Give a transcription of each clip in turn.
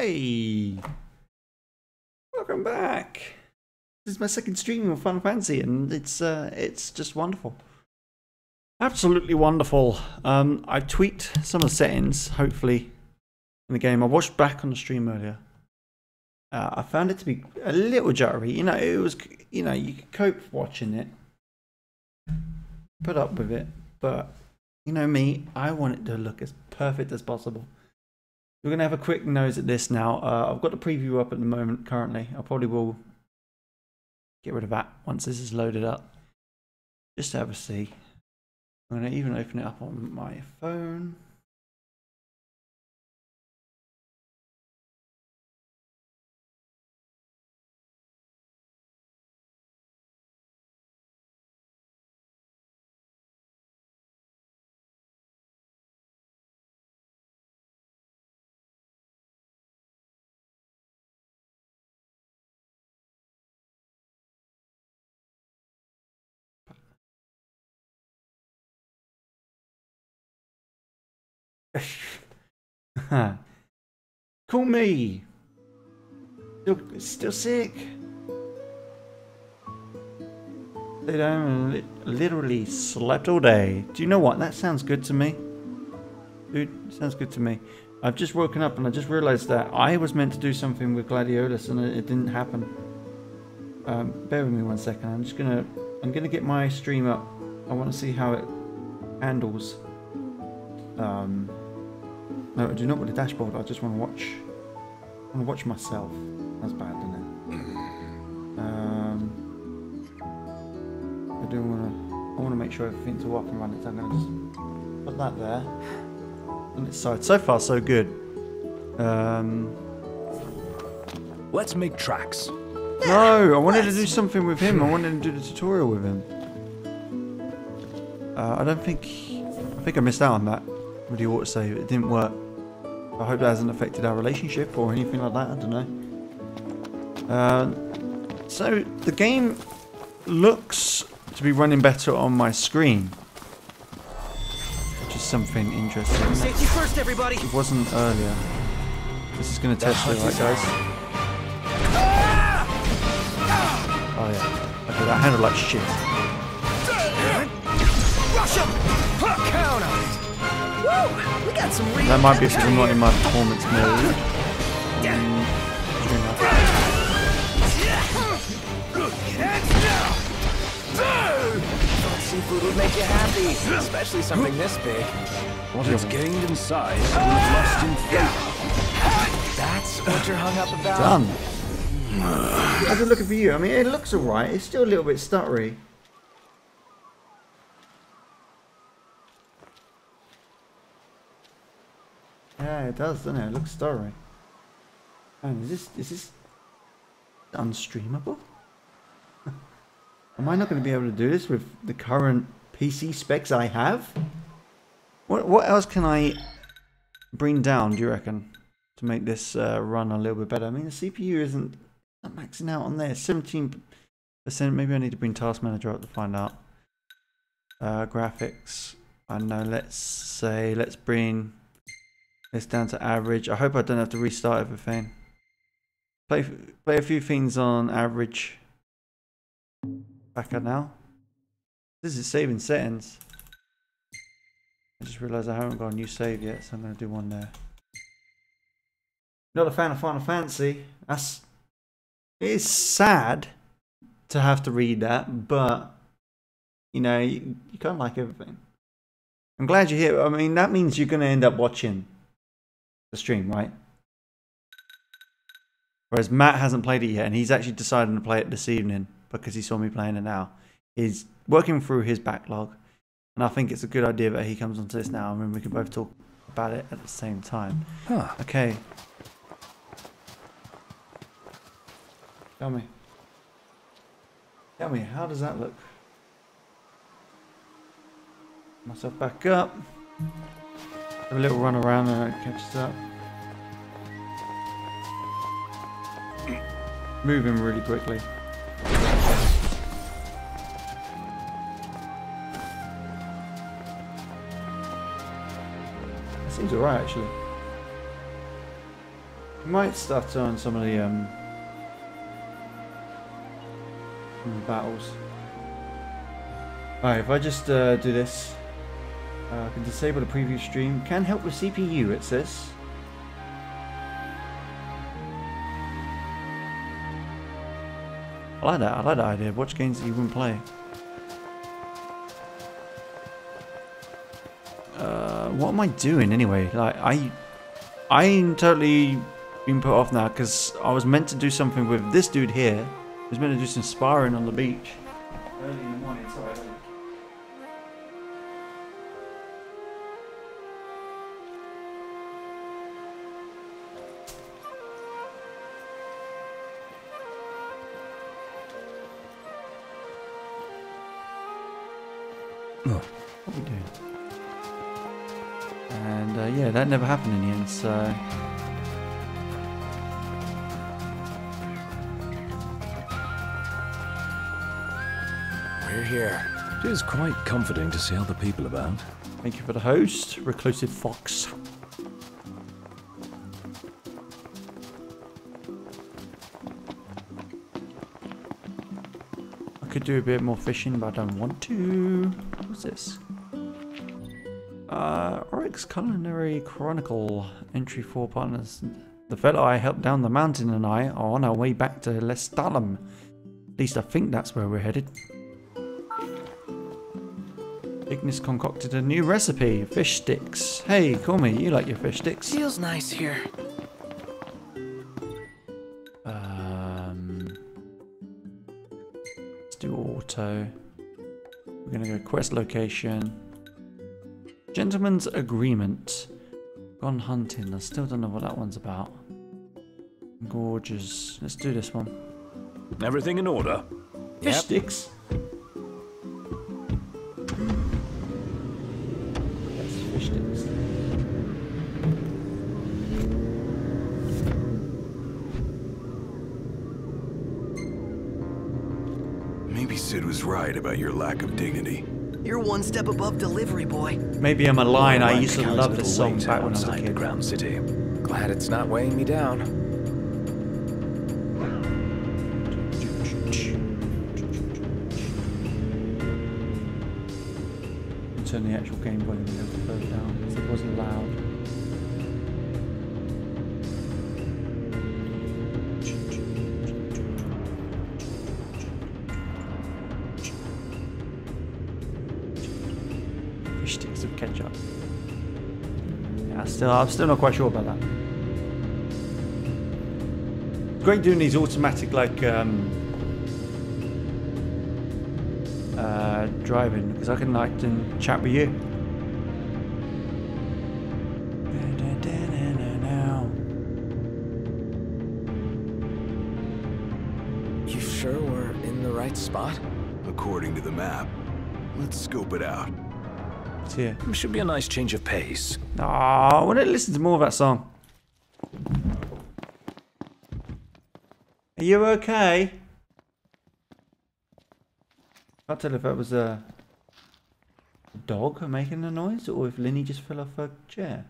Hey! Welcome back! This is my second stream of Final Fantasy and it's uh, it's just wonderful. Absolutely wonderful. Um, I tweaked some of the settings, hopefully, in the game. I watched back on the stream earlier. Uh, I found it to be a little jittery. You know, it was, you know, you could cope watching it, put up with it, but you know me, I want it to look as perfect as possible. We're going to have a quick nose at this now. Uh, I've got the preview up at the moment currently. I probably will get rid of that once this is loaded up. Just to have a see. I'm going to even open it up on my phone. Koolme. Still, still sick. They don't li- literally slept all day. Do you know what? That sounds good to me. Dude, sounds good to me. I've just woken up and I just realized that I was meant to do something with Gladiolus and it, it didn't happen. Um, bear with me one second. I'm just gonna, I'm gonna get my stream up. I want to see how it handles. Um, no, I do not want the dashboard. I just want to watch. I want to watch myself. That's bad, isn't it? Um, I do want to. I want to make sure everything's all up and running. So I'm going to just put that there on its side. So far, so good. Um, Let's make tracks. no, I wanted to do something with him. I wanted to do the tutorial with him. Uh, I don't think. I think I missed out on that with the autosave. It didn't work. I hope that hasn't affected our relationship or anything like that. I don't know. Uh, so the game looks to be running better on my screen, which is something interesting. Safety first, everybody. It wasn't earlier. This is going to test it, right, guys? Oh yeah. Okay, that handled like shit. That might be because I'm not in my performance mode. Doing that. Thought seafood would make you happy, especially something this big. What is gained in size is lost in flavor. That's what you're hung up about. Done. How's it looking for you? I mean, it looks alright. It's still a little bit stuttery. Yeah, it does, doesn't it? It looks stuttery. Man, is this is this unstreamable? Am I not going to be able to do this with the current PC specs I have? What what else can I bring down? Do you reckon to make this uh, run a little bit better? I mean, the CPU isn't not maxing out on there. Seventeen percent. Maybe I need to bring Task Manager up to find out. Uh, graphics. I know. Let's say let's bring this down to average. I hope I don't have to restart everything. Play play a few things on average. Back up now. This is saving settings. I just realised I haven't got a new save yet, so I'm going to do one there. Not a fan of Final Fantasy. That's it's sad to have to read that, but you know you, you can't like everything. I'm glad you're here. I mean, that means you're going to end up watching the stream, right? Whereas Matt hasn't played it yet, and he's actually decided to play it this evening because he saw me playing it now. He's working through his backlog, and I think it's a good idea that he comes onto this now, and then we can both talk about it at the same time. Huh. Okay. Tell me. Tell me, how does that look? Myself back up. Have a little run around and it catches up. Moving really quickly. That seems alright actually. Might start on some of the um battles. Alright, if I just uh, do this, uh, can disable the preview stream. Can help with CPU, it says. I like that. I like that idea. Watch games that you wouldn't play. Uh, what am I doing anyway? Like I, I'm totally been put off now because I was meant to do something with this dude here. I was meant to do some sparring on the beach. Early in the morning, sorry. Oh. What are we doing? And uh, yeah, that never happened in the end, so. We're here. It is quite comforting to see other people about. Thank you for the host, Reclusive Fox. Do a bit more fishing, but I don't want to. What's this? Uh, Oryx Culinary Chronicle, entry four partners. The fellow I helped down the mountain and I are on our way back to Lestallum. At least I think that's where we're headed. Ignis concocted a new recipe, fish sticks. Hey, Koolme, you like your fish sticks. Feels nice here. Quest location. Gentleman's agreement. Gone hunting. I still don't know what that one's about. Gorgeous. Let's do this one. Everything in order? Fish Yep. sticks. Yes, fish sticks. Maybe Cid was right about your lack of dignity. You're one step above delivery boy. Maybe I'm a lion. I used to love little this song wait back when I was a outside the kid. Ground City. Glad it's not weighing me down. Turn the actual game volume Yeah, I'm still not quite sure about that. Great doing these automatic like um, uh, driving because I can like to chat with you. You sure we're in the right spot? According to the map. Let's scope it out. Here. Should be a nice change of pace. Oh, I want to listen to more of that song. Are you okay? Can't tell if that was a dog making a noise or if Linny just fell off a chair.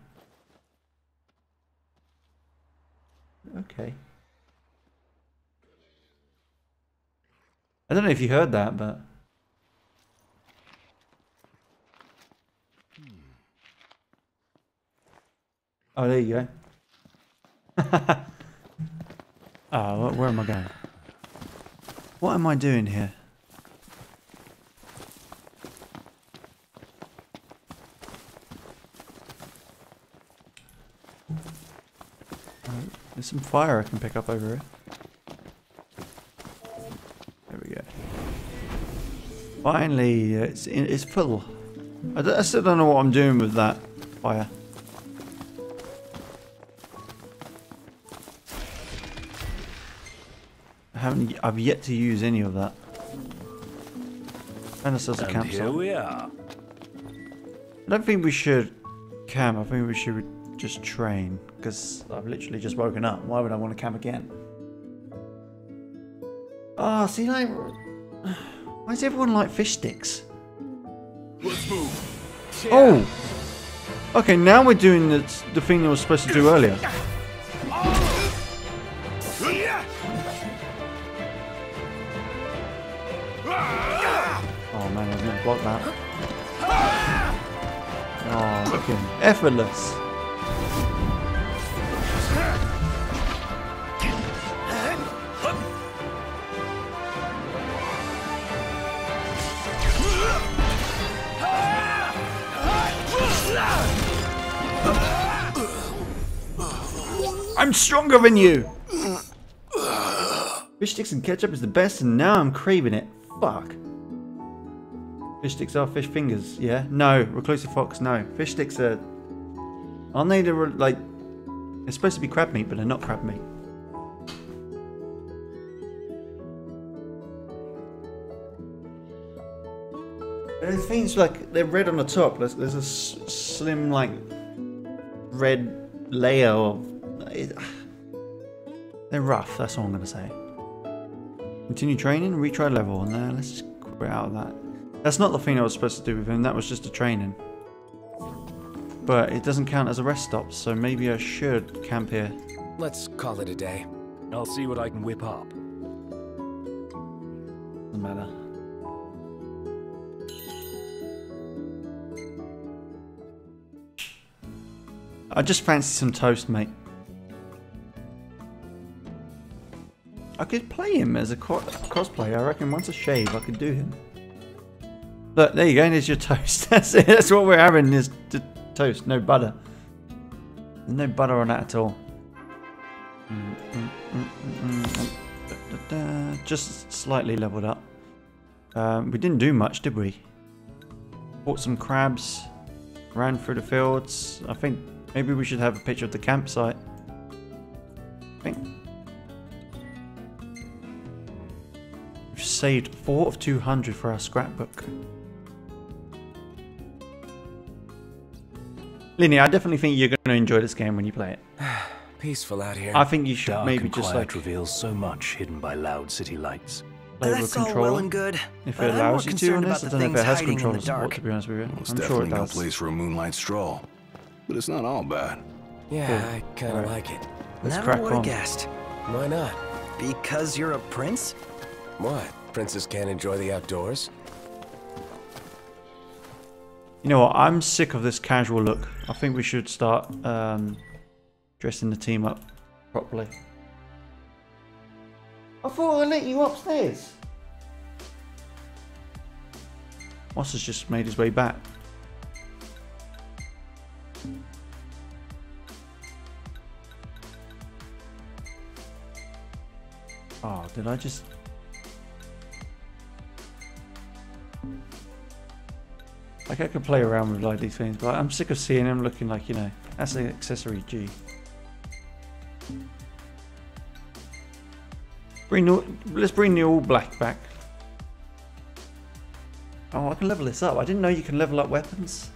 Okay. I don't know if you heard that, but. Oh, there you go. oh, where, am I going? What am I doing here? Oh, There's some fire I can pick up over here. There we go. Finally, uh, it's it's full. I still don't know what I'm doing with that fire. I haven't. I've yet to use any of that. And this as a And campsite. here we are. I don't think we should camp. I think we should just train because I've literally just woken up. Why would I want to camp again? Oh, see, like, why does everyone like fish sticks? Let's move. Oh, okay. Now we're doing the the thing that was supposed to do earlier. Block that. Oh, looking effortless. I'm stronger than you! Fish sticks and ketchup is the best and now I'm craving it. Fuck. Fish sticks are fish fingers, yeah? No, reclusive fox, no. Fish sticks are... Aren't they the, like... They're supposed to be crab meat, but they're not crab meat. There's things like, they're red on the top. There's, there's a slim, like, red layer of... It, they're rough, that's all I'm going to say. Continue training, retry level. and No, let's just quit out of that. That's not the thing I was supposed to do with him, that was just a training. But it doesn't count as a rest stop, so maybe I should camp here. Let's call it a day. I'll see what I can whip up. Doesn't matter. I just fancy some toast, mate. I could play him as a co cosplay. I reckon once a shave, I could do him. Look, there you go. There's your toast. That's it. That's what we're having. Is toast, no butter. There's no butter on that at all. Just slightly leveled up. Um, we didn't do much, did we? Bought some crabs. Ran through the fields. I think maybe we should have a picture of the campsite. I think. We've saved 4 of 200 for our scrapbook. Linny, I definitely think you're going to enjoy this game when you play it. Peaceful out here. I think you should Dark maybe and just quiet like reveals so much hidden by loud city lights. play with a That's all well and good. If it I'm allows you to on concerned this, I about don't know if the it has things hiding in controller the support dark. to be honest with you. It's I'm sure definitely it no does. place for a moonlight stroll. But it's not all bad. yeah, I kind of Alright. like it. Let's Never would have guessed. Why not? Because you're a prince? What? Princes can't enjoy the outdoors? You know what? I'm sick of this casual look. I think we should start um, dressing the team up properly. I thought I let you upstairs. Moss has just made his way back. Oh, did I just... Like I could play around with like these things, but I'm sick of seeing him looking like, you know, that's an accessory G. Bring the, let's bring the all black back. Oh, I can level this up. I didn't know you can level up weapons.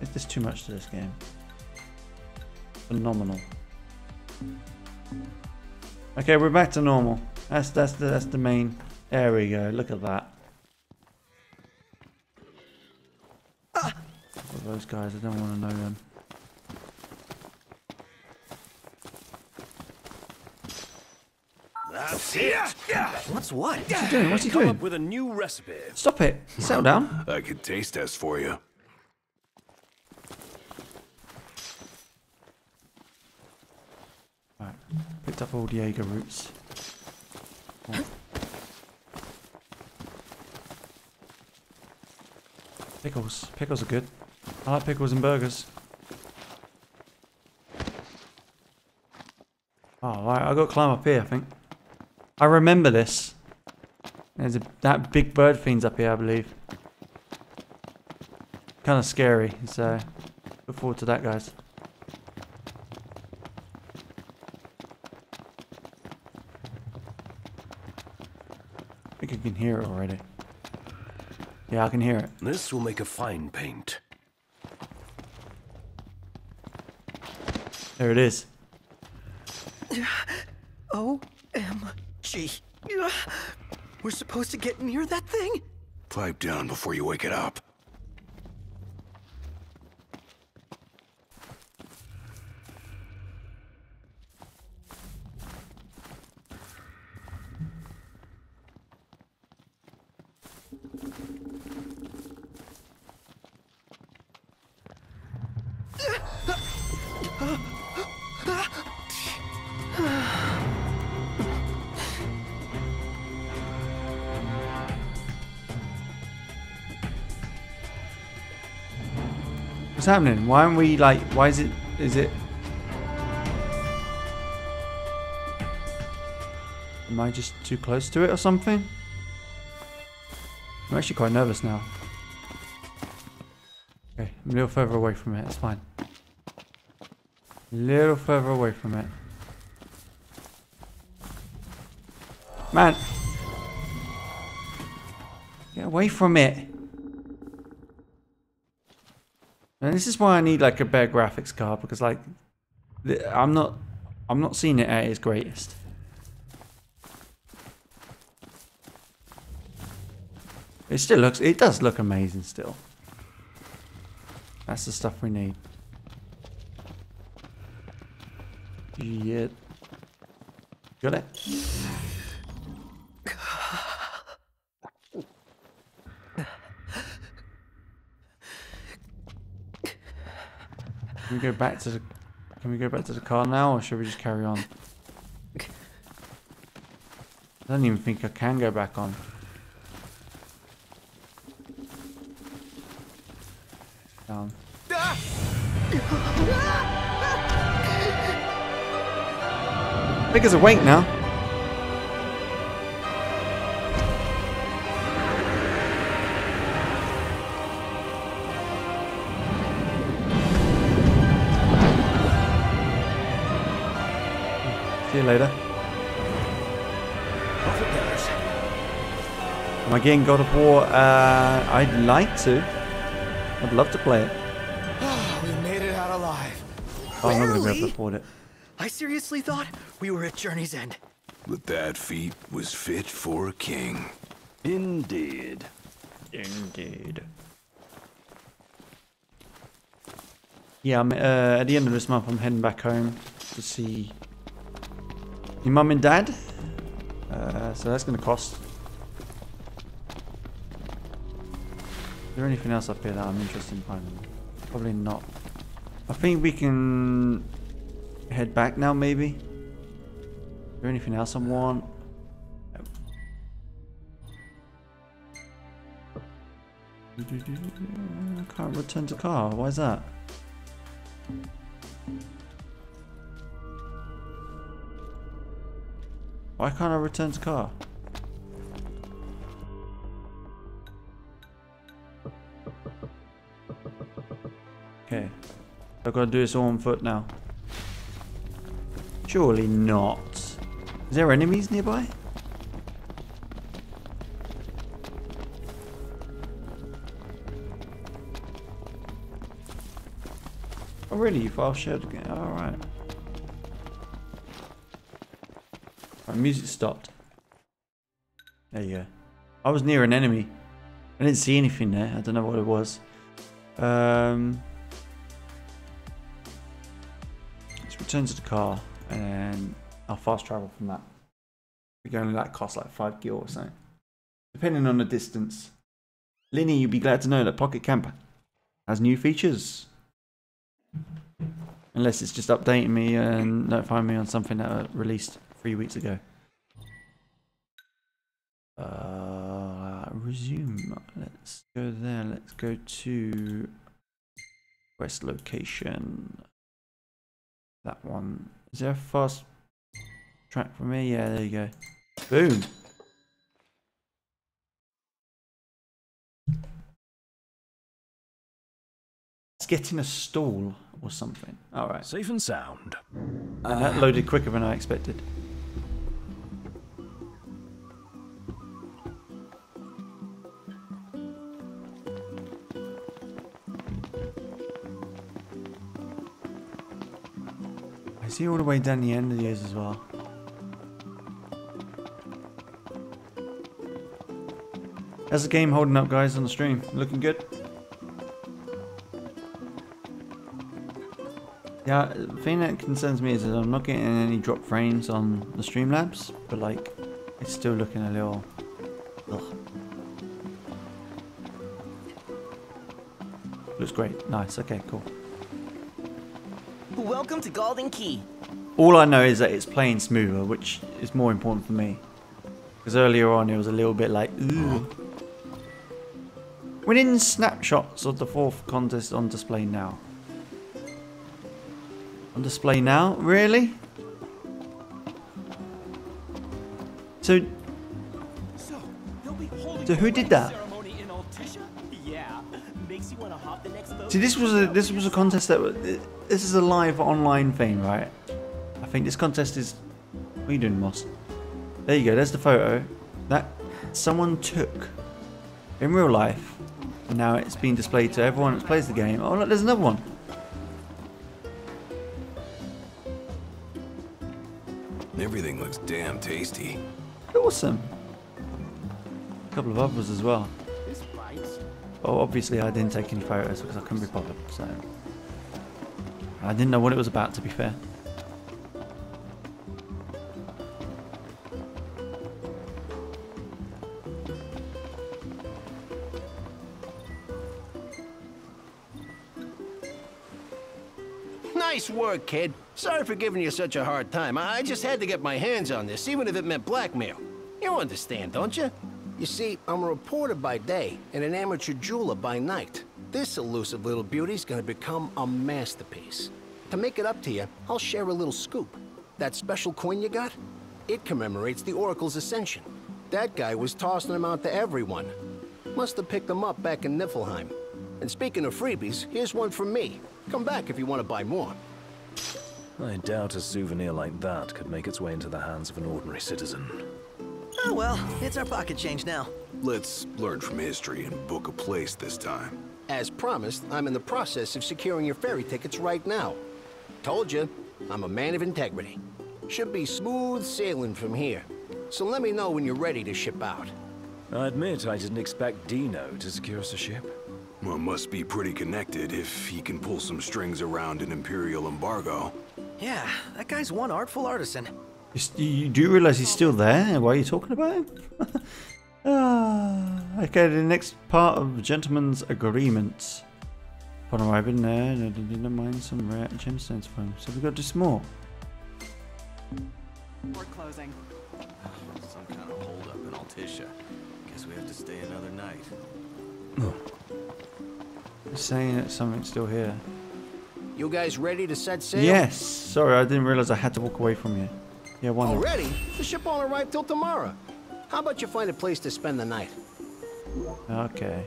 It's just too much to this game. Phenomenal. Okay, we're back to normal. That's that's the that's the main. There we go. Look at that. For those guys, I don't want to know them. That's it! What's what? What's he doing? What's he Come up doing? with a new recipe. Stop it! Settle down. I can taste test for you. Right, picked up all the Jaeger roots. Oh. Pickles. Pickles are good. I like pickles and burgers. Oh, right, I got to climb up here, I think. I remember this. There's a, that big bird fiend's up here, I believe. Kind of scary, so look forward to that, guys. I think I can hear it already. Yeah, I can hear it. This will make a fine paint. There it is. OMG. We're supposed to get near that thing? Pipe down before you wake it up. Happening? Why aren't we like? Why is it? Is it? Am I just too close to it or something? I'm actually quite nervous now. Okay, I'm a little further away from it. It's fine. A little further away from it. Man! Get away from it! And this is why I need like a better graphics card because like I'm not I'm not seeing it at its greatest. It still looks it does look amazing still. That's the stuff we need. Yeah. Got it? Can we go back to the Can we go back to the car now or should we just carry on? I don't even think I can go back on. Down. Big as a wink now. See you later. Off it goes. Am I getting God of War? Uh, I'd like to. I'd love to play it. we made it out alive. Oh, I'm not going to be able to afford it. I seriously thought we were at Journey's End. But that feat was fit for a king. Indeed. Indeed. Yeah, I'm, uh, at the end of this month, I'm heading back home to see your mum and dad. Uh, so that's going to cost. Is there anything else up here that I'm interested in finding? Probably not. I think we can head back now, maybe. Is there anything else I want? I can't return to car. Why is that? Why can't I return to car? Okay. I've got to do this all on foot now. Surely not. Is there enemies nearby? Oh really? You've all shared again? Alright. Music stopped. There you go. I was near an enemy. I didn't see anything there. I don't know what it was. Um, let's return to the car and I'll fast travel from that. We're going to that costs like 5 gil or something. Depending on the distance. Linny, you'd be glad to know that Pocket Camp has new features. Unless it's just updating me and notifying me on something that was released three weeks ago. Uh, resume. Let's go there. Let's go to quest location. That one. Is there a fast track for me? Yeah, there you go. Boom. It's getting a stall or something. All right. Safe and sound. And that loaded quicker than I expected. See all the way down the end of these as well. How's the game holding up, guys, on the stream? Looking good? Yeah, the thing that concerns me is that I'm not getting any drop frames on the Streamlabs, but like, it's still looking a little. Ugh. Looks great. Nice. Okay, cool. Welcome to Golden Key. All I know is that it's playing smoother, which is more important for me. Because earlier on it was a little bit like, ooh. Winning snapshots of the fourth contest on display now. On display now? Really? So, So, they'll be holding So who did that? Ceremony in Altissia? Yeah. Makes you hop the next boat. see, this was a this was a contest that was, this is a live online thing, right? I think this contest is. What are you doing, Moss? There you go. There's the photo that someone took in real life. And now it's being displayed to everyone that plays the game. Oh, look, there's another one. Everything looks damn tasty. Awesome. A couple of others as well. Oh, obviously I didn't take any photos because I couldn't be bothered. So I didn't know what it was about. To be fair. Nice work, kid. Sorry for giving you such a hard time. I I just had to get my hands on this, even if it meant blackmail. You understand, don't you? You see, I'm a reporter by day and an amateur jeweler by night. This elusive little beauty's gonna become a masterpiece. To make it up to you, I'll share a little scoop. That special coin you got? It commemorates the Oracle's ascension. That guy was tossing them out to everyone. Must have picked them up back in Niflheim. And speaking of freebies, here's one from me. Come back if you want to buy more. I doubt a souvenir like that could make its way into the hands of an ordinary citizen. Oh well, it's our pocket change now. Let's learn from history and book a place this time. As promised, I'm in the process of securing your ferry tickets right now. Told you, I'm a man of integrity. Should be smooth sailing from here. So let me know when you're ready to ship out. I admit I didn't expect Dino to secure us a ship. Well, must be pretty connected if he can pull some strings around an Imperial embargo. Yeah, that guy's one artful artisan. You, you do realise he's still there? Why are you talking about him? ah, okay, the next part of Gentleman's Agreement. Upon arriving there, they didn't mind some rare gemstones for him. So we've got to do some more. We're closing. Some kind of holdup in Altissia. Guess we have to stay another night. He's saying that something's still here. You guys ready to set sail? Yes! Sorry, I didn't realise I had to walk away from you. Yeah, why not? Already? The ship won't arrive till tomorrow. How about you find a place to spend the night? Okay.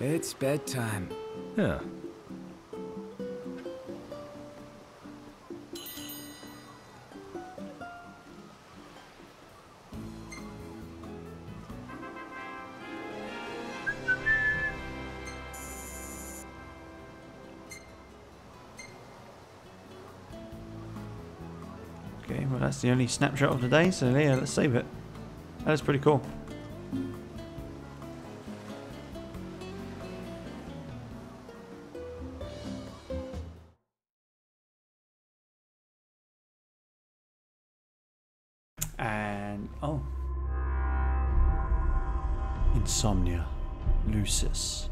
It's bedtime. Yeah. Okay, well that's the only snapshot of the day, so yeah, let's save it. That is pretty cool. And oh. Insomnia. Lucis.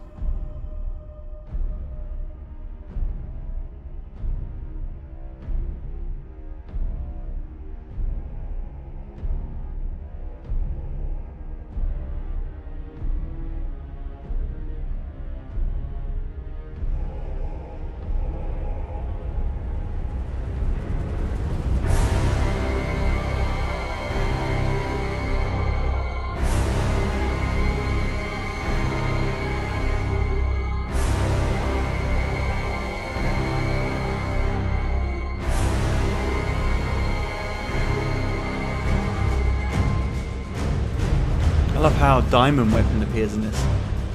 How Diamond Weapon appears in this.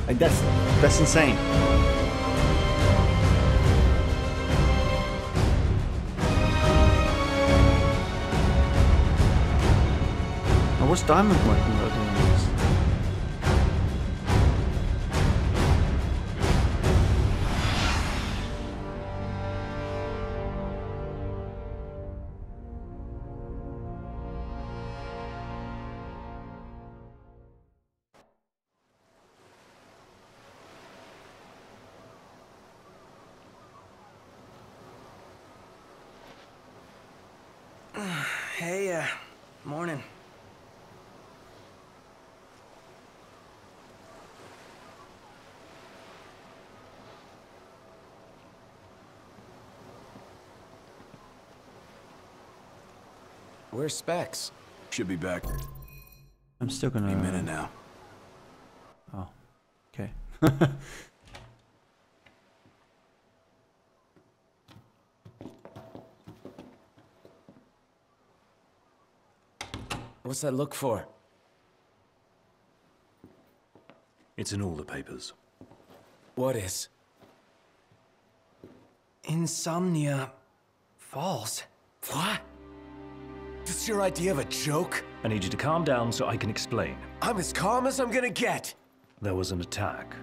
Like that's that's insane. What's Diamond Weapon Where's Specs? Should be back I'm still gonna. A minute now. Oh, okay. What's that look for? It's in all the papers. What is? Insomnia Falls. What? That's your idea of a joke? I need you to calm down so I can explain. I'm as calm as I'm gonna get. There was an attack.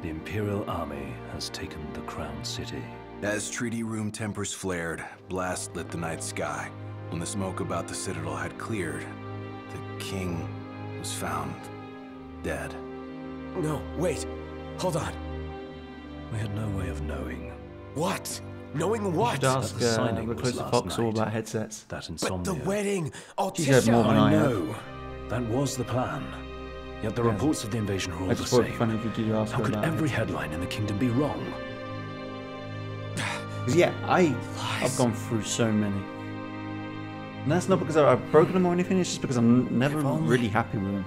The Imperial Army has taken the Crown City. As treaty room tempers flared, blast lit the night sky. When the smoke about the Citadel had cleared, the king was found dead. No, wait. Hold on. We had no way of knowing What? Knowing You what? should ask the uh, Reclusive Fox all about headsets. that insomnia. But the wedding, She's heard more than I know. That was the plan. Yet the Yeah. reports of the invasion are all the just thought it'd same. funny if you did ask How could every it. headline in the kingdom be wrong? yeah, I I've gone through so many. And that's not because I've broken them or anything. It's just because I'm never really happy with them.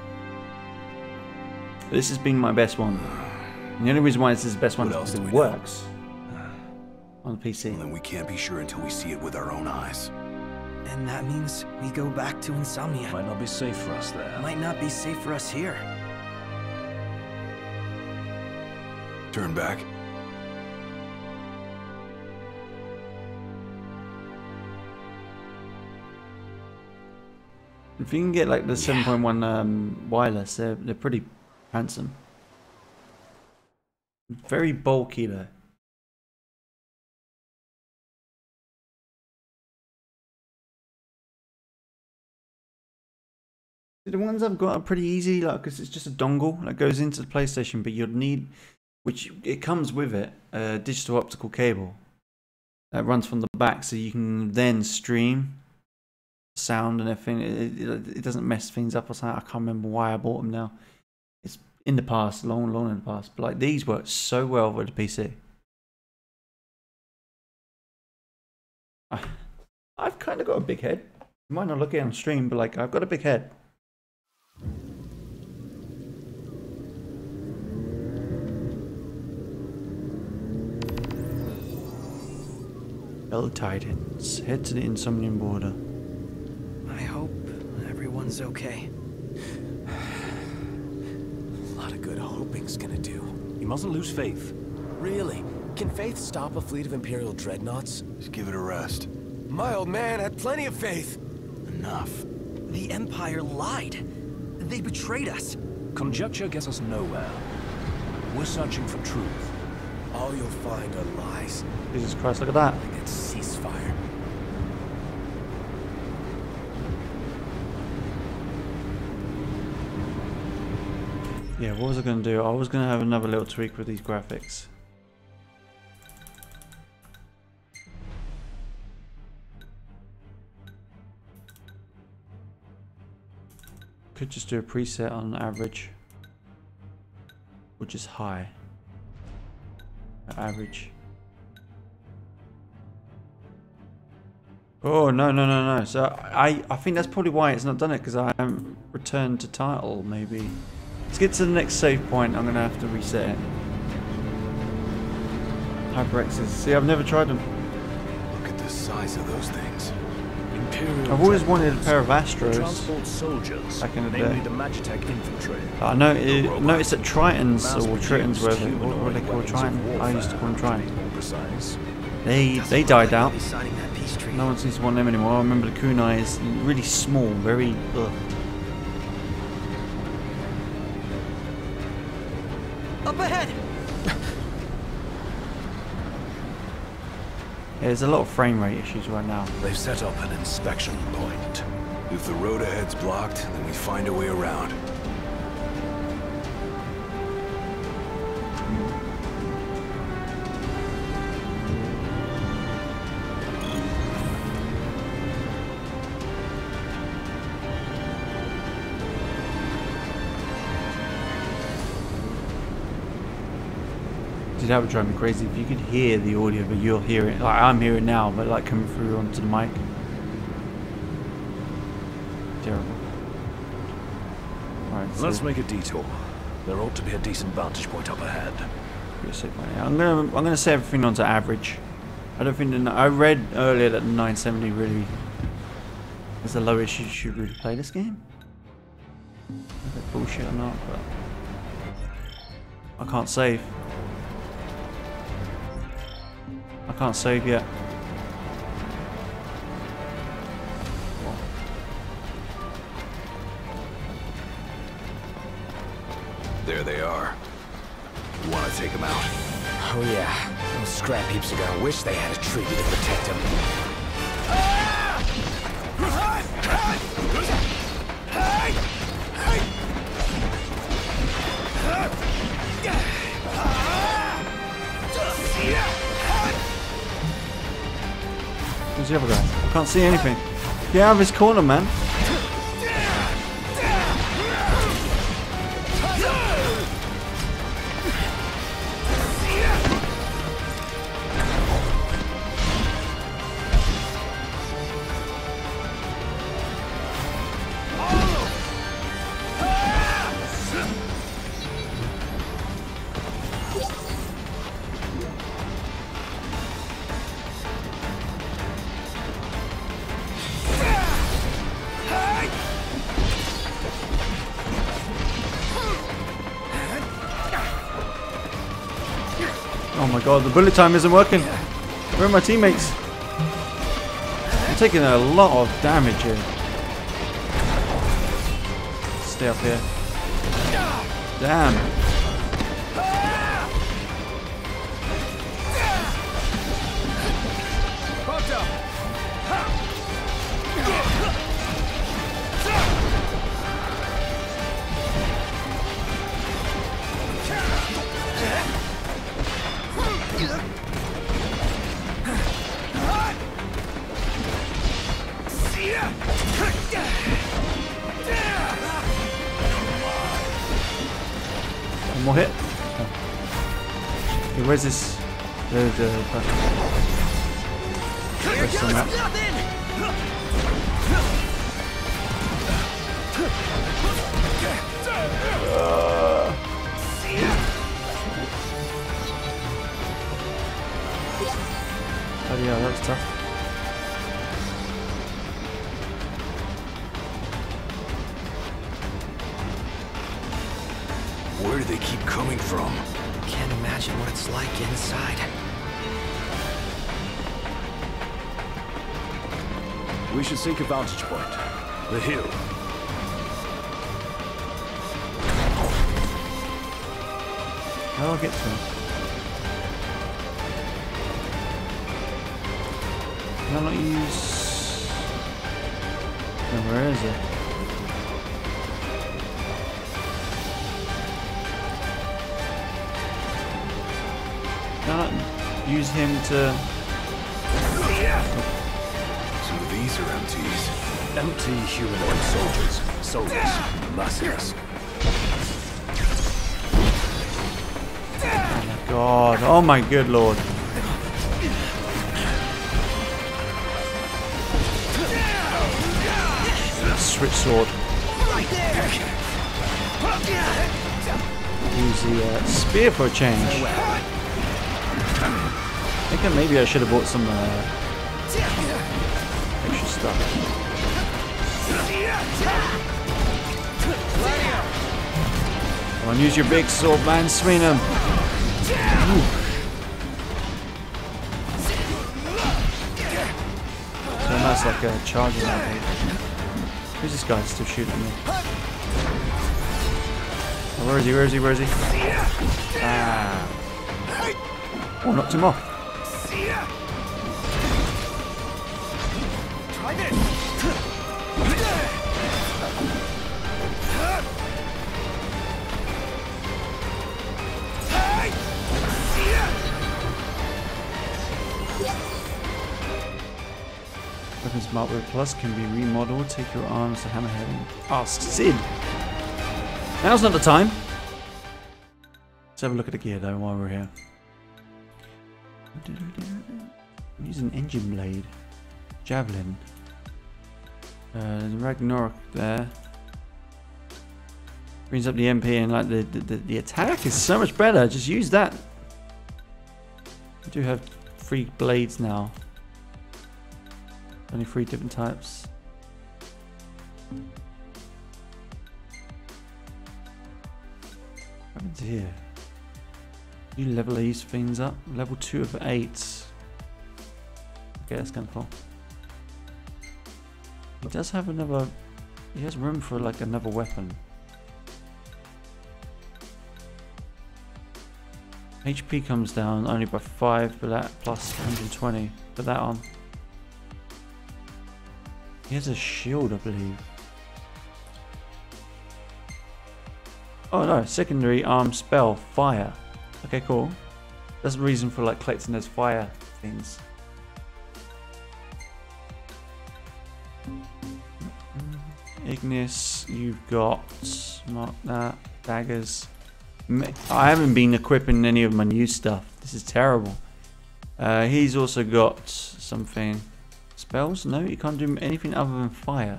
This has been my best one. And the only reason why this is the best one What is because it we know? Works on the PC. And then we can't be sure until we see it with our own eyes. And that means we go back to Insomnia. Might not be safe for us there. Might not be safe for us here. Turn back. If you can get like the 7.1 um, wireless, they're they're pretty handsome. Very bulky though. The ones I've got are pretty easy, like because it's just a dongle that goes into the PlayStation, but you'd need, which it comes with it, a digital optical cable that runs from the back, so you can then stream sound and everything. It, it, it doesn't mess things up or something. I can't remember why I bought them now. It's in the past, long, long in the past. But like these work so well with the PC. I've kind of got a big head. Might not look it on stream, but like I've got a big head. Hell Titans, head to the Insomnian border. I hope everyone's okay. A lot of good hoping's gonna do. You mustn't lose faith. Really? Can Faith stop a fleet of Imperial dreadnoughts? Just give it a rest. My old man had plenty of faith. Enough. The Empire lied. They betrayed us. Conjecture gets us nowhere. We're searching for truth. All you'll find are lies. Jesus Christ, look at that. Ceasefire. Yeah, what was I going to do? I was going to have another little tweak with these graphics. Could just do a preset on average. Which is high. Average. Oh, no, no, no, no. So I, I think that's probably why it's not done it, because I haven't returned to title, maybe. Let's get to the next save point. I'm going to have to reset it. HyperXs. See, I've never tried them. Look at the size of those things. Imperial I've always wanted a pair of Astros. Transport soldiers, Back in the day. the Magitek infantry. I know, it, noticed that Tritons, or Tritons, whatever, what, what they humanoid call weapons Triton? I used to call them Triton. They, they died out. Signing that. No one seems to want them anymore. I remember the kunai is really small, very. Ugh. Up ahead! Yeah, there's a lot of frame rate issues right now. They've set up an inspection point. If the road ahead's blocked, then we find a way around. That would drive me crazy if you could hear the audio, but you'll hear it. Like I'm hearing now, but like coming through onto the mic. Terrible. Alright, so Let's make a detour. There ought to be a decent vantage point up ahead. Pretty sick money. I'm gonna I'm gonna set everything onto average. I don't think the, I read earlier that the 970 really is the lowest you should really play this game. Is that bullshit or not? But I can't save. I can't save yet. There they are. You want to take them out? Oh yeah, those scrap heaps are gonna wish they had a treaty to protect them. Can't see anything. Get out of his corner, man. The bullet time isn't working. Where are my teammates? I'm taking a lot of damage here. Stay up here. Damn. Good lord. Switch sword. Use the uh, spear for a change. I think maybe I should have bought some uh, extra stuff. Come on, use your big sword, man. Swing him. A charging. Who's this guy still shooting me? Oh, where is he? Where is he? Where is he? Ah. Oh, knocked him off. Plus can be remodeled. Take your arms to hammerhead and ask Cid. Now's not the time. Let's have a look at the gear though while we're here. I'm using engine blade. Javelin. Uh, Ragnarok there. Brings up the MP and like the, the, the attack is so much better. Just use that. I do have three blades now. Only three different types. What happens here? You level these things up. Level 2 of 8. Okay, that's kind of cool. He does have another... He has room for like another weapon. HP comes down only by 5 but that plus 120. Put that on. He has a shield, I believe. Oh no, secondary arm spell, fire. Okay, cool. That's the reason for like collecting those fire things. Ignis, you've got not that daggers. I haven't been equipping any of my new stuff. This is terrible. Uh, he's also got something. Spells? No, you can't do anything other than fire.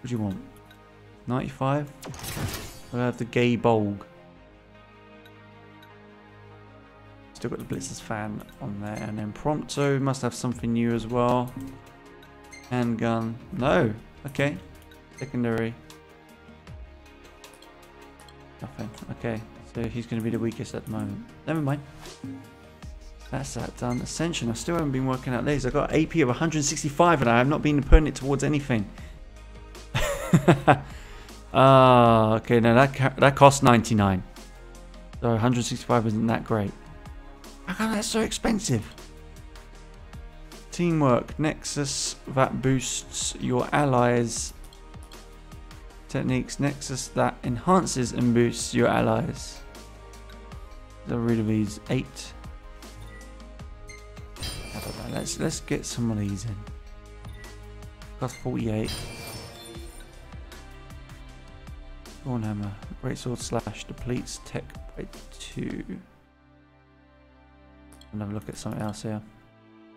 What do you want? 95? I have the Gae Bolg. Still got the Blitzer's fan on there. And then Prompto must have something new as well. Handgun. No. Okay. Secondary. Nothing. Okay. So he's going to be the weakest at the moment. Never mind. That's that done. Ascension. I still haven't been working out these. I got AP of 165 and I have not been putting it towards anything. Ah, uh, okay. Now that that costs 99. So 165 isn't that great. How come that's so expensive? Teamwork. Nexus that boosts your allies. Techniques. Nexus that enhances and boosts your allies. Get rid of these. Eight. Let's let's get some of these in. Cost 48. Thornhammer. Great Sword Slash depletes tech by 2. And have a look at something else here.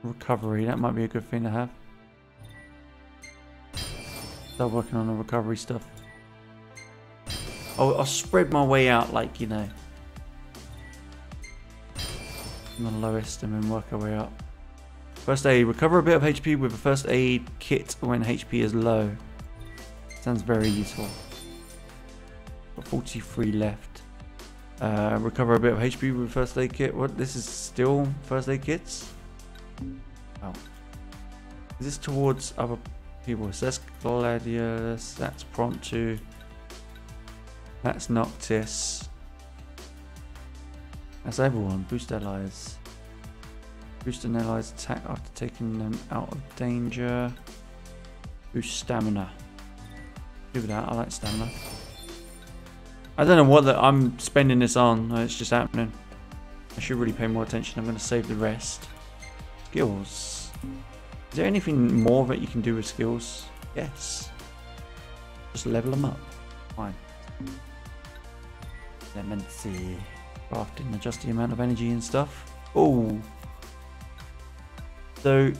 Recovery, that might be a good thing to have. Start working on the recovery stuff. I'll, I'll spread my way out like, you know. From the lowest and then work our way up. First aid, recover a bit of HP with a first aid kit when HP is low. Sounds very useful. Got 43 left. Uh, recover a bit of HP with first aid kit. What? This is still first aid kits? Oh. Is this towards other people? So that's Gladius. That's Prompto. That's Noctis. That's everyone. Boost allies. Boost an allies attack after taking them out of danger. Boost stamina. Do that. I like stamina. I don't know what the, I'm spending this on. It's just happening. I should really pay more attention. I'm going to save the rest. Skills. Is there anything more that you can do with skills? Yes. Just level them up. Fine. Clemency. Crafting, adjust the amount of energy and stuff. Oh. So,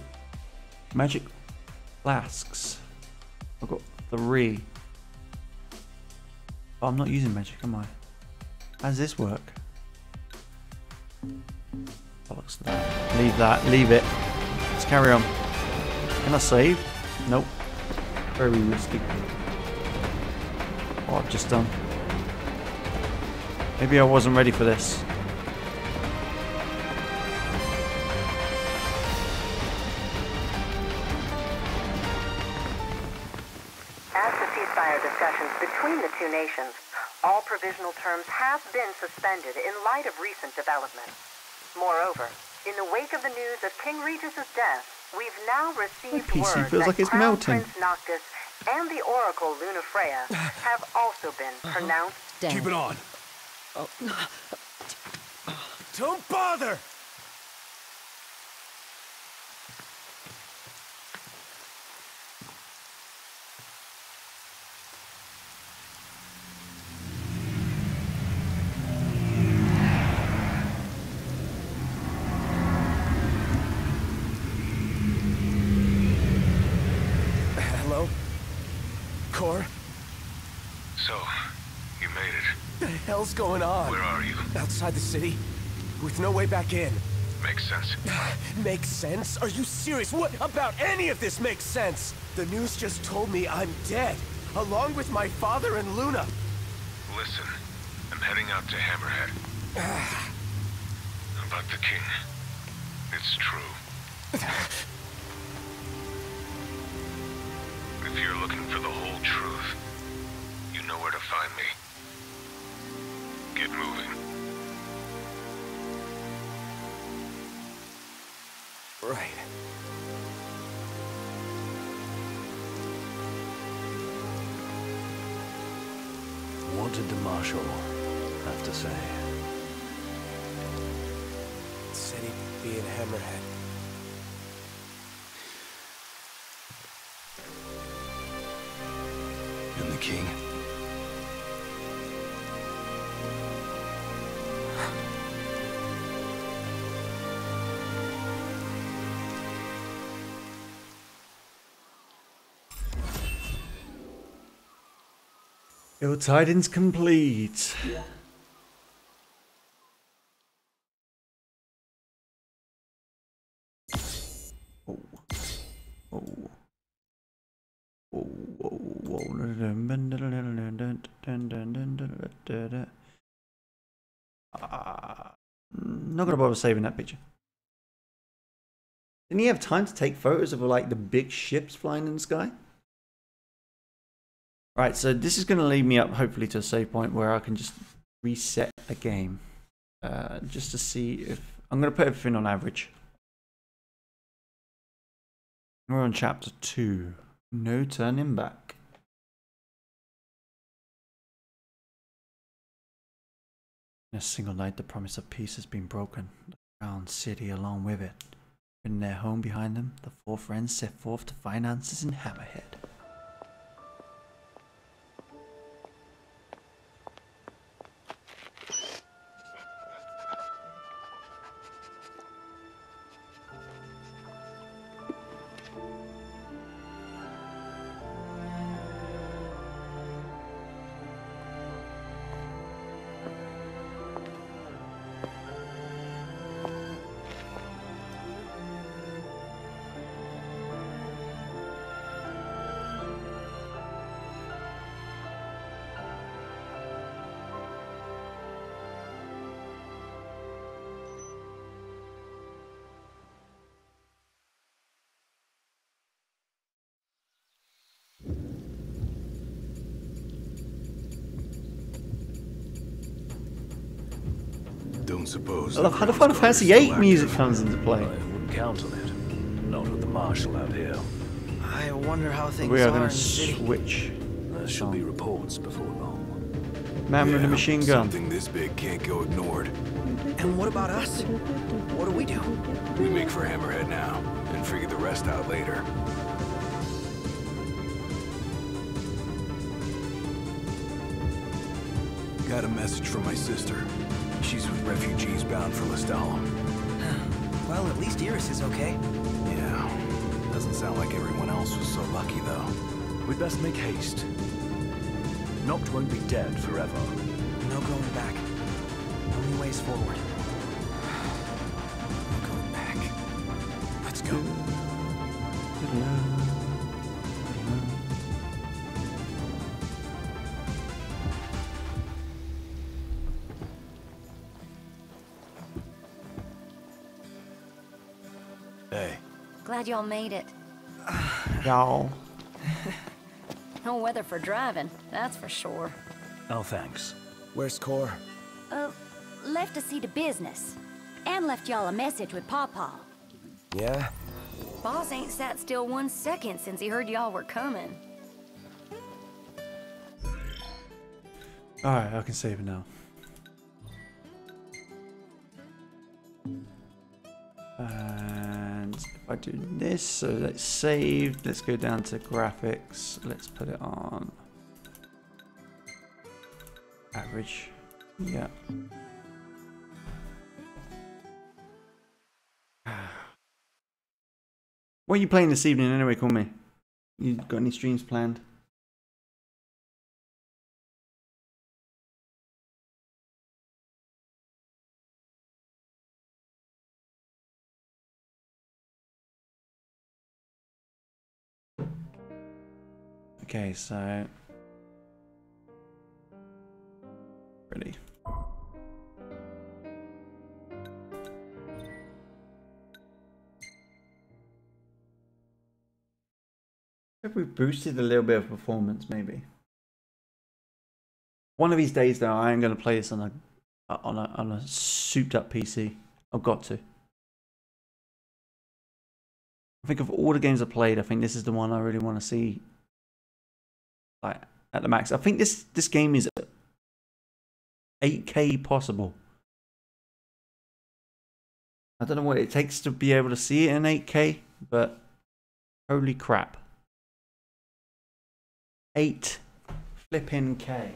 magic flasks. I've got three. I'm not using magic, am I? How does this work? That. Leave that. Leave it. Let's carry on. Can I save? Nope. Very risky. What I've just done. Maybe I wasn't ready for this. Between the two nations, all provisional terms have been suspended in light of recent developments. Moreover, in the wake of the news of King Regis's death, we've now received PC word feels that like it's Crown melting. Prince Noctis and the Oracle Lunafreya have also been uh-huh. pronounced dead. Keep it on. Oh. Don't bother! You made it. The hell's going on? Where are you? Outside the city, with no way back in. Makes sense. Makes sense? Are you serious? What about any of this makes sense? The news just told me I'm dead, along with my father and Luna. Listen, I'm heading out to Hammerhead. About the king. It's true. If you're looking for the whole truth, you know where to find me. Get moving. Right. What did the Marshal have to say? Said he'd be in Hammerhead. And the king? Ill tidings complete. Oh. Oh. Oh, whoa, whoa. Ah, not gonna bother saving that picture. Didn't he have time to take photos of like the big ships flying in the sky? Right, so this is going to lead me up hopefully to a save point where I can just reset the game. Uh, just to see if... I'm going to put everything on average. We're on chapter 2. No turning back. In a single night, the promise of peace has been broken. The crown city along with it. In their home behind them, the four friends set forth to finances in Hammerhead. Don't suppose. I love how the Crown's Final Guard Fantasy VIII active. music comes into play. I wouldn't count on it. Not with the Marshal out here. I wonder how things We are are, going to the city. switch. There should be reports before long. Man with Yeah, the machine gun. Something this big can't go ignored. And what about us? What do we do? We make for Hammerhead now, and figure the rest out later. Got a message from my sister. She's with refugees bound for Lestallum. Well, at least Iris is okay. Yeah. Doesn't sound like everyone else was so lucky, though. We'd best make haste. Noct won't be dead forever. No going back. Only ways forward. Glad y'all made it. Y'all. No weather for driving, that's for sure. Oh, thanks. Where's Cor? Uh, left to see to business. And left y'all a message with Pawpaw. Yeah? Boss ain't sat still one second since he heard y'all were coming. Alright, I can save it now. I do this, so let's save, let's go down to graphics, let's put it on average. Yeah. What are you playing this evening anyway, Koolme? You got any streams planned? Okay, so ready. If we boosted a little bit of performance, maybe. One of these days, though, I am going to play this on a on a on a souped up PC. I've got to. I think of all the games I played, I think this is the one I really want to see, like at the max. I think this this game is 8K possible. I don't know what it takes to be able to see it in 8K, but holy crap. 8 flipping K.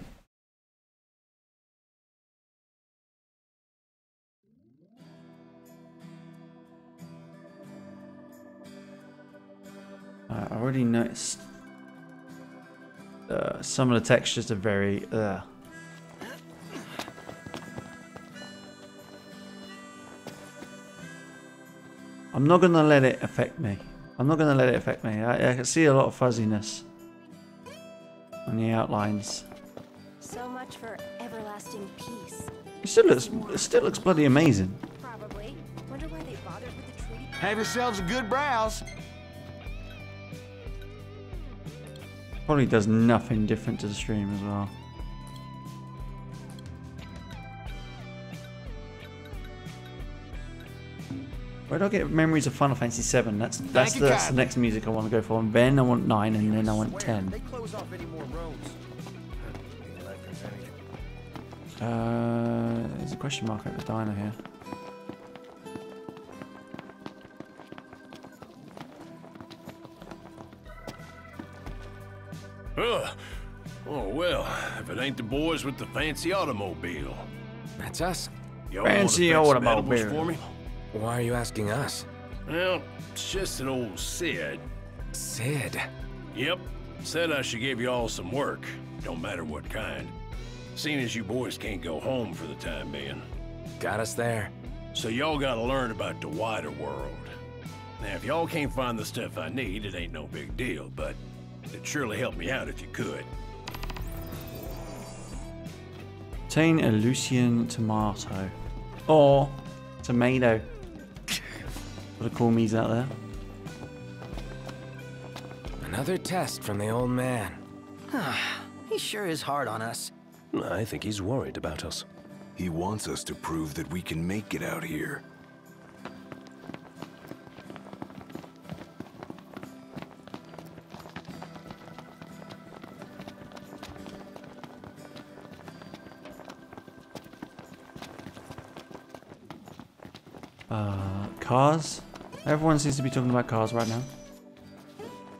Uh, already noticed uh, some of the textures are very. Uh. I'm not gonna let it affect me. I'm not gonna let it affect me. I, I can see a lot of fuzziness on the outlines. So much for everlasting peace. It still looks, it still looks bloody amazing. Probably. Wonder why they bothered with the treaty. Have yourselves a good browse. Probably does nothing different to the stream as well. Where do I get memories of Final Fantasy 7? That's that's, the, that's the next music I want to go for. And then I want 9 and then I want 10. They close off any more roads. Uh, there's a question mark at the diner here. Ugh. Oh, well, if it ain't the boys with the fancy automobile. That's us. Y'all Fancy fetch automobile. for me? Why are you asking us? Well, it's just an old Cid. Cid. Yep. Said I should give you all some work. Don't matter what kind. Seeing as you boys can't go home for the time being. Got us there. So y'all gotta learn about the wider world. Now, if y'all can't find the stuff I need, it ain't no big deal, but it'd surely help me out if you could. Obtain a Lucian tomato. Or tomato. What the Koolme's out there. Another test from the old man. Ah, he sure is hard on us. I think he's worried about us. He wants us to prove that we can make it out here. Cars. Everyone seems to be talking about cars right now.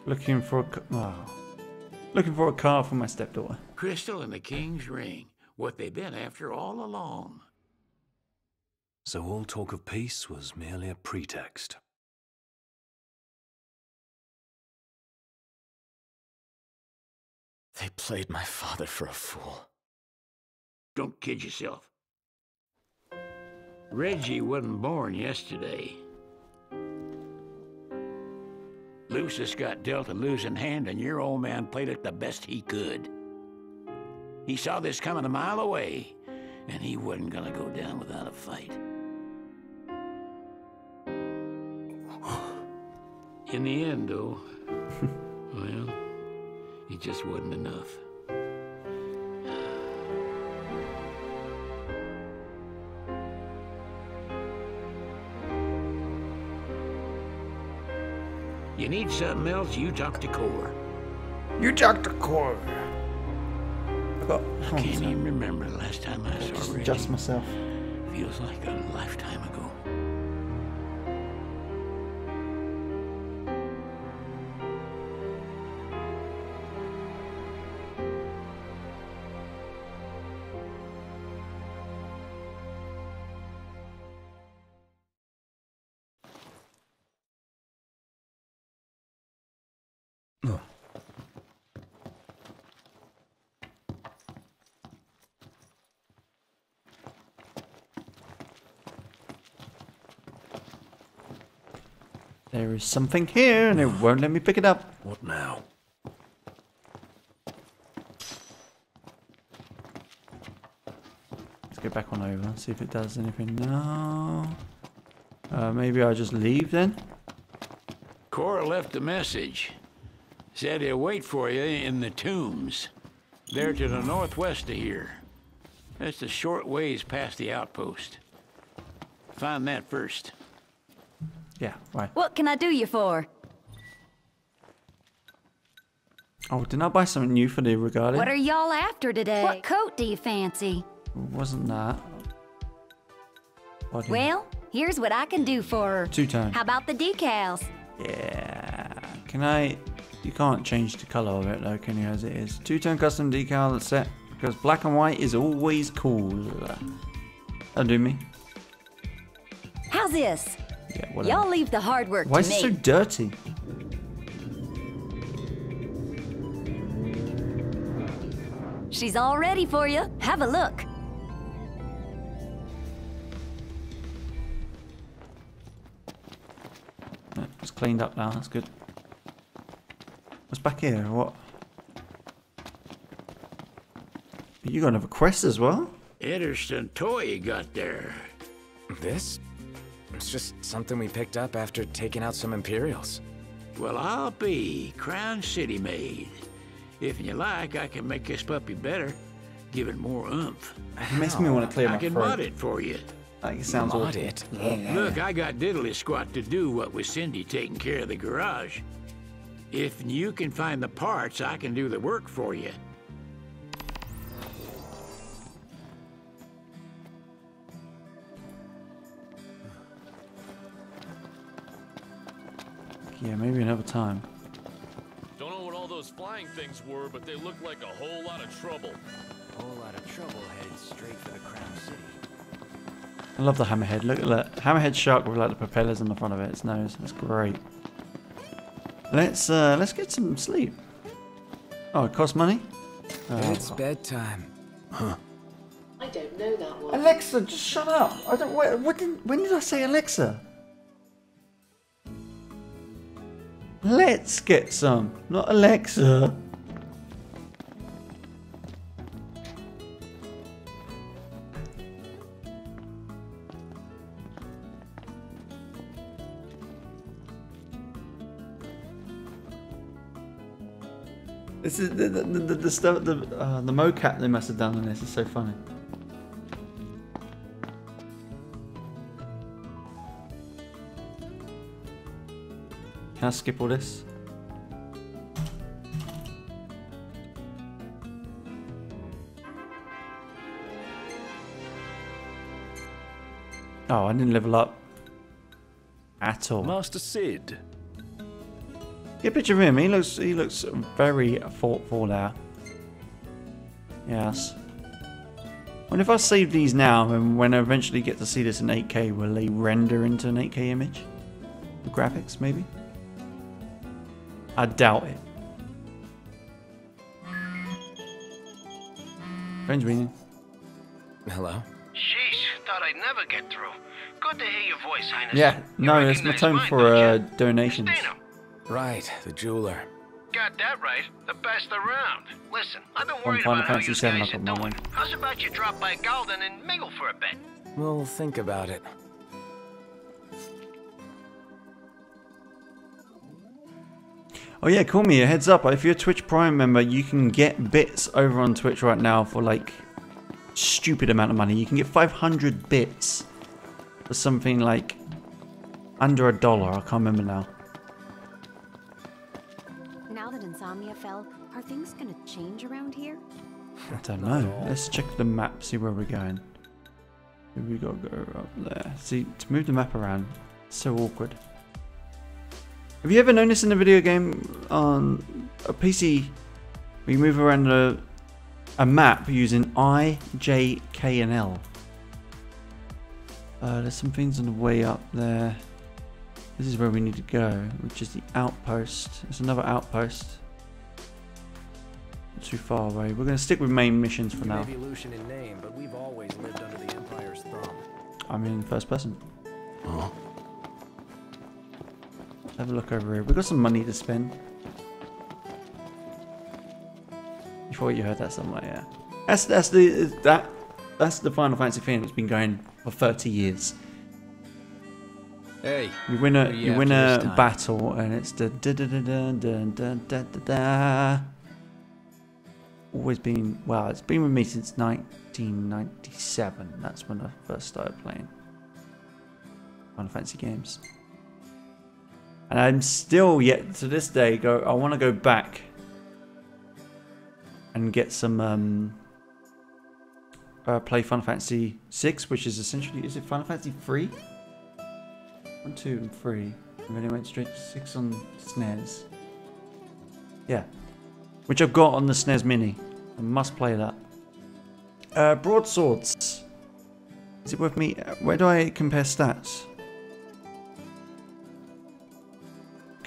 Looking for a. ca- Oh. Looking for a car for my stepdaughter. Crystal and the King's Ring. What they've been after all along. So all talk of peace was merely a pretext. They played my father for a fool. Don't kid yourself. Reggie wasn't born yesterday. Lucis got dealt a losing hand, and your old man played it the best he could. He saw this coming a mile away, and he wasn't gonna go down without a fight. In the end, though, well, it just wasn't enough. You need something else, you talk to Cor. You talk to Cor. I. I can't even remember the last time I saw Just Reggie. adjust myself. Feels like a lifetime ago. There is something here and it won't let me pick it up. What now? Let's get back on over, see if it does anything now. Uh, maybe I just leave then? Cora left a message. Said he'll wait for you in the tombs. They're to the northwest of here. That's a short ways past the outpost. Find that first. Yeah, right. What can I do you for? Oh, didn't I buy something new for the Regalia? What are y'all after today? What coat do you fancy? Wasn't that? Body. Well, here's what I can do for her. Two-tone. How about the decals? Yeah. Can I... You can't change the colour of it though, can you, as it is? Two-tone custom decal that's set, because black and white is always cool. That'll do me. How's this? Yeah, whatever. Y'all leave the hard work Why to is it so dirty? She's all ready for you. Have a look. It's cleaned up now, that's good. What's back here? What? You going got another quest as well? Interesting toy you got there. This? It's just something we picked up after taking out some Imperials. Well, I'll be Crown City made. If you like, I can make this puppy better. Give it more oomph. It makes me want to clear I can throat. mod it for you. Like, it sounds Mod awful. it? Look, I got diddly squat to do what with Cindy taking care of the garage. If you can find the parts, I can do the work for you. Yeah, maybe another time. Don't know what all those flying things were, but they look like a whole lot of trouble. Whole lot of trouble headed straight for the Crown City. I love the hammerhead. Look at that. Hammerhead shark with like the propellers on the front of it. Its nose. That's great. Let's uh let's get some sleep. Oh, it costs money? Oh, It's bedtime. Huh. I don't know that one. Alexa, just shut up. I don't what, what did, when did I say Alexa? Let's get some, not Alexa. This is the the, the, the stuff the uh, the mocap they must have done on this is so funny. Can I skip all this? Oh, I didn't level up at all. Master Cid. Get a picture of him. He looks he looks very thoughtful there. Yes. Wonder if I save these now and when I eventually get to see this in 8K, will they render into an 8K image? The graphics, maybe? I doubt it. Phone's ringing. Hello? Sheesh, thought I'd never get through. Good to hear your voice, Highness. Yeah, no, it's my tone for uh, donations. Right, the jeweler. Got that right. The best around. Listen, I've been On worried Final about how Fantasy you VII, guys I are got my doing. one. How's about you drop by Galdin and mingle for a bit? We'll think about it. Oh yeah, call me a heads up. If you're a Twitch Prime member, you can get bits over on Twitch right now for like stupid amount of money. You can get 500 bits for something like under a dollar. I can't remember now. Now that Insomnia fell, are things gonna change around here? I don't know. Let's check the map, see where we're going. We gotta go up there. See, to move the map around, it's so awkward. Have you ever noticed in a video game on a PC, we move around a, a map using I, J, K, and L? Uh, there's some things on the way up there. This is where we need to go, which is the outpost. There's another outpost. Not too far away. We're going to stick with main missions for now. Lucian in name, but we've always lived under the Empire's thumb. I'm in first person. Have a look over here. We've got some money to spend. You thought you heard that somewhere, yeah. That's that's the that That's the Final Fantasy thing that's been going for 30 years. Hey. You win a you win a battle and it's the da da da da da da da da da. Always been well, it's been with me since 1997. That's when I first started playing Final Fantasy games. And I'm still yet to this day go I want to go back and get some um uh, play Final Fantasy 6 which is essentially is it Final Fantasy 3? One, two, and three. And then it went straight to six on SNES. Yeah. Which I've got on the SNES Mini. I must play that. Uh, broadswords. Is it worth me? uh, Where do I compare stats?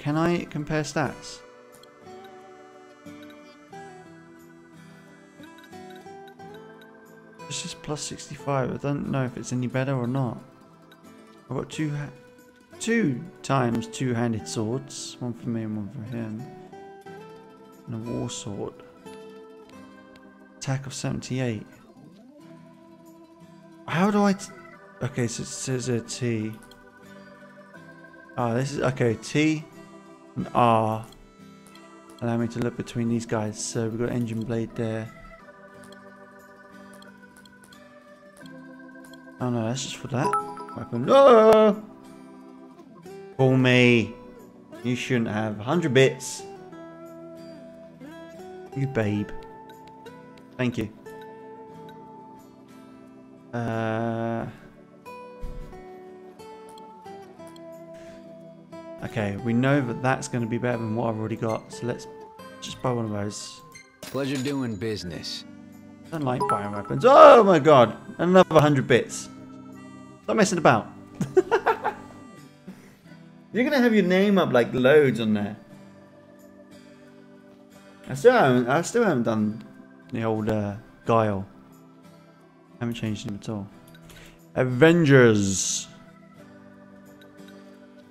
Can I compare stats? It's just plus 65. I don't know if it's any better or not. I've got two two times two-handed swords. One for me and one for him. And a war sword. Attack of 78. How do I... Okay, so it says a T. Ah, this is... Okay, T and R. Allow me to look between these guys. So we've got engine blade there. Oh no, that's just for that weapon. No! Koolme. You shouldn't have. 100 bits. You babe. Thank you. Uh... Okay, we know that that's going to be better than what I've already got, so let's just buy one of those. Pleasure doing business. I don't like buying weapons. Oh my god! Another 100 bits. Stop messing about. You're gonna have your name up like loads on there. I still haven't, I still haven't done the old uh, Guile. haven't changed him at all. Avengers.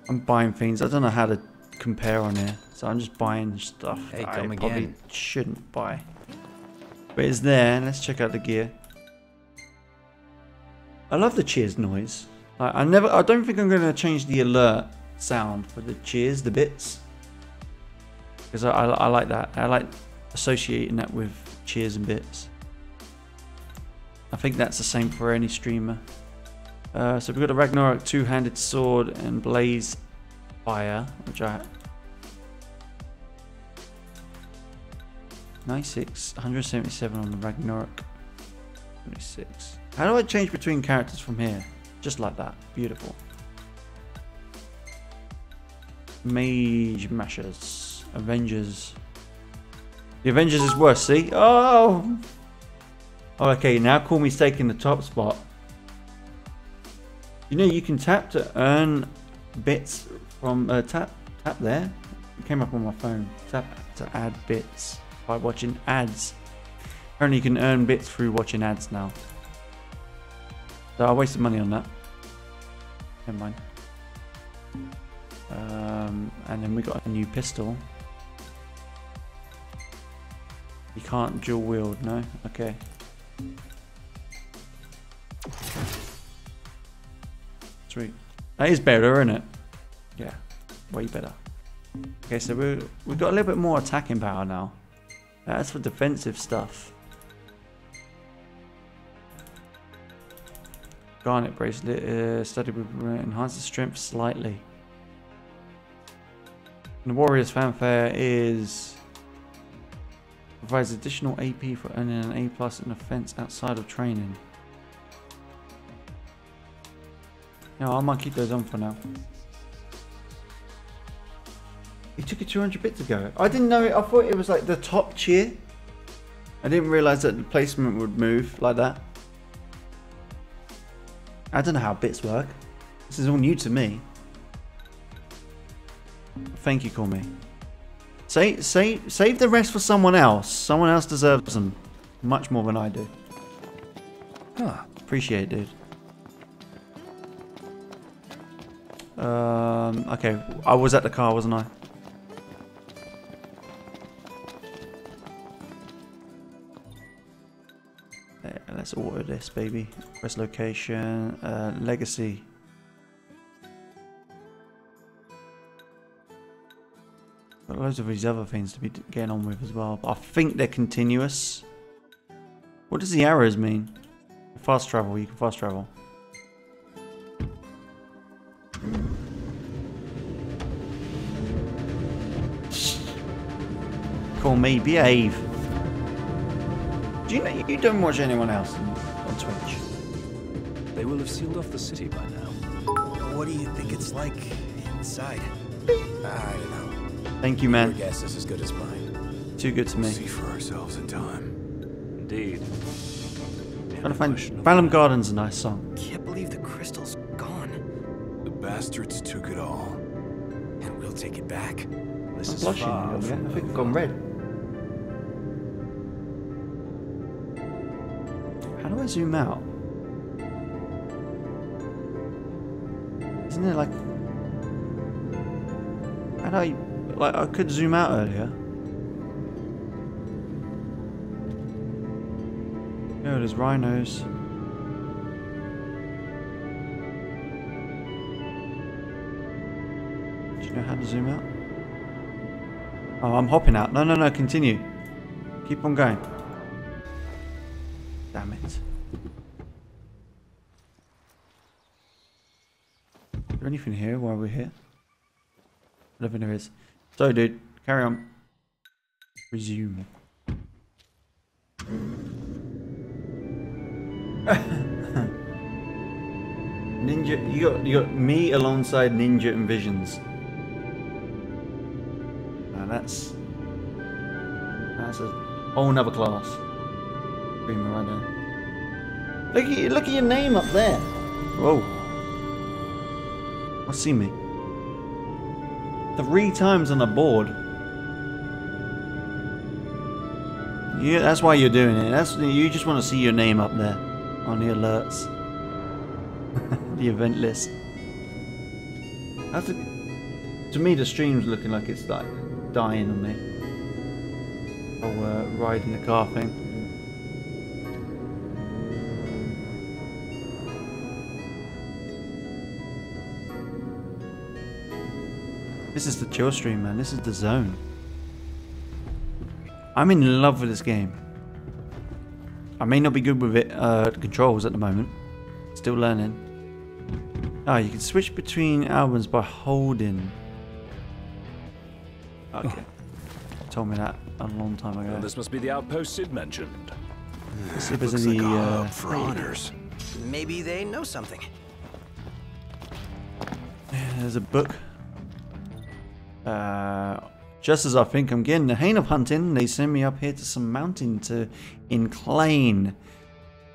I'm buying things. I don't know how to compare on here. So I'm just buying stuff Hey, I probably again. shouldn't buy. But it's there. Let's check out the gear. I love the cheers noise. I, I never. I don't think I'm going to change the alert sound for the cheers, the bits, because I, I, I like that. I like associating that with cheers and bits. I think that's the same for any streamer. Uh, so we've got a Ragnarok two-handed sword and blaze fire, which I 96, 177 on the Ragnarok. 26. How do I change between characters from here? Just like that. Beautiful. Mage Mashers. Avengers. The Avengers is worse, see? Oh! oh okay, now Koolme taking the top spot. You know, you can tap to earn bits from... Uh, tap, tap there. It came up on my phone. Tap to add bits by watching ads. Apparently you can earn bits through watching ads now. So I wasted money on that. Never mind. Um, and then we got a new pistol. You can't dual wield, no? Okay. Sweet. That is better, isn't it? Yeah, way better. Okay, so we we've got a little bit more attacking power now. That's for defensive stuff. Garnet bracelet uh, studied with enhances strength slightly. And the warrior's fanfare is provides additional AP for earning an A plus in offense outside of training. Yeah, I might keep those on for now. He took it 200 bits ago. I didn't know it. I thought it was like the top tier. I didn't realize that the placement would move like that. I don't know how bits work. This is all new to me. Thank you, Koolme. Say, say, save the rest for someone else. Someone else deserves them much more than I do. Huh. Appreciate it, dude. Um, okay, I was at the car, wasn't I? There, let's auto this, baby. Press location, uh, legacy. Got loads of these other things to be getting on with as well. But I think they're continuous. What does the arrows mean? Fast travel, you can fast travel. Koolme, behave. Do you know you don't watch anyone else on Twitch? They will have sealed off the city by now. What do you think it's like inside? I don't know. Thank you, man. Your guess is as good as mine. Too good to me. See for ourselves in time. Indeed. Trying to find Phantom Garden's a nice song. Can't believe the crystal's gone. The bastards took it all. And we'll take it back. This I'm is blushing a far little bit. I think I've gone red. How do I zoom out? Isn't it like... How do I... Like, I could zoom out earlier. Oh, there's rhinos. Know how to zoom out? Oh, I'm hopping out. No, no, no, continue. Keep on going. Damn it. Is there anything here while we're here? Whatever there is. So, dude, carry on. Resume. Ninja, you got you got me alongside Ninja and Visions. Now that's that's a whole nother class. Screaming right there. Look at look at your name up there. Whoa. I see me. Three times on the board. Yeah, that's why you're doing it. That's you just want to see your name up there on the alerts, the event list. That's a, to me, the stream's looking like it's like dying on me. Oh, uh, riding the car thing. This is the chill stream, man. This is the zone. I'm in love with this game. I may not be good with it, uh, controls at the moment. Still learning. Oh, you can switch between albums by holding. Okay. Told me that a long time ago. Well, this must be the outpost Cid mentioned. Let's see if there's any. like uh, for honors. Maybe they know something. There's a book. Uh, just as I think I'm getting the hang of hunting, they send me up here to some mountain to Incline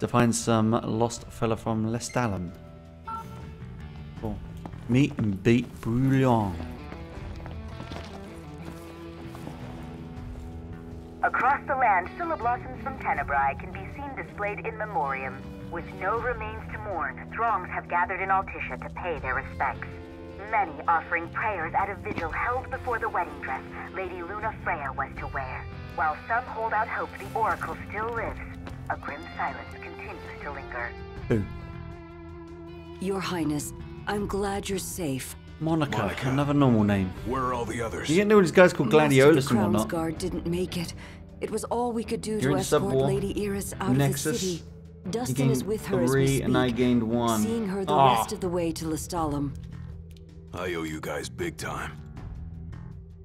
to find some lost fella from Lestallum. Cool. Meet and beat Bouillon. Across the land, blossoms from Tenebrae can be seen displayed in memoriam. With no remains to mourn, throngs have gathered in Altissia to pay their respects. Many offering prayers at a vigil held before the wedding dress Lady Luna Freya was to wear. While some hold out hope the Oracle still lives, a grim silence continues to linger. Who? Your Highness, I'm glad you're safe. Monica, another normal name. Where are all the others? You get to know these guys called Gladiolus and whatnot. Guard didn't make it. It was all we could do You're to escort Subwar. Lady Iris out Nexus. of the city. Dustin gained is with her as we speak, and I gained one. seeing her the Ah. rest of the way to Lestallum. I owe you guys big time.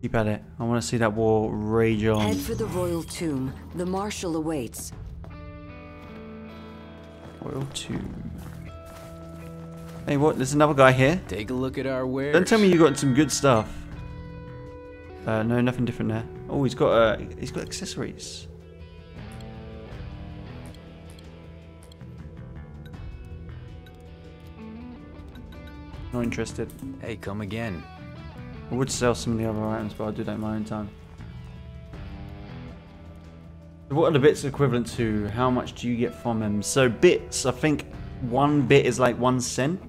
Keep at it. I want to see that war rage on. Head for the royal tomb. The marshal awaits. Royal tomb. Hey, what? There's another guy here. Take a look at our wares. Don't tell me you got some good stuff. Uh, no, nothing different there. Oh, he's got uh, he's got accessories. Not interested. Hey, come again. I would sell some of the other items, but I'll do that in my own time. What are the bits equivalent to? How much do you get from them? So bits, I think one bit is like one cent.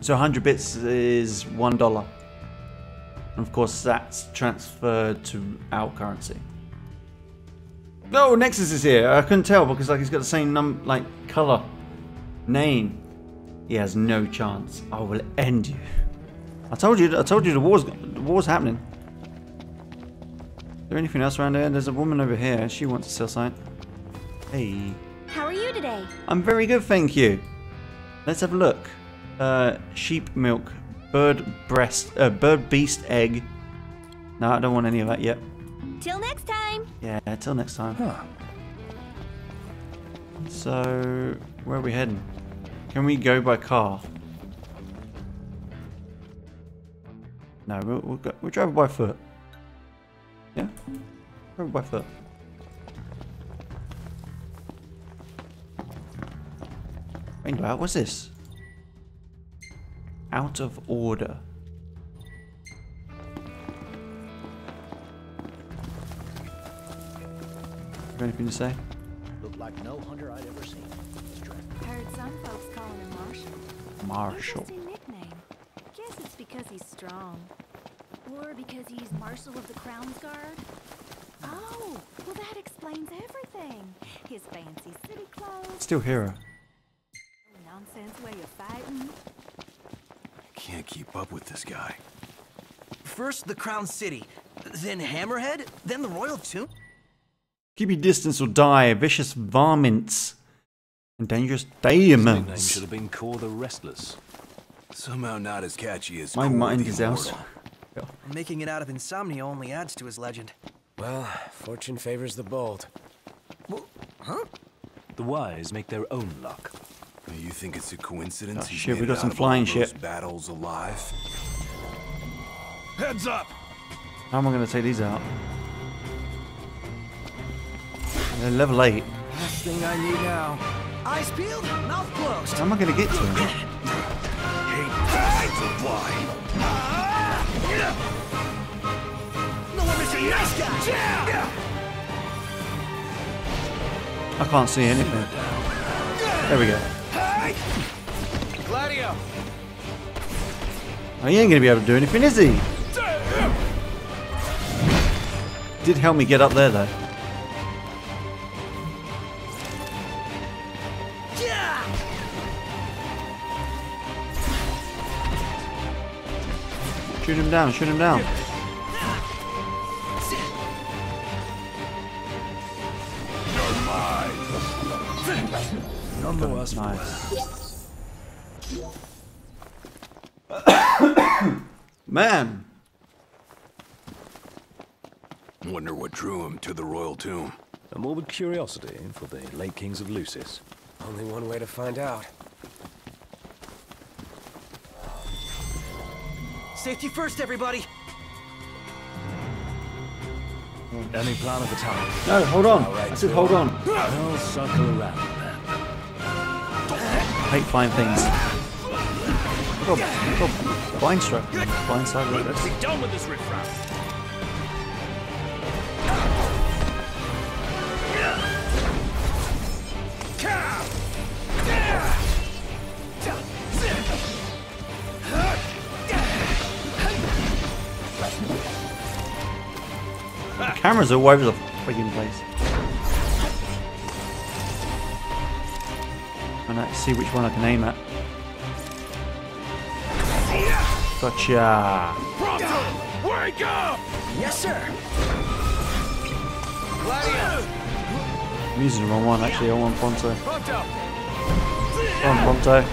So 100 bits is one dollar. And of course, that's transferred to our currency. No, Nexus is here. I couldn't tell because like he's got the same num like color, name. He has no chance. I will end you. I told you. I told you the war's the war's happening. Is there anything else around here? There's a woman over here. She wants to sell something. Hey. How are you today? I'm very good, thank you. Let's have a look. Uh, sheep milk, bird breast, uh, bird beast egg. No, I don't want any of that yet. Till next time. Yeah, till next time. So, where are we heading? Can we go by car? No, we'll, we'll, go, we'll travel by foot. Yeah? Travel by foot. Rainbow out, what's this? Out of order. Have anything to say? Looked like no hunter I'd ever seen. Heard some folks calling him Marshall. Marshall. Interesting nickname. Guess it's because he's strong. Or because he's Marshal of the Crown's Guard. Oh, well that explains everything. His fancy city clothes, Still hero. nonsense way of fighting. Can't keep up with this guy. First the Crown City, then Hammerhead, then the Royal Tomb. Keep your distance or die, vicious varmints and dangerous His nickname diamonds. should have been Cor the Restless. Somehow not as catchy as My Core mind the is else. Immortal. Making it out of insomnia only adds to his legend. Well, fortune favors the bold. Huh? The wise make their own luck. You think it's a coincidence? Oh, shit, we got some out of all flying those shit. Battles alive. Heads up! How am I going to take these out? They're level 8. Last thing I need now. Eyes peeled, mouth closed. How am I going to get to them? No one missing nice guy. I can't see anything. There we go. Gladio! Oh, he ain't to be able to do anything, is he? Did help me get up there, though. Shoot him down, shoot him down. None the worse. Nice. Man, Wonder what drew him to the royal tomb. A morbid curiosity for the late kings of Lucis. Only one way to find out. Safety first, everybody. Any plan of attack? no, hold on. All right, I said hold on. I'll circle around then. I hate flying things. Look up. Blind strike. Blind side like Let's this. be done with this riffraff. The cameras are all over the freaking place. See which one I can aim at. Gotcha. Prompto! Wake up! Yes, sir. Gladio! I'm using the wrong one actually. I want Prompto. Prompto! Come on, Prompto.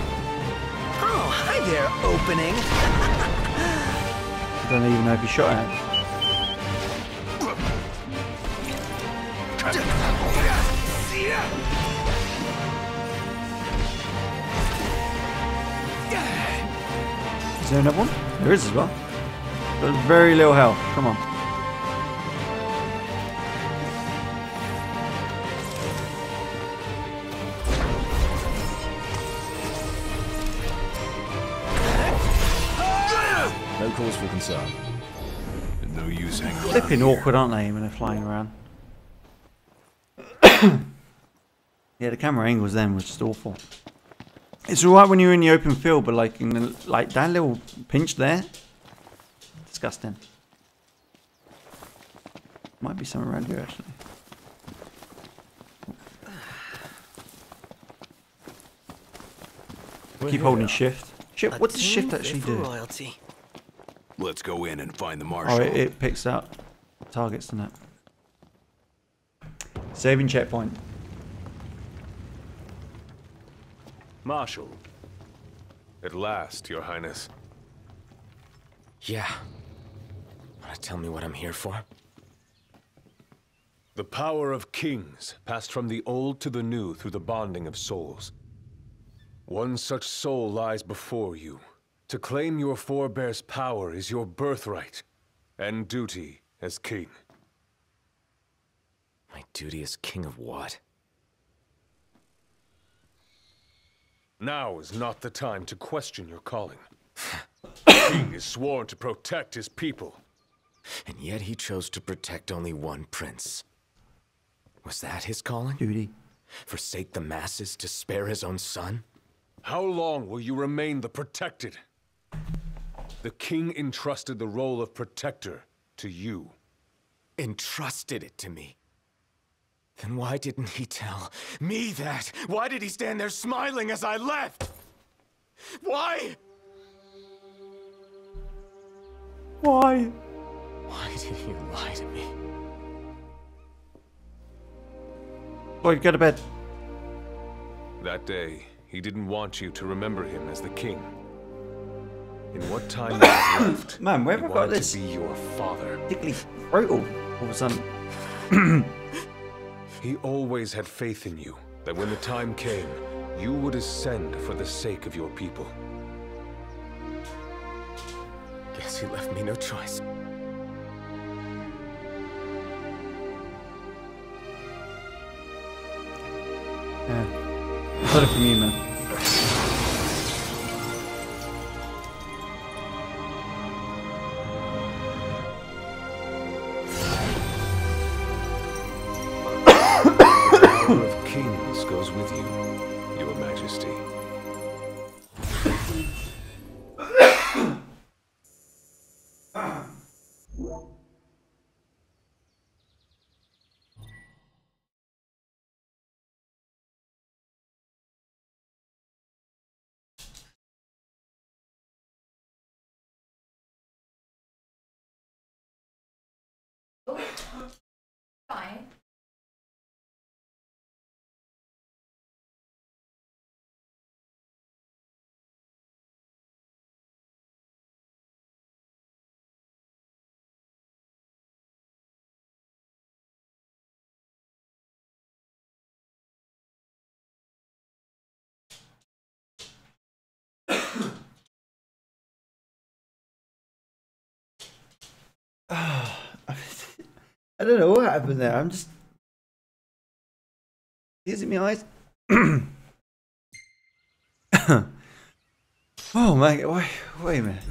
Oh, hi there, opening. I don't even know if he shot at Is there another one? There is as well. But very little health. Come on. No cause for concern. No use hanging around. Flipping awkward, aren't they, when they're flying around? yeah, the camera angles then was just awful. It's alright when you're in the open field, but like in the, like that little pinch there. Disgusting. Might be somewhere around here actually. We're Keep holding shift. Shift. What does shift actually do? Royalty. Let's go in and find the marshal. Oh, it, it picks up targets, doesn't it? Saving checkpoint. Marshal. At last, Your Highness. Yeah. Wanna tell me what I'm here for? The power of kings passed from the old to the new through the bonding of souls. One such soul lies before you. To claim your forebear's power is your birthright and duty as king. My duty as king of what? Now is not the time to question your calling. the king is sworn to protect his people. And yet he chose to protect only one prince. Was that his calling? Duty. Forsake the masses to spare his own son? How long will you remain the protected? The king entrusted the role of protector to you. Entrusted it to me? Then why didn't he tell me that? Why did he stand there smiling as I left? Why? Why? Why did he lie to me? Boy, go to bed. That day, he didn't want you to remember him as the king. In what time you have left, Man, where have I got wanted this? to be your father. Tickly throat all all of a sudden. He always had faith in you, that when the time came, you would ascend for the sake of your people. Guess he left me no choice. Yeah. It from you, man. Oh. I don't know what happened there. I'm just. In my eyes. oh my god! Wait, wait a minute.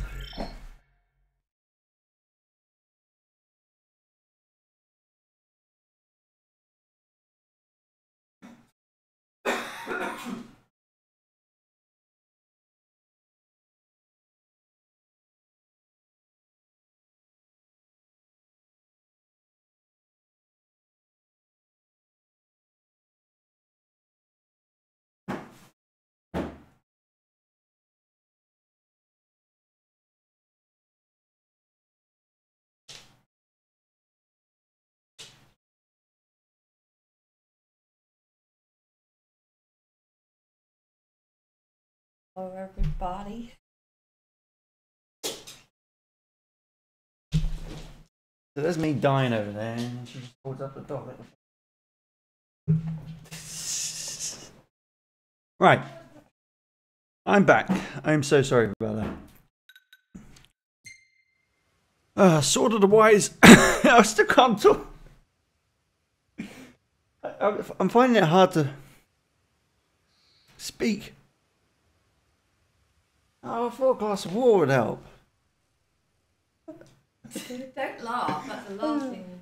Hello, everybody. So there's me dying over there, and she just holds up the dog. Right. I'm back. I'm so sorry about that. Ah, Sword of the Wise. I still can't talk. I'm finding it hard to speak. Oh, I thought a glass of water would help. Don't laugh. That's the last thing.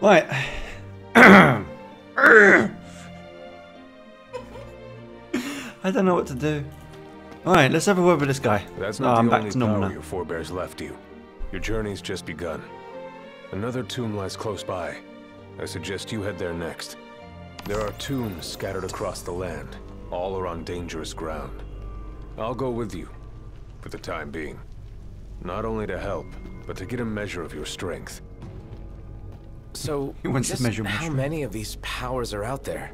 Right. I don't know what to do. Alright, let's have a word with this guy. That's Oh, not I'm back only to normal power now. your forebears left you. Your journey's just begun. Another tomb lies close by. I suggest you head there next. There are tombs scattered across the land. All are on dangerous ground. I'll go with you, for the time being. Not only to help, but to get a measure of your strength. So, He wants to just measure how many of these powers are out there?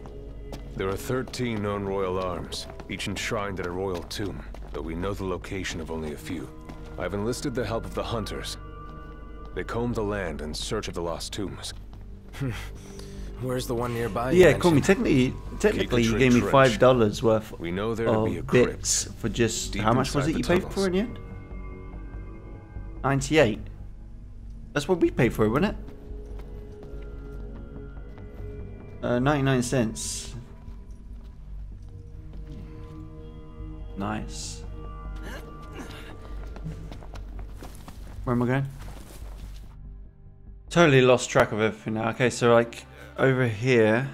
There are 13 known royal arms, each enshrined at a royal tomb, though we know the location of only a few. I've enlisted the help of the hunters. They comb the land in search of the lost tombs. Where's the one nearby? Yeah, Koolme. Technically, technically, you gave me five dollars worth We know there to be a of bits for just deep how much was it you paid tunnels. for in the end? Ninety-eight. That's what we paid for it, wasn't it? Uh, ninety-nine cents. Nice. Where am I going? Totally lost track of everything now. Okay, so like over here.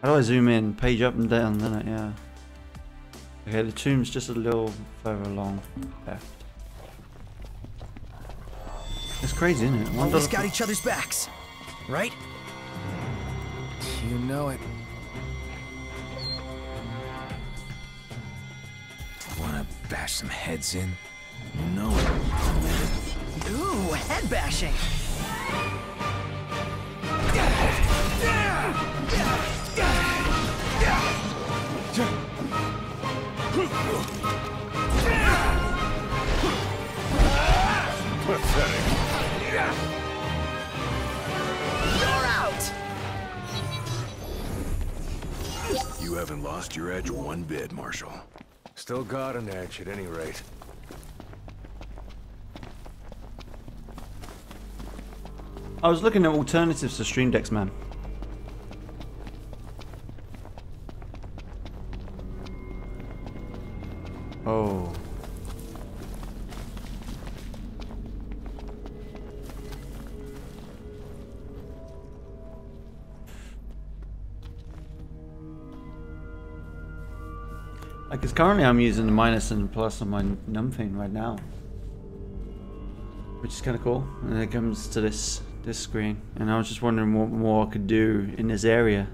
How do I zoom in? Page up and down, then it? Yeah. Okay, the tomb's just a little further along left. It's crazy, isn't it? One Always got each other's backs, right? You know it. Wanna bash some heads in? You know it. Ooh, head bashing. You're out. You haven't lost your edge one bit, Marshal. Still got an edge at any rate. I was looking at alternatives to Stream Decks, man. Oh. Because currently I'm using the minus and plus on my num thing right now. Which is kind of cool. And then it comes to this this screen. And I was just wondering what more I could do in this area.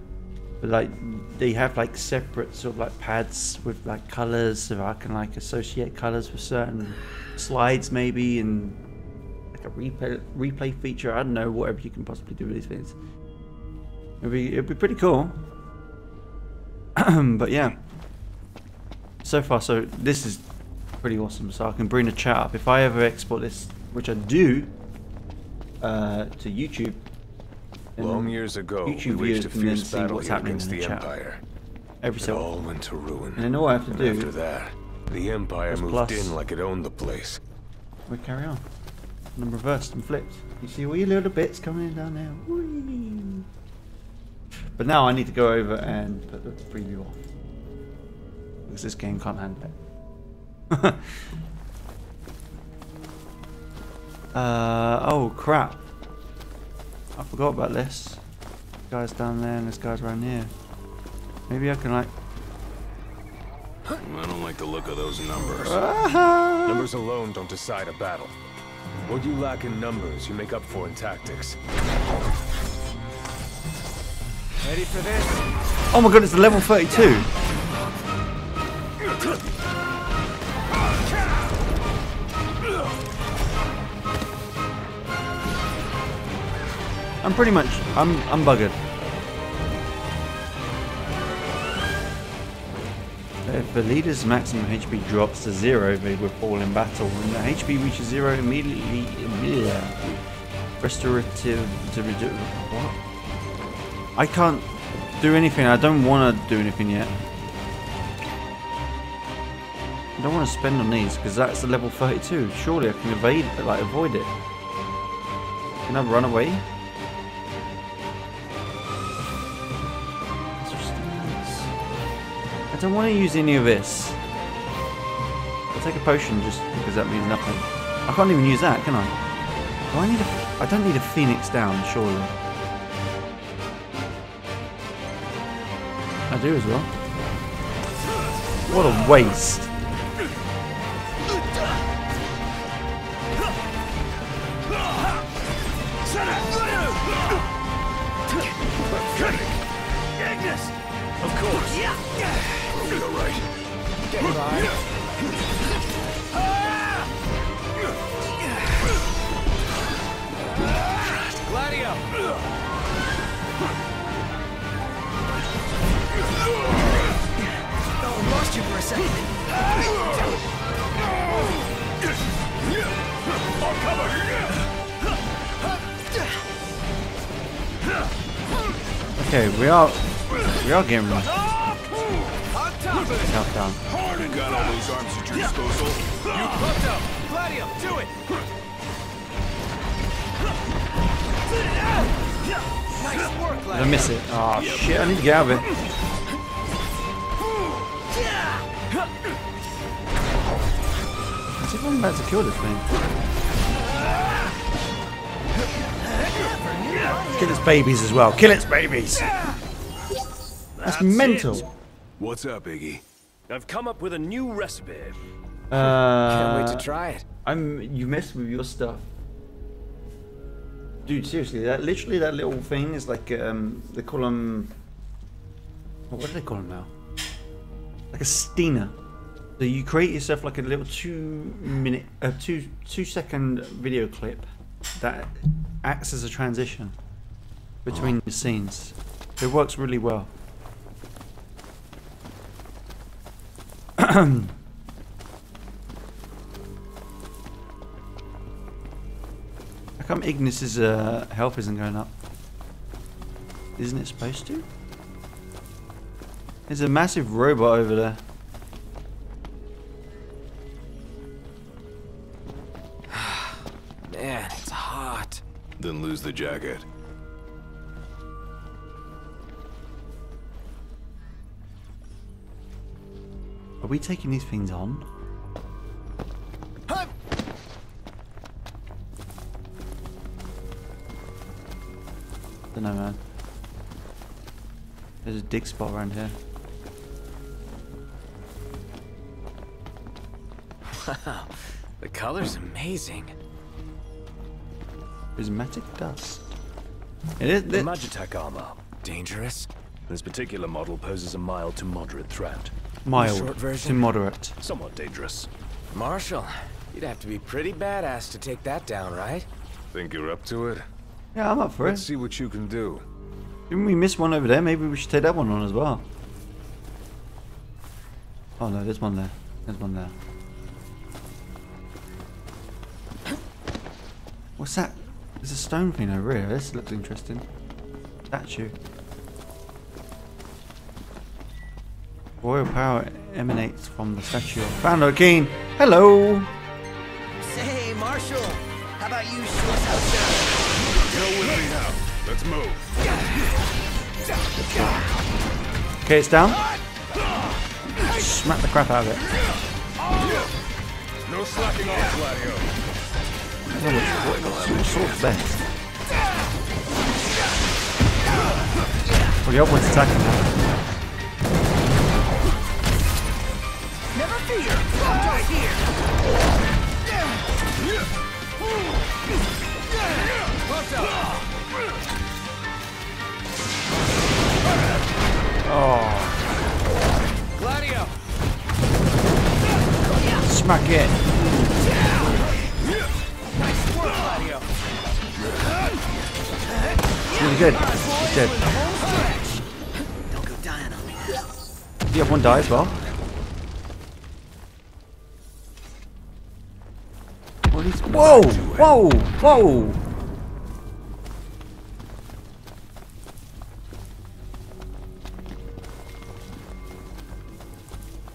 But like, they have like separate sort of like pads with like colors so I can like associate colors with certain slides maybe and like a replay replay feature. I don't know, whatever you can possibly do with these things. It'd be, it'd be pretty cool. but yeah so far so this is pretty awesome so I can bring the chat up if I ever export this which I do uh, to YouTube Long years ago, YouTube we viewers a fierce see battle what's happening against in the the chat Empire. every It so all went to ruin. and then all I have to And do after that, the Empire moved plus. in like it owned the place. we carry on and I'm reversed and flipped you see all your little bits coming in down there Whee! but now I need to go over and put the preview off because this game can't handle it Uh, oh crap. I forgot about this. This guy's down there and this guy's around here. Maybe I can like... I don't like the look of those numbers. Numbers alone don't decide a battle. What you lack in numbers, you make up for in tactics. Ready for this? Oh my god, it's level 32! I'm pretty much... I'm, I'm buggered. If the leader's maximum HP drops to zero, they will fall in battle. When the HP reaches zero, immediately... Restorative... To what? I can't do anything. I don't want to do anything yet. I don't want to spend on these because that's the level 32. Surely I can evade, like avoid it. Can I run away? Don't want to use any of this. I'll take a potion just because that means nothing. I can't even use that, can I? Do I need a... I don't need a phoenix down, surely. I do as well. What a waste. Gladio! Oh, lost you for a second. Okay, we are we are getting On top of it! down. All those arms at your disposal. You pumped up! Gladio, do it! Nice work, Did I miss it? Oh shit! I need to get out of it. As if I'm about to kill this thing. Kill its babies as well. Kill its babies. That's mental. What's up, Iggy? I've come up with a new recipe. Uh, Can't wait to try it. I'm. You mess with your stuff, dude. Seriously, that literally that little thing is like um. They call them. What do they call them now? Like a steamer. So you create yourself like a little two minute, a two two second video clip that acts as a transition between the scenes. It works really well. How come Ignis's uh, health isn't going up? Isn't it supposed to? There's a massive robot over there. Man, it's hot. Then lose the jacket. Are we taking these things on? Don't know, man. There's a dig spot around here. Wow, the color's amazing. Prismatic dust. It is. The It, Magitek armor. Dangerous? This particular model poses a mild to moderate threat. Mild to version? moderate. Somewhat dangerous. Marshall, you'd have to be pretty badass to take that down, right? Think you're up to it? Yeah, I'm up for Let's it. see what you can do. Didn't we miss one over there? Maybe we should take that one on as well. Oh no, there's one there. There's one there. What's that? There's a stone thing over here. This looks interesting. Statue. Royal power emanates from the statue. Found a keen. Hello. Say, Marshall, how about you show us how it's done? Go with me now. Let's move. Okay, it's down. Smack the crap out of it. No slacking off, Gladio. I don't know which, what, what sword's best. Well, the other one's attacking now. Never fear, I'm right here. Up! Oh, Gladio! smack it. Nice work, Gladio! Really good. He's dead. Don't go dying on me. The one die as well. Is? Whoa! Whoa! Whoa!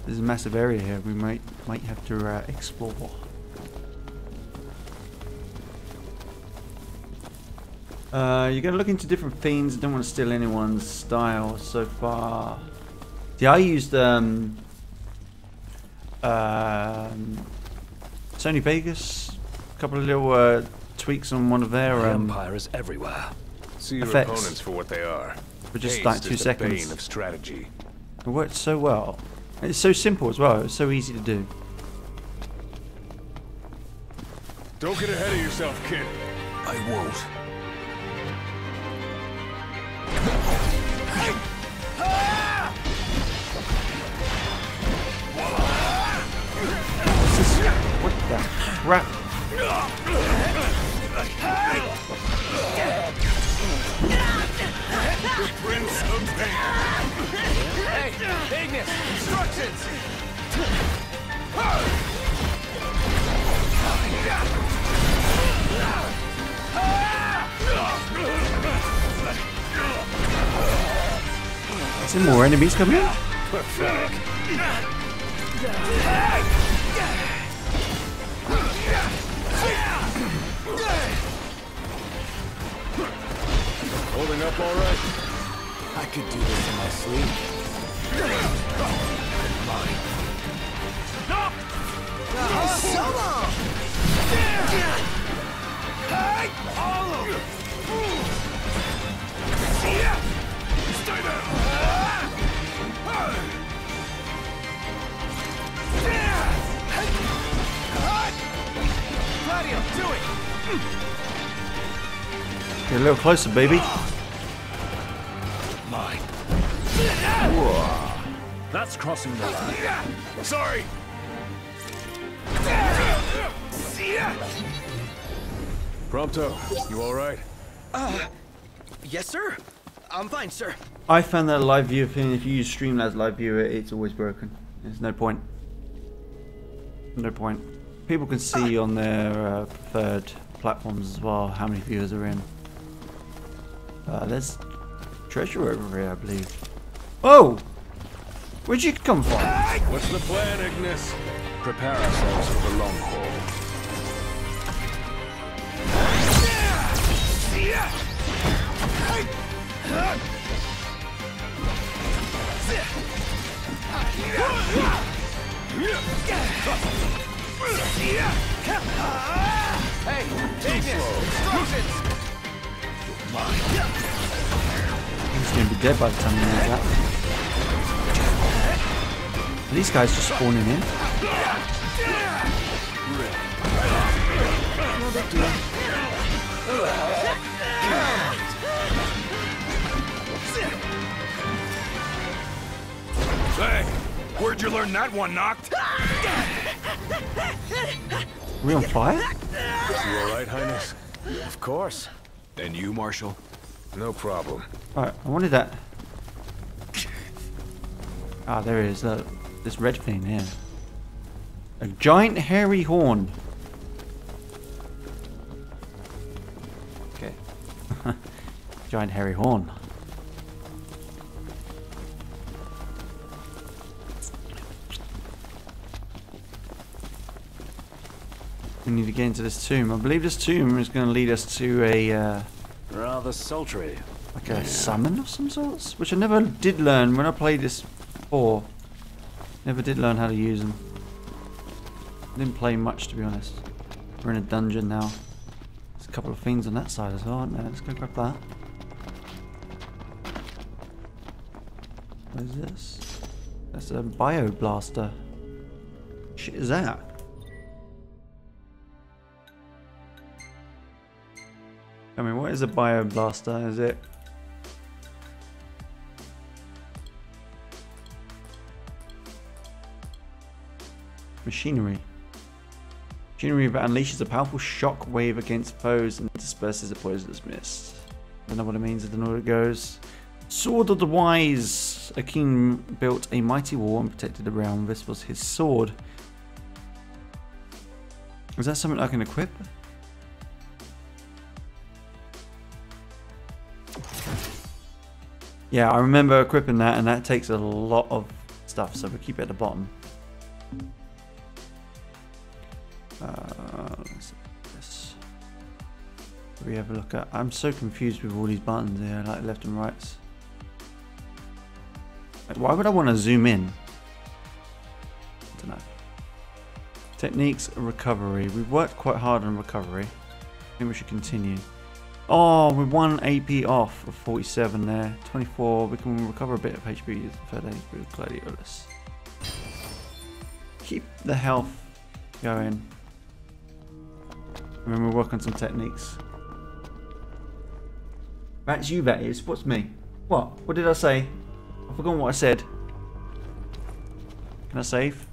There's a massive area here. We might might have to uh, explore. Uh, you're gonna look into different themes. I don't want to steal anyone's style so far. See, I used um, um, Sony Vegas. A couple of little uh, tweaks on one of their The um, Empire is everywhere. See your Effects. opponents for what they are. For just Haste like two is the seconds. bane of strategy. It worked so well. It's so simple as well. It's so easy to do. Don't get ahead of yourself, kid. I won't. Crap. The Prince of Pain. Hey, Ignis, instructions! Some more enemies coming in? Pathetic. Holding up all right? I could do this in my sleep. So long! Hey, all of you! Stay there! Gladio, do it! Get a little closer, baby. Mine. That's crossing the line. Sorry. Prompto, you all right? Uh, yes, sir. I'm fine, sir. I found that live viewer thing, if you use Streamlabs live viewer, it's always broken. There's no point. No point. People can see on their uh, preferred platforms as well how many viewers are in. Uh, there's treasure over here, I believe. Oh! Where'd you come from? What's the plan, Ignis? Prepare ourselves for the long haul. Hey, Ignis, instructions! He's gonna be dead by the time he knows that. Are these guys just spawning in? Hey, where'd you learn that one, Noct? Are we on fire? You all right, Highness? Of course. And you, Marshal? No problem. Alright, I wanted that. Ah, there it is. Uh, this red thing here. A giant hairy horn. Okay. giant hairy horn. We need to get into this tomb. I believe this tomb is going to lead us to a uh, Rather sultry. like a summon of some sorts, which I never did learn when I played this before. Never did learn how to use them. Didn't play much to be honest. We're in a dungeon now. There's a couple of things on that side as well, aren't there? Let's go grab that. What is this? That's a bio blaster. Shit is that? I mean, what is a bio blaster? Is it machinery? Machinery that unleashes a powerful shock wave against foes and disperses a poisonous mist. I don't know what it means. I don't know where it goes. Sword of the Wise. A king built a mighty wall and protected the realm. This was his sword. Is that something I can equip? Yeah, I remember equipping that, and that takes a lot of stuff, so we'll keep it at the bottom. Uh, let's. We have a look at. I'm so confused with all these buttons here, like left and rights. Why would I want to zoom in? I don't know. Techniques recovery. We've worked quite hard on recovery. I think we should continue. Oh, with one AP off of 47 there. 24. We can recover a bit of HP. Third HP with Gladiolus. Keep the health going. And then we'll work on some techniques. That's you, that is. What's me? What? What did I say? I've forgotten what I said. Can I save?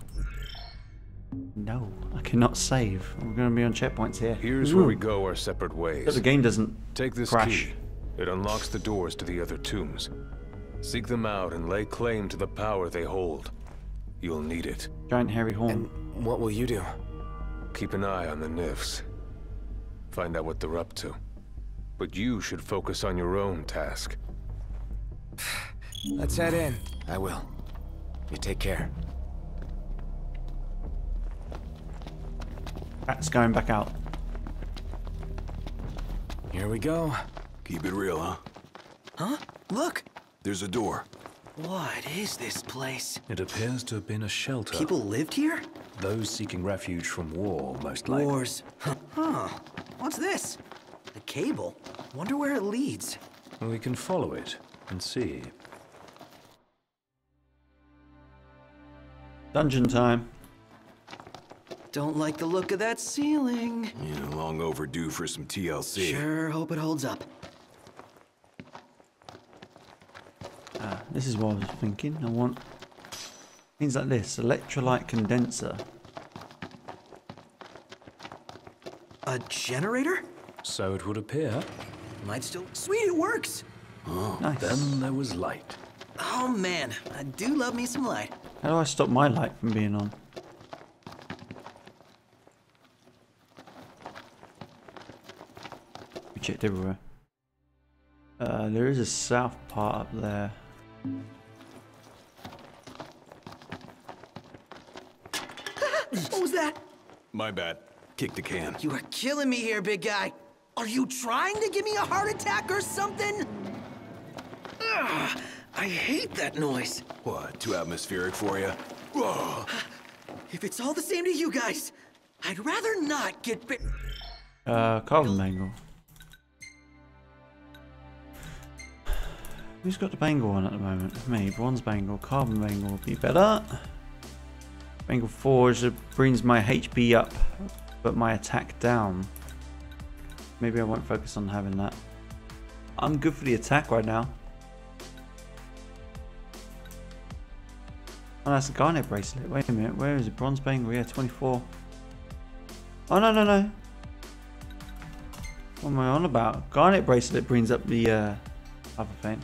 No, I cannot save. We're going to be on checkpoints here. Here's where hmm. we go our separate ways. But the game doesn't Take this crash. key. It unlocks the doors to the other tombs. Seek them out and lay claim to the power they hold. You'll need it. Giant hairy horn. And What will you do? Keep an eye on the Nifs. Find out what they're up to. But you should focus on your own task. Let's head in. I will. You take care. That's going back out. Here we go. Keep it real, huh? Huh? Look! There's a door. What is this place? It appears to have been a shelter. People lived here? Those seeking refuge from war, most likely. Wars. Huh. What's this? A cable? Wonder where it leads. We can follow it and see. Dungeon time. Don't like the look of that ceiling. Yeah, long overdue for some TLC. Sure hope it holds up. Ah, this is what I was thinking. I want things like this. Electrolyte condenser. A generator? So it would appear. Might still. Sweet, it works! Oh, Nice. Then there was light. Oh man, I do love me some light. How do I stop my light from being on? Checked everywhere. Uh, there is a south part up there. What was that? My bad. Kick the can. You are killing me here, big guy. Are you trying to give me a heart attack or something? Ugh, I hate that noise. What, too atmospheric for you? Whoa. If it's all the same to you guys, I'd rather not get bit. Uh, carbon bangle. Who's got the bangle on at the moment? Me. Bronze bangle. Carbon bangle would be better. Bangle forge brings my HP up, but my attack down. Maybe I won't focus on having that. I'm good for the attack right now. Oh, that's a garnet bracelet. Wait a minute. Where is it? Bronze bangle. Yeah, 24. Oh, no, no, no. What am I on about? Garnet bracelet brings up the uh, other thing.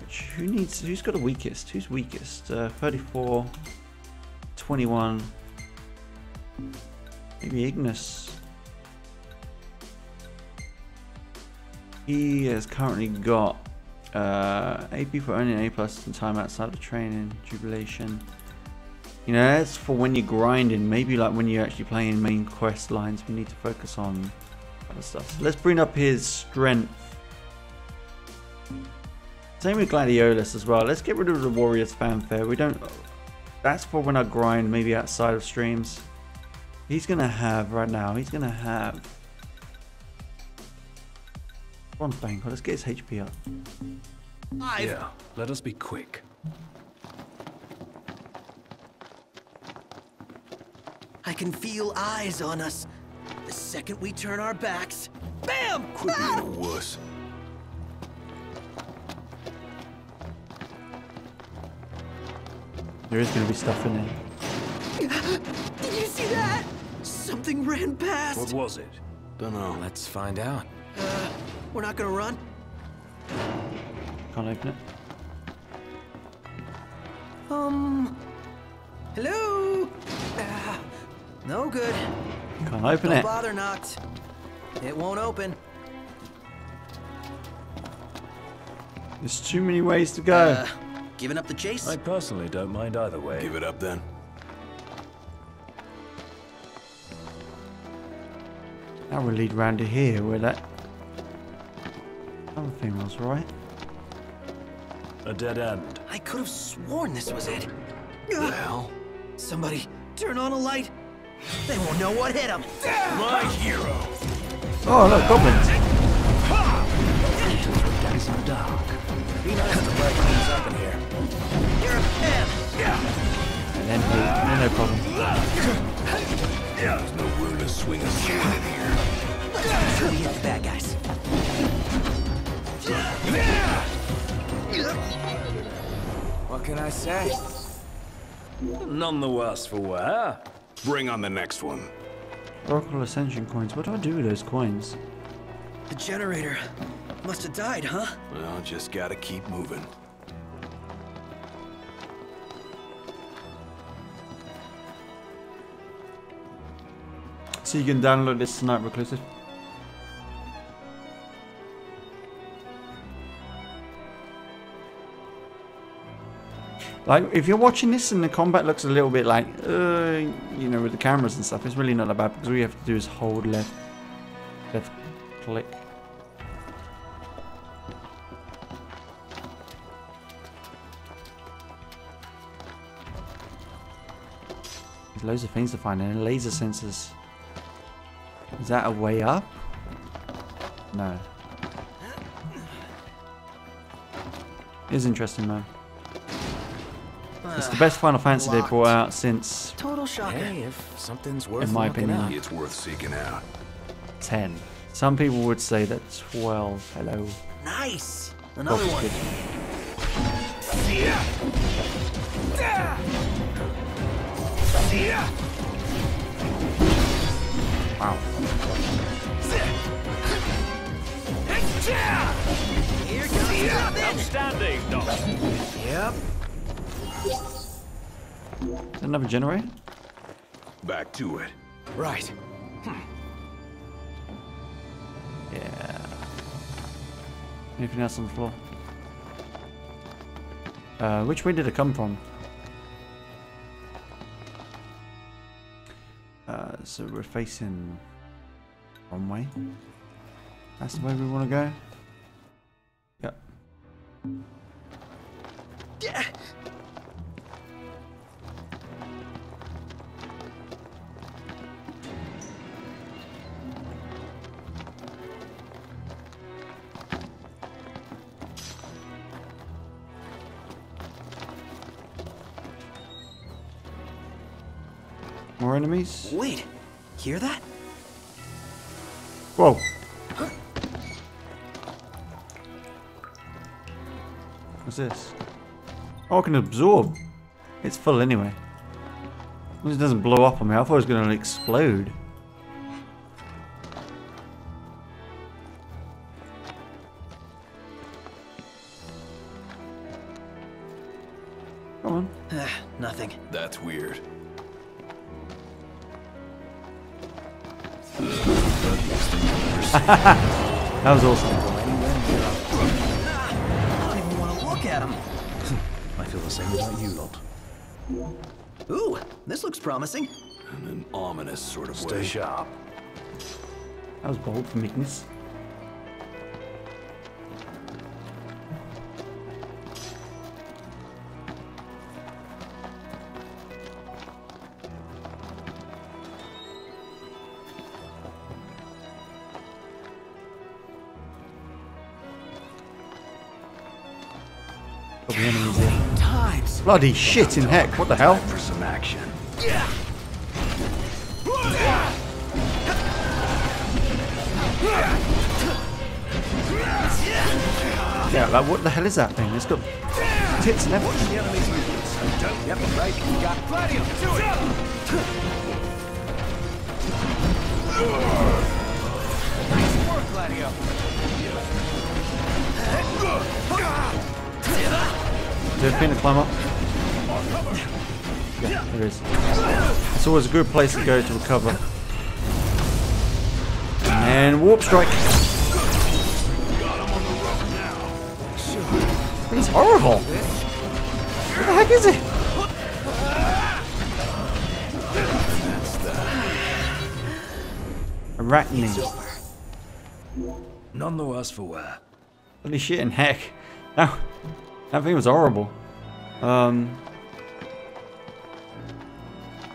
Which, who needs, who's got the weakest? Who's weakest? Uh, 34, 21. Maybe Ignis. He has currently got uh, AP for only A plus in time outside of training, jubilation. You know, that's for when you're grinding. Maybe like when you're actually playing main quest lines, we need to focus on other stuff. So let's bring up his strength. Same with Gladiolus as well. Let's get rid of the Warriors fanfare. We don't. That's for when I grind, maybe outside of streams. He's gonna have right now. He's gonna have. Bronze Bank. Let's get his HP up. I've... Yeah, let us be quick. I can feel eyes on us. The second we turn our backs, bam! Quit being Ah! a There is gonna be stuff in there. Did you see that? Something ran past. What was it? Dunno. Let's find out. Uh, we're not gonna run. Can't open it. Um. Hello. Ah, no good. Can't open Don't it. bother, Noct. It won't open. There's too many ways to go. Uh, giving up the chase? I personally don't mind either way. Give it up then. Now we'll lead round to here where that other thing was, right? A dead end. I could have sworn this was it. The hell? Somebody, turn on a light. They won't know what hit them. My hero. Oh, look, goblins. Dance in the dark. Be nice to And then, no, no problem. There's no room to swing a sword in here. Till we hit the bad guys. What can I say? None the worse for wear. Bring on the next one. Oracle Ascension coins. What do I do with those coins? The generator must have died, huh? Well, just gotta keep moving. So you can download this tonight, Reclusive. Like, if you're watching this and the combat looks a little bit like, uh, you know, with the cameras and stuff, it's really not that bad because all you have to do is hold left, left click. There's loads of things to find and laser sensors. Is that a way up? No. It is interesting, man. It's the best Final Fantasy they brought out since, Total shocker. Hey, if something's worth in my opinion, at. It's worth seeking out. 10. Some people would say that 12. Hello. Nice. Another Twelve is one. good. Wow. Here comes nothing. Outstanding, Doc. Yep. Is that another generator? Back to it. Right. Yeah. Anything else on the floor? Uh, which way did it come from? Uh, so we're facing one way. That's the way we want to go. Yep. Yeah. More enemies? Wait. Hear that? Whoa. What's this? Oh, I can absorb. It's full anyway. As long as it doesn't blow up on me. I thought it was going to explode. Come on. Nothing. That's weird. that was awesome. I don't even want to look at him. I feel the same about you lot. Ooh, this looks promising. In an ominous sort of Stay way. sharp. That was bold for meekness. Bloody shit in heck, what the hell? For some action. Yeah, like what the hell is that thing? It's got tits and everything. Yep, right. You got do it! Nice work, Gladio. Do you think to climb up? Yeah, there is. It's always a good place to go to recover. And warp strike. He's horrible. What the heck is it? Arachne. None the worse for wear. Holy shit in heck. That, that thing was horrible. Um,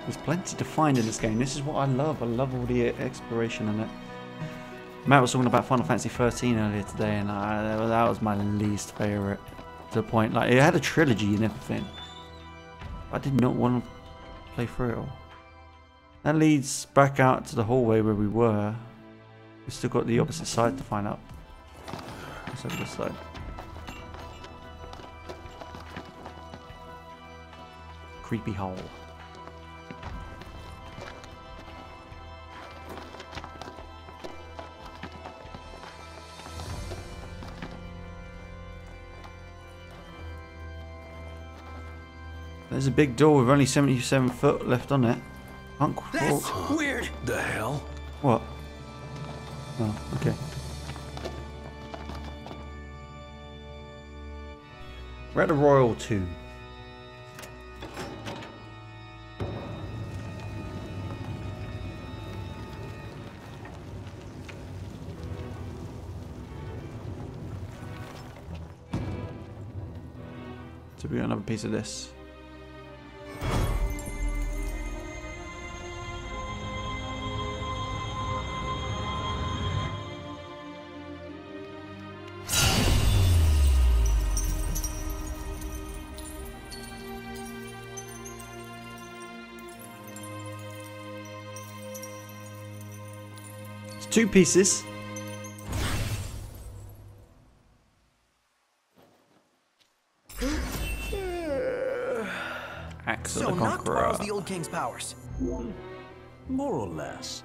there's plenty to find in this game. This is what I love. I love all the exploration in it. Matt was talking about Final Fantasy 13 earlier today, and I, that was my least favorite. To the point, like it had a trilogy and everything. I did not want to play through it all. That leads back out to the hallway where we were. We still got the opposite side to find out. Let's have this side. Creepy hole. There's a big door with only 77 foot left on it. Can't crawl. That's weird. The hell? What? Oh, okay. We're at the Royal Tomb. So we got another piece of this. Two pieces. Axe So of the not Conqueror. borrows the old king's powers. More or less.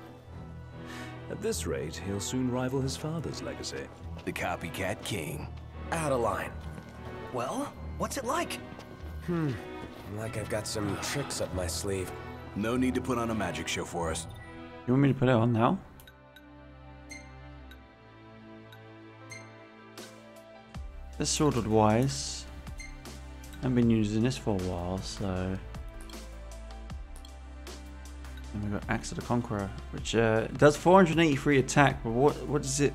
At this rate, he'll soon rival his father's legacy. The copycat king. Out of line. Well, what's it like? Hmm. Like I've got some tricks up my sleeve. No need to put on a magic show for us. You want me to put it on now? This sorted wise. I've been using this for a while, so. And we've got Axe of the Conqueror, which uh, does 483 attack, but what what does it?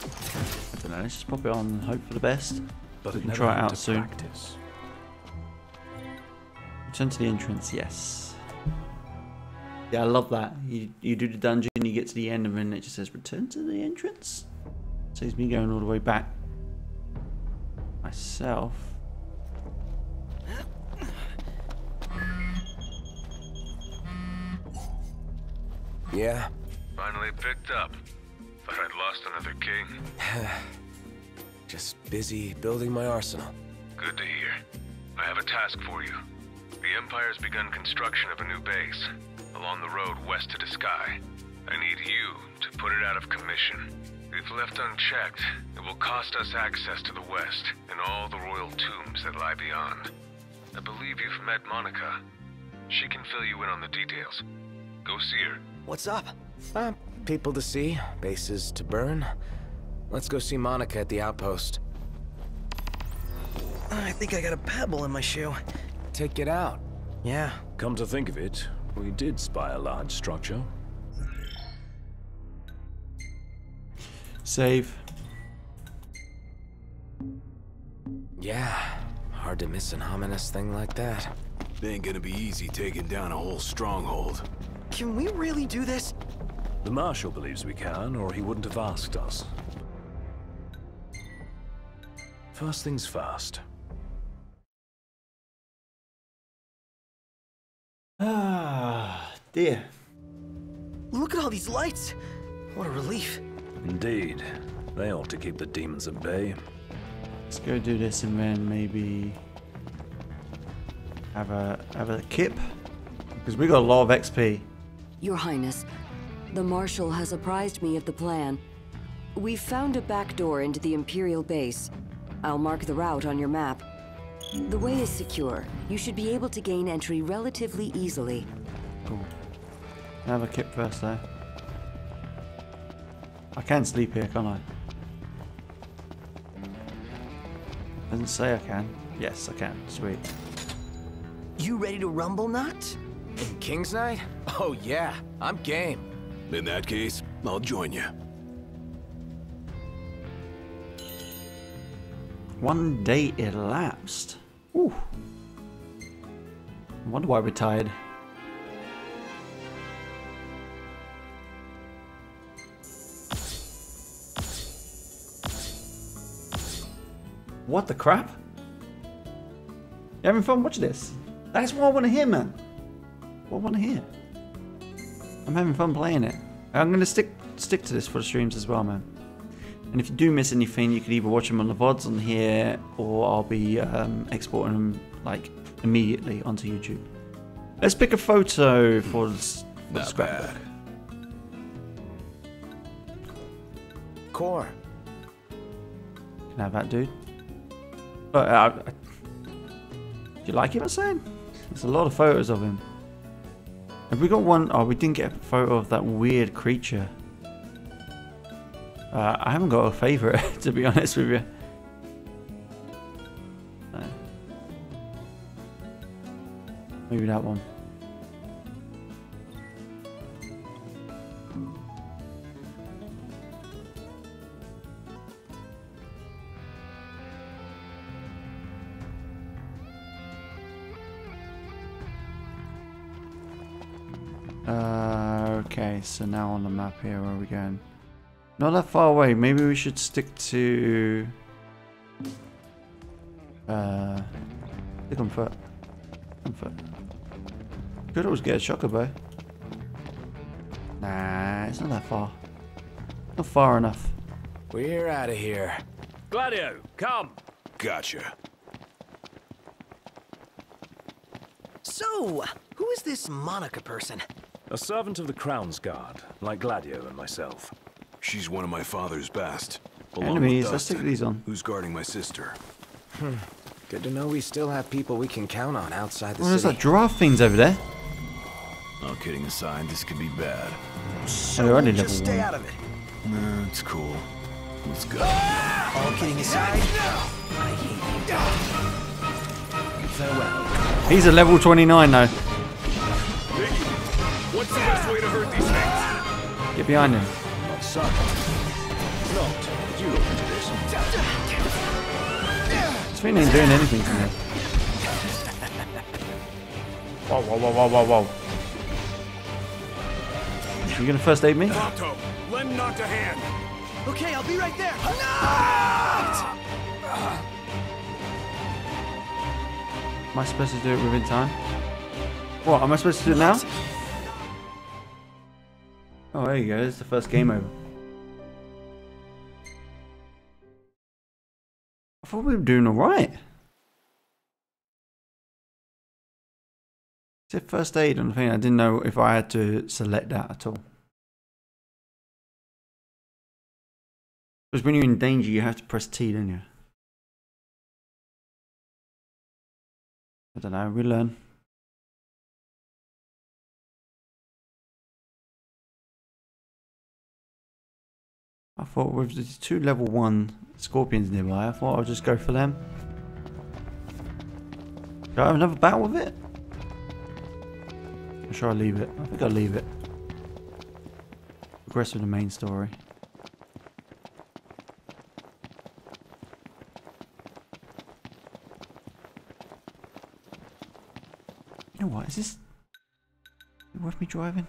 I don't know. Let's just pop it on and hope for the best. But we can try it out soon. practice. Return to the entrance, yes. Yeah, I love that. You you do the dungeon, you get to the end, and then it just says return to the entrance. Saves me going all the way back. Myself. Yeah? Finally picked up. Thought I'd lost another king. Just busy building my arsenal. Good to hear. I have a task for you. The Empire's begun construction of a new base along the road west to the sky. I need you to put it out of commission. If left unchecked, it will cost us access to the west and all the royal tombs that lie beyond. I believe you've met Monica. She can fill you in on the details. Go see her. What's up? Uh, people to see, bases to burn. Let's go see Monica at the outpost. I think I got a pebble in my shoe. Take it out. Yeah. Come to think of it, we did spy a large structure. Save. Yeah. Hard to miss an ominous thing like that. It ain't gonna be easy taking down a whole stronghold. Can we really do this? The Marshal believes we can, or he wouldn't have asked us. First things first. Ah, dear. Look at all these lights. What a relief. Indeed. They ought to keep the demons at bay. Let's go do this and then maybe have a have a kip because we got a lot of XP. Your Highness, the Marshal has apprised me of the plan. We've found a back door into the Imperial base. I'll mark the route on your map. The way is secure. You should be able to gain entry relatively easily. Cool. Have a kip first though. I can sleep here, can't I? Doesn't say I can. Yes, I can. Sweet. You ready to rumble, Noct? In King's Knight? Oh yeah, I'm game. In that case, I'll join you. One day elapsed. Ooh. I wonder why we're tired. What the crap? You having fun watching this? That's what I want to hear, man. What I want to hear. I'm having fun playing it. I'm gonna stick stick to this for the streams as well, man. And if you do miss anything, you could either watch them on the VODs on here, or I'll be um, exporting them like immediately onto YouTube. Let's pick a photo for the, for the scrapbook. Cor. Can I have that, dude? Uh, I, I- you like him, I'm saying? There's a lot of photos of him. Have we got one? Oh, we didn't get a photo of that weird creature. Uh, I haven't got a favourite, to be honest with you. No. Maybe that one. So now on the map here, where are we going? Not that far away. Maybe we should stick to... Uh, stick on foot. On foot. Could always get a chocobo. Nah, it's not that far. Not far enough. We're out of here. Gladio, come. Gotcha. So, who is this Monica person? A servant of the Crownsguard, like Gladio and myself. She's one of my father's best. Enemies, let's stick these on. Who's guarding my sister? Hmm. Good to know we still have people we can count on outside the What is city. that giraffe things over there? All kidding aside, this could be bad. So oh, they're only level just one. stay out of it. Nah, it's cool. Let's go. All kidding aside, I hate you. Farewell. He's a level 29 though. What's the best way to hurt these things? Get behind him. Son. Not. You look into this. This thing ain't doing anything to me. Whoa, whoa, whoa, whoa, whoa, whoa. You gonna first aid me? Prompto, lend Noct a hand. Okay, I'll be right there. Am I supposed to do it within time? What, am I supposed to do it now? Oh, there you go. It's the first game over. I thought we were doing alright. It said first aid on the thing. I didn't know if I had to select that at all. Because when you're in danger, you have to press T, don't you? I don't know. We learn. I thought with the two level one scorpions nearby, I thought I'll just go for them. Do I have another battle with it? Or should I leave it? I think I'll leave it. Progress with the main story. You know what? Is this is worth me driving?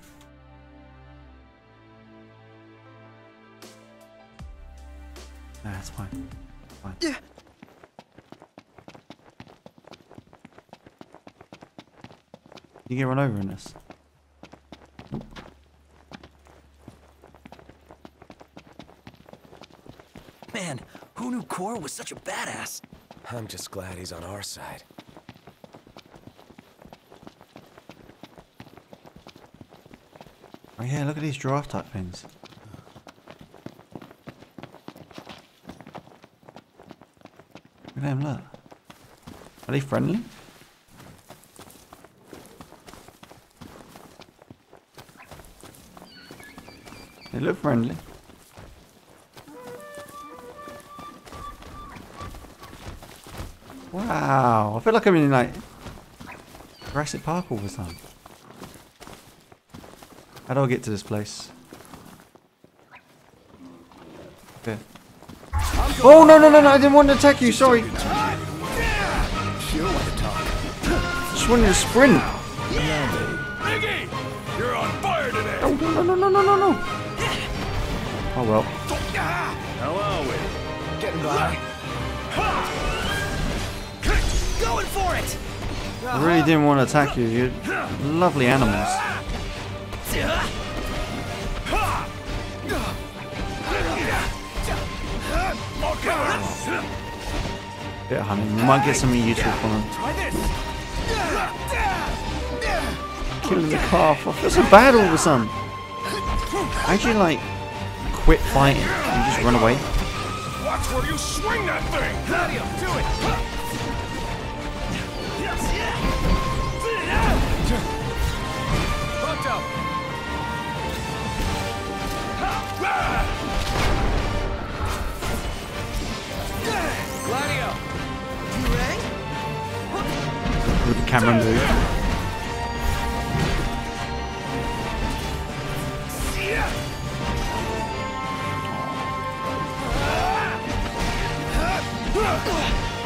Nah, that's fine. Fine. Yeah. You get run over in this. Nope. Man, who knew Cora was such a badass? I'm just glad he's on our side. Oh yeah, look at these giraffe type things. Look at them, look. Are they friendly? They look friendly. Wow, I feel like I'm in like Jurassic Park all the time. How do I get to this place? Okay. Oh no no no no! I didn't want to attack you. Sorry. Just wanted to sprint. You're on fire today. Oh no no no no no no! Oh well. How are we? Getting by. Going for it! I really didn't want to attack you. You're lovely animals. Bit of hunting. We might get something useful from this. Killing the calf. I feel so bad all of a sudden. Actually like quit fighting and just run away. Watch where you swing that thing. Gladio, do it. Camera move.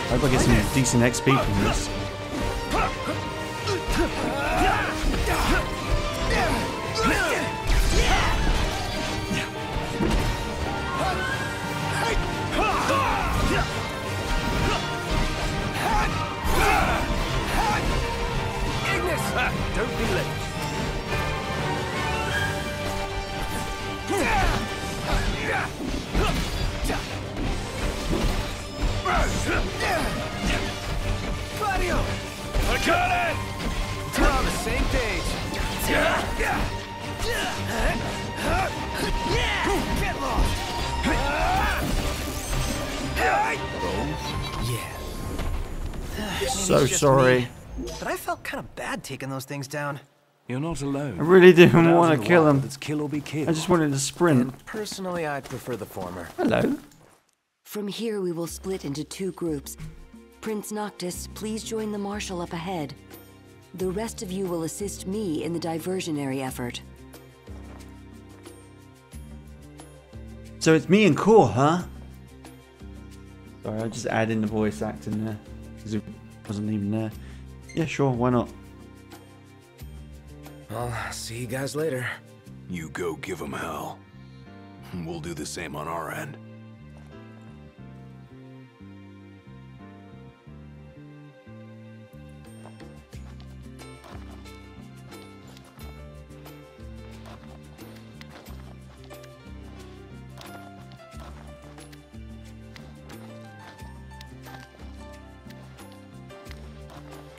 I hope I get some decent XP from this. Got it! We're on the same page. Yeah! Get lost! Yeah. So sorry. But I felt kind of bad taking those things down. You're not alone. I really didn't But want to kill wild, him. It's kill or be killed. I just wanted to sprint. Personally, I'd prefer the former. Hello. From here, we will split into two groups. Prince Noctis, please join the Marshal up ahead. The rest of you will assist me in the diversionary effort. So it's me and Cor, huh? Sorry, I just added in the voice acting there. Because it wasn't even there. Yeah, sure, why not? I'll see you guys later. You go give them hell. We'll do the same on our end.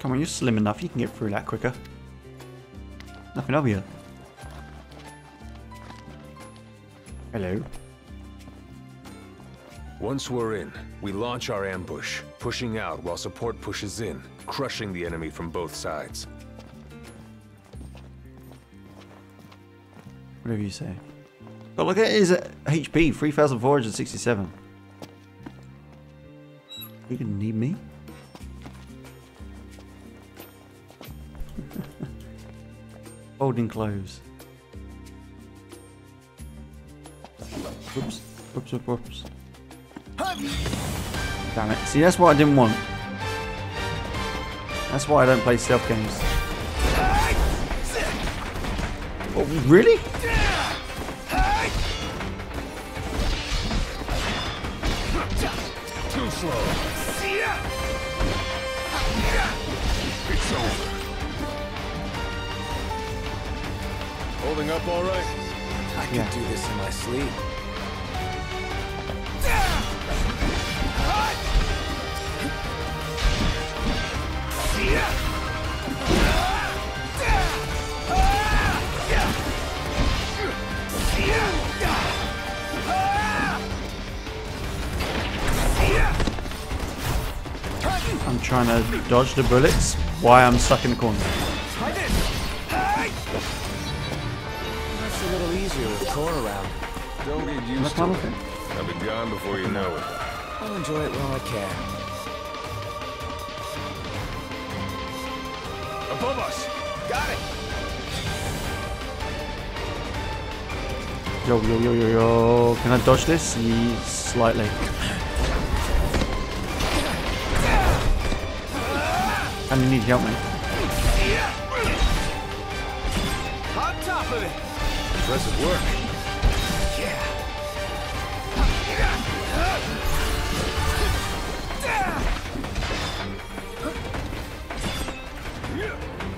Come on, you're slim enough. You can get through that quicker. Nothing of you. Hello. Once we're in, we launch our ambush, pushing out while support pushes in, crushing the enemy from both sides. Whatever you say. But look at his HP, 3,467. You gonna need me? Folding clothes. Oops. Oops, oops, whoops. Damn it. See, that's what I didn't want. That's why I don't play stealth games. Oh, really? Too slow. It's over. Holding up all right? I could Yeah. do this in my sleep. I'm trying to dodge the bullets while I'm stuck in the corner. Easier with Cor around. Don't get used to it. I'll be gone before you know it. I'll enjoy it while I can. Above us! Got it. Yo, yo, yo, yo, yo. Can I dodge this? Ye- slightly. And you need help me. On top of it. Impressive work. Yeah.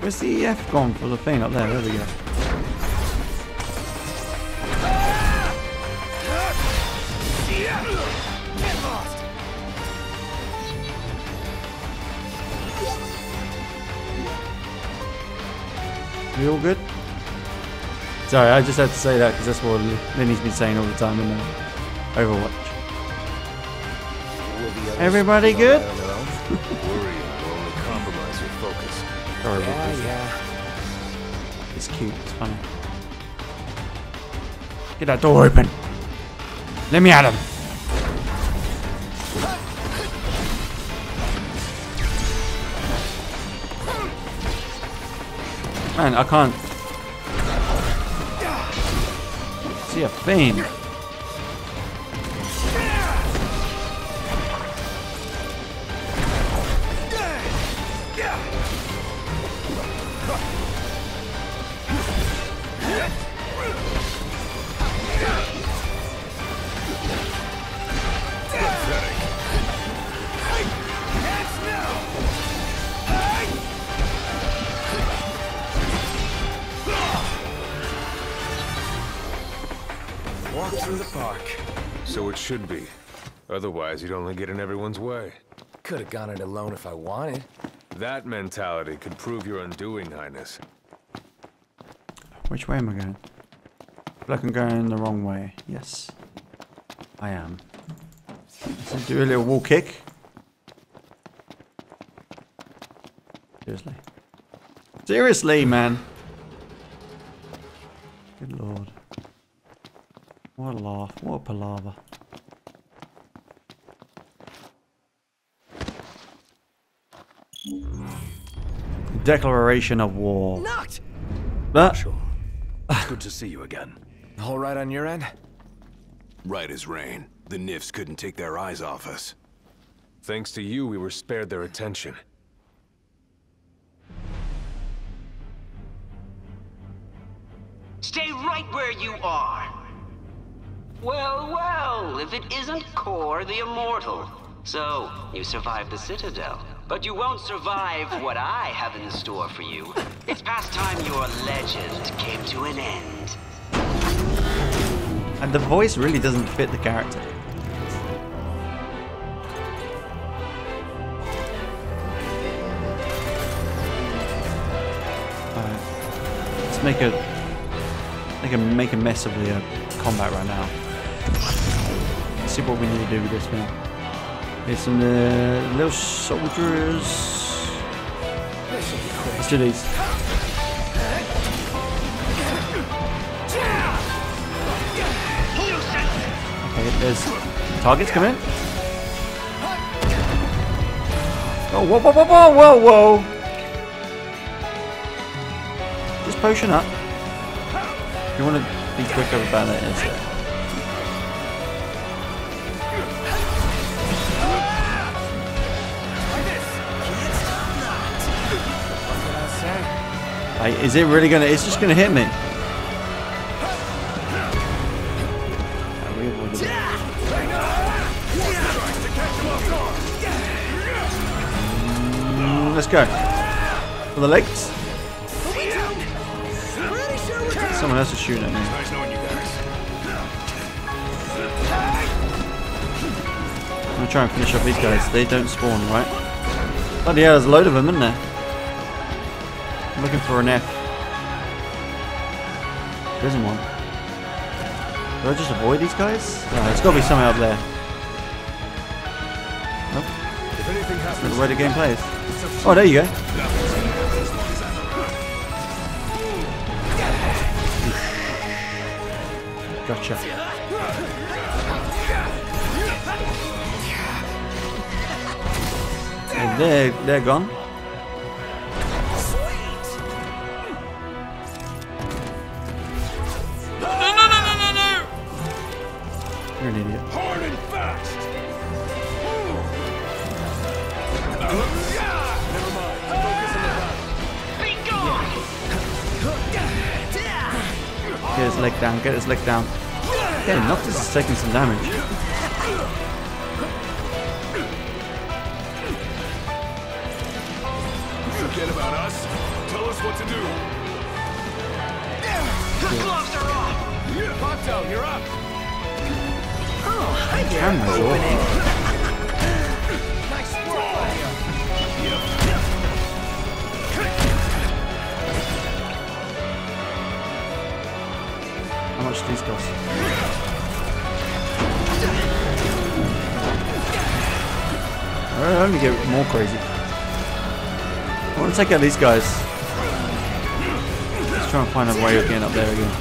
Where's the EF gone for the thing up there? There we go. We all good? Sorry, I just had to say that because that's what Lenny's been saying all the time in uh, Overwatch. Will the others Everybody good? right on their own? Worrying will only compromise your focus. Sorry about Yeah, yeah. It's cute. It's funny. Get that door open. Let me at him. Man, I can't see a thing. Otherwise, you'd only get in everyone's way. Could have gone it alone if I wanted. That mentality could prove your undoing, Highness. Which way am I going? I feel like I'm going the wrong way. Yes. I am. Let's do a little wall kick. Seriously. Seriously, man. Good lord. What a laugh. What a palaver. Declaration of war. Noct! That, Good to see you again. All right on your end? Right as rain. The Nifs couldn't take their eyes off us. Thanks to you, we were spared their attention. Stay right where you are. Well, well, if it isn't Cor the Immortal. So, you survived the Citadel. But you won't survive what I have in store for you. It's past time your legend came to an end. and the voice really doesn't fit the character. Let's make a make a make a mess of the uh, combat right now. Let's see what we need to do with this thing. Here's some uh, little soldiers. Let's do these. Okay, there's targets come in. Oh, whoa, whoa, whoa, whoa, whoa, whoa! Just potion up. You want to be quicker about it, it's uh, Like, is it really gonna? It's just gonna hit me. Mm, Let's go. For the legs. Someone else is shooting at me. I'm gonna try and finish off these guys. They don't spawn, right? Bloody hell, there's a load of them, isn't there? Looking for an F. Isn't one. Do I just avoid these guys? No, there's got to be somewhere up there. Nope. The way the game plays. Oh, there you go. Gotcha. And they're, they're gone. Down, get his leg down. Yeah, Noctis is taking some damage. Take out these guys. Let's try and find a way of getting up there again.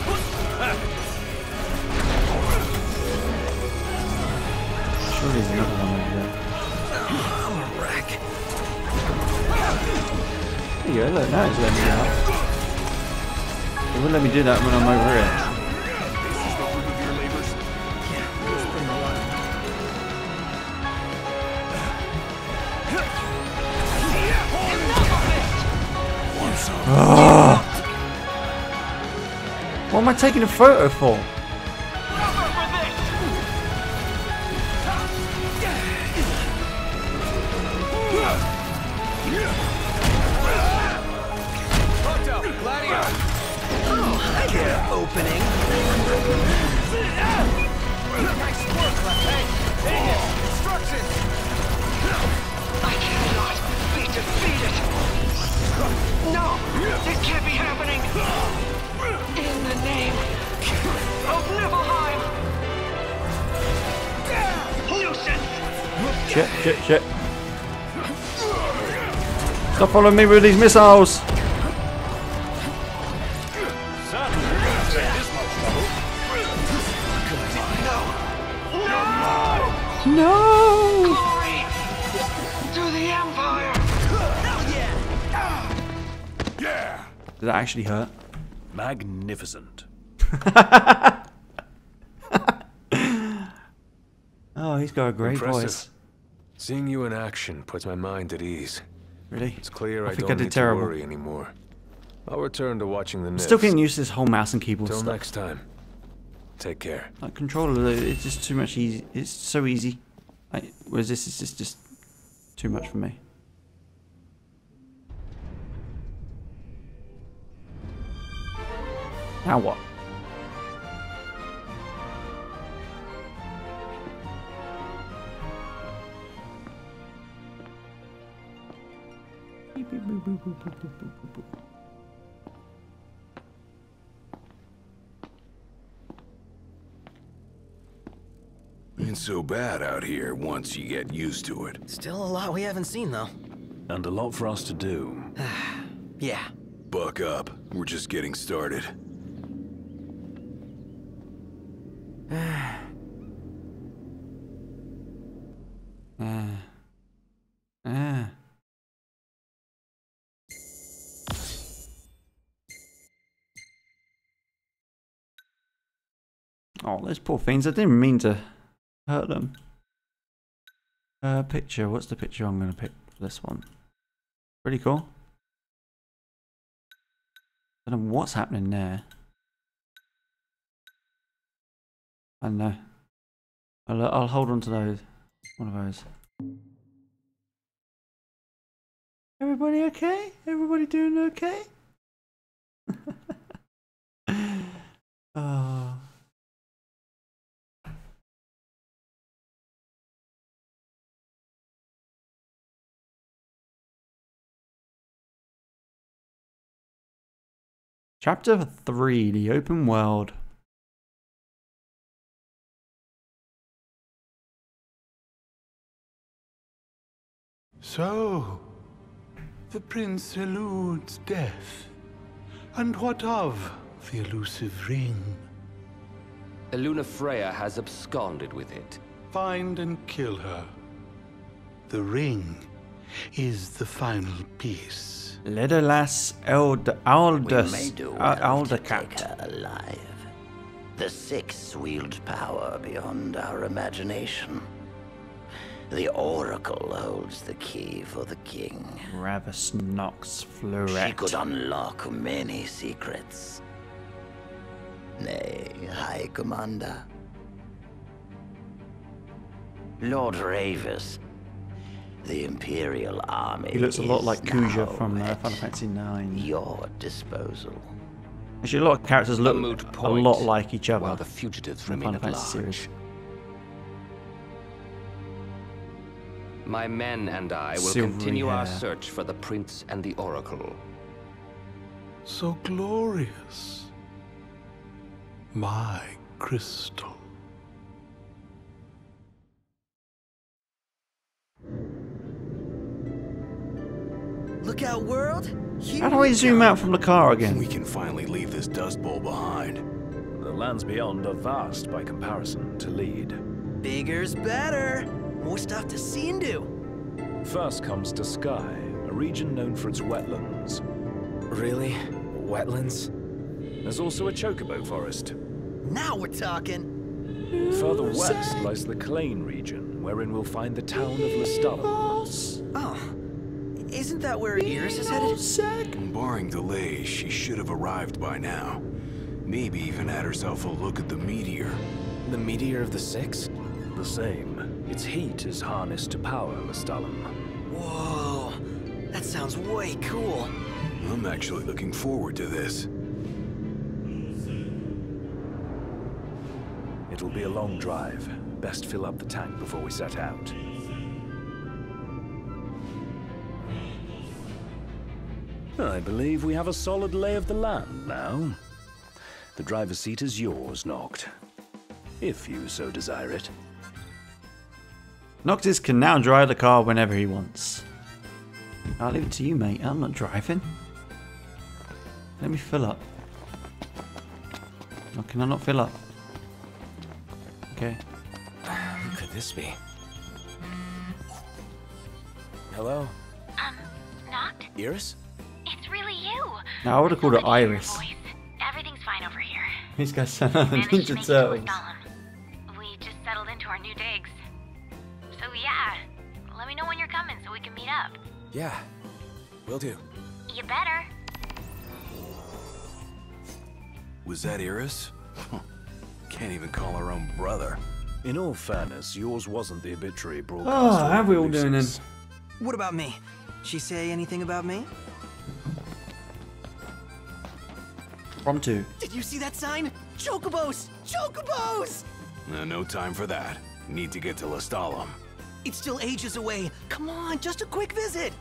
Surely there's another one over there. I'm a wreck. There you go, look, now it's letting me out. Wouldn't let me do that when I'm over here. I taking a photo for? Stop following me with these missiles. No! Glory to the Empire. Did that actually hurt? Magnificent. Oh, he's got a great Impressive. voice. Seeing you in action puts my mind at ease. Really? It's clear I I, think I don't did need terrible. to worry anymore. I'll return to watching the I'm still getting used to this whole mouse and keyboard Till stuff. next time. Take care. Like controller, uh, it's just too much easy. It's so easy. Like, whereas this is just, just too much for me. Now what? Beep, beep, boop, boop, boop, boop, boop, boop, boop. Ain't so bad out here once you get used to it. Still a lot we haven't seen, though. And a lot for us to do. Yeah. Buck up. We're just getting started. Ah. Ah. Oh, those poor things. I didn't mean to hurt them. Uh, picture. What's the picture I'm going to pick for this one? Pretty cool. I don't know what's happening there. I don't know. I'll, I'll hold on to those. One of those. Everybody okay? Everybody doing okay? Chapter 3 The Open World. So, the prince eludes death. And what of the elusive ring? Lunafreya has absconded with it. Find and kill her. The ring is the final piece. Iedolas Eld Aldous We may do Al- well to take her alive. The Six wield power beyond our imagination. The Oracle holds the key for the king. Ravus Nox She could unlock many secrets. Nay, High Commander. Lord Ravus, the Imperial Army He looks a lot like Kuja from uh, Final Fantasy IX. your disposal. Actually, a lot of characters look moot a point, lot like each other. while the fugitives in remain Final at Fantasy large. series. My men and I will Silvery continue our search for the Prince and the Oracle. So glorious. My crystal. Lookout world? How do I zoom out from the car again? We can finally leave this dust bowl behind. The lands beyond are vast by comparison to Leide. Bigger's better. More stuff to see and do. First comes Duscae, a region known for its wetlands. Really? Wetlands? There's also a chocobo forest. Now we're talking. Further west lies the Cleigne region, wherein we'll find the town of Lestallum. Oh. Isn't that where Iris is headed? Barring delays, she should have arrived by now. Maybe even had herself a look at the meteor. The meteor of the Six? The same. Its heat is harnessed to power Lestallum. Whoa. That sounds way cool. I'm actually looking forward to this. It will be a long drive. Best fill up the tank before we set out. I believe we have a solid lay of the land now. The driver's seat is yours, Noct. If you so desire it. Noctis can now drive the car whenever he wants. I'll leave it to you, mate. I'm not driving. Let me fill up. Oh, can I not fill up? Okay. Who could this be? Hello? Um, not? Iris? It's really you. Now I would have called it Iris. Everything's fine over here. These guys sound like the Managed to Ninja make it to Turtles. We just settled into our new digs. So yeah, let me know when you're coming so we can meet up. Yeah. Will do. You better. Was that Iris? Can't even call her own brother. In all fairness, yours wasn't the obituary broadcast. Ah, oh, how are we all doing then? What about me? She say anything about me? From two. Did you see that sign? Chocobos! Chocobos! Uh, no time for that. Need to get to Lestallum. It's still ages away. Come on, just a quick visit.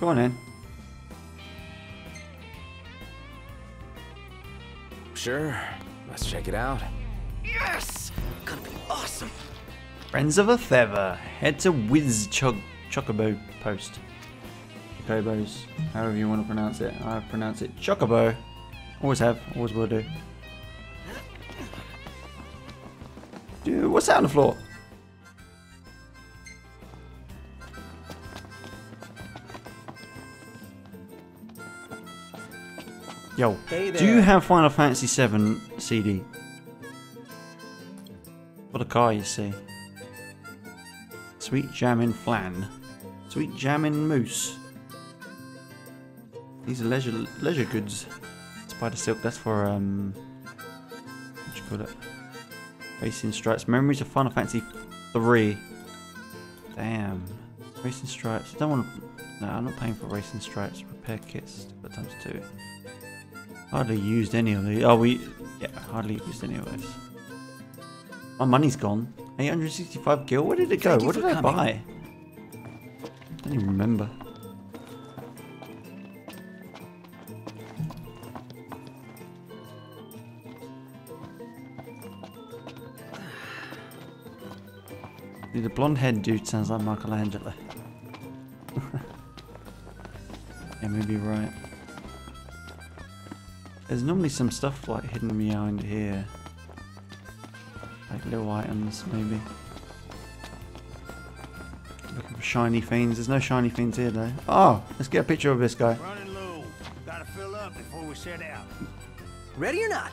Go on in. Sure. Let's check it out. Yes! Gonna be awesome. Friends of a Feather. Head to Wiz Chog Chocobo Post. Chocobos. However you want to pronounce it. I pronounce it Chocobo. Always have. Always will do. Dude, what's that on the floor? Yo, Hey do you have Final Fantasy VII CD? What a car you see. Sweet jammin' flan. Sweet jammin' moose. These are leisure leisure goods. Spider silk, that's for um what you call it? Racing Stripes. Memories of Final Fantasy 3. Damn. Racing Stripes. I don't want to. No, I'm not paying for Racing Stripes. Repair kits. But times two. Hardly used any of these. Oh, we. Yeah, hardly used any of those. My money's gone. 865 gil? Where did it go? What did I coming. buy? I don't even remember. Dude, the blonde haired dude sounds like Michelangelo. yeah, maybe you're right. There's normally some stuff like hidden behind here. Like little items, maybe. Looking for shiny things. There's no shiny things here though. Oh, let's get a picture of this guy. Running low. Gotta fill up before we set out. Ready or not?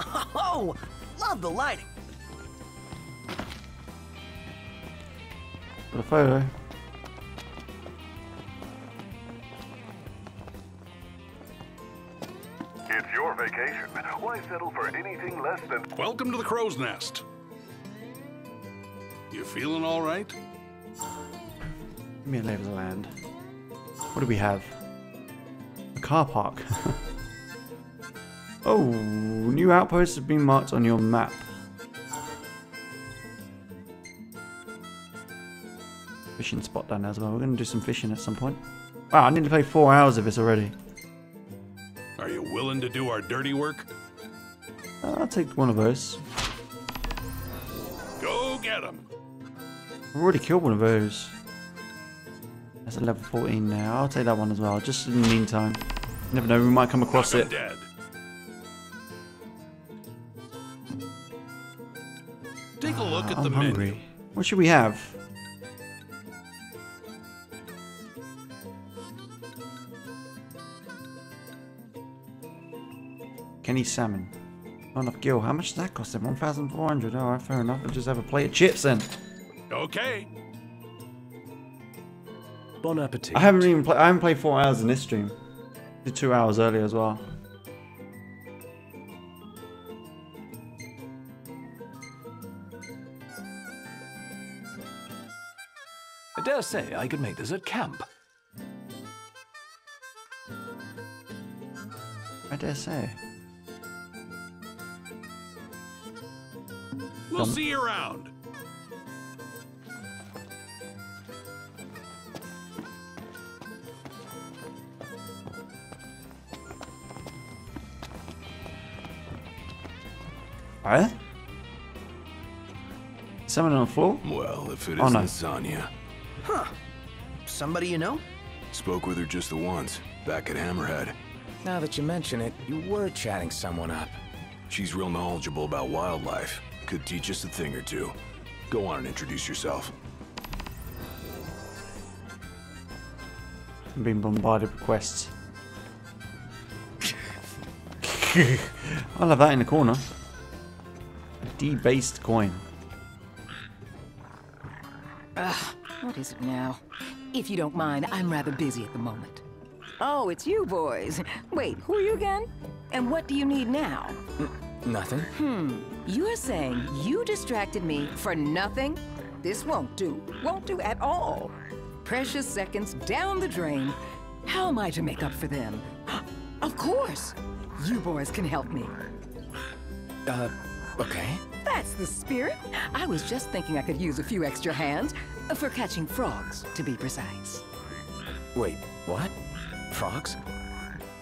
Oh, love the lighting. Got a photo. It's your vacation. Why settle for anything less than... Welcome to the crow's nest. You feeling all right? Give me a lay of the land. What do we have? A car park. oh, new outposts have been marked on your map. Fishing spot down there as well. We're going to do some fishing at some point. Wow, I need to play four hours of this already. Are you willing to do our dirty work? Uh, I'll take one of those. Go get 'em. I've already killed one of those. That's a level 14 now. I'll take that one as well, just in the meantime. You never know, we might come across it. Dead. Take a look at I'm the hungry. menu. What should we have? Kenny salmon. Not enough gil. How much does that cost then? 1,400. Alright, fair enough. I'll just have a plate of chips then. Okay. Bon appetit. I haven't even played. I haven't played four hours in this stream. Did two hours earlier as well. I dare say I could make this at camp. I dare say. We'll see you around. What? Someone on the floor? Well, if it Oh, isn't no. Sania. Huh. Somebody you know? Spoke with her just the once, back at Hammerhead. Now that you mention it, you were chatting someone up. She's real knowledgeable about wildlife. Could teach us a thing or two. Go on and introduce yourself. I'm being bombarded with quests. I'll have that in the corner. A debased coin. Ugh, what is it now? If you don't mind, I'm rather busy at the moment. Oh, it's you boys. Wait, who are you again? And what do you need now? Mm. Nothing. Hmm, you're saying you distracted me for nothing? This won't do. Won't do at all. Precious seconds down the drain. How am I to make up for them? Of course! You boys can help me. Uh, okay. That's the spirit. I was just thinking I could use a few extra hands for catching frogs, to be precise. Wait, what? Frogs?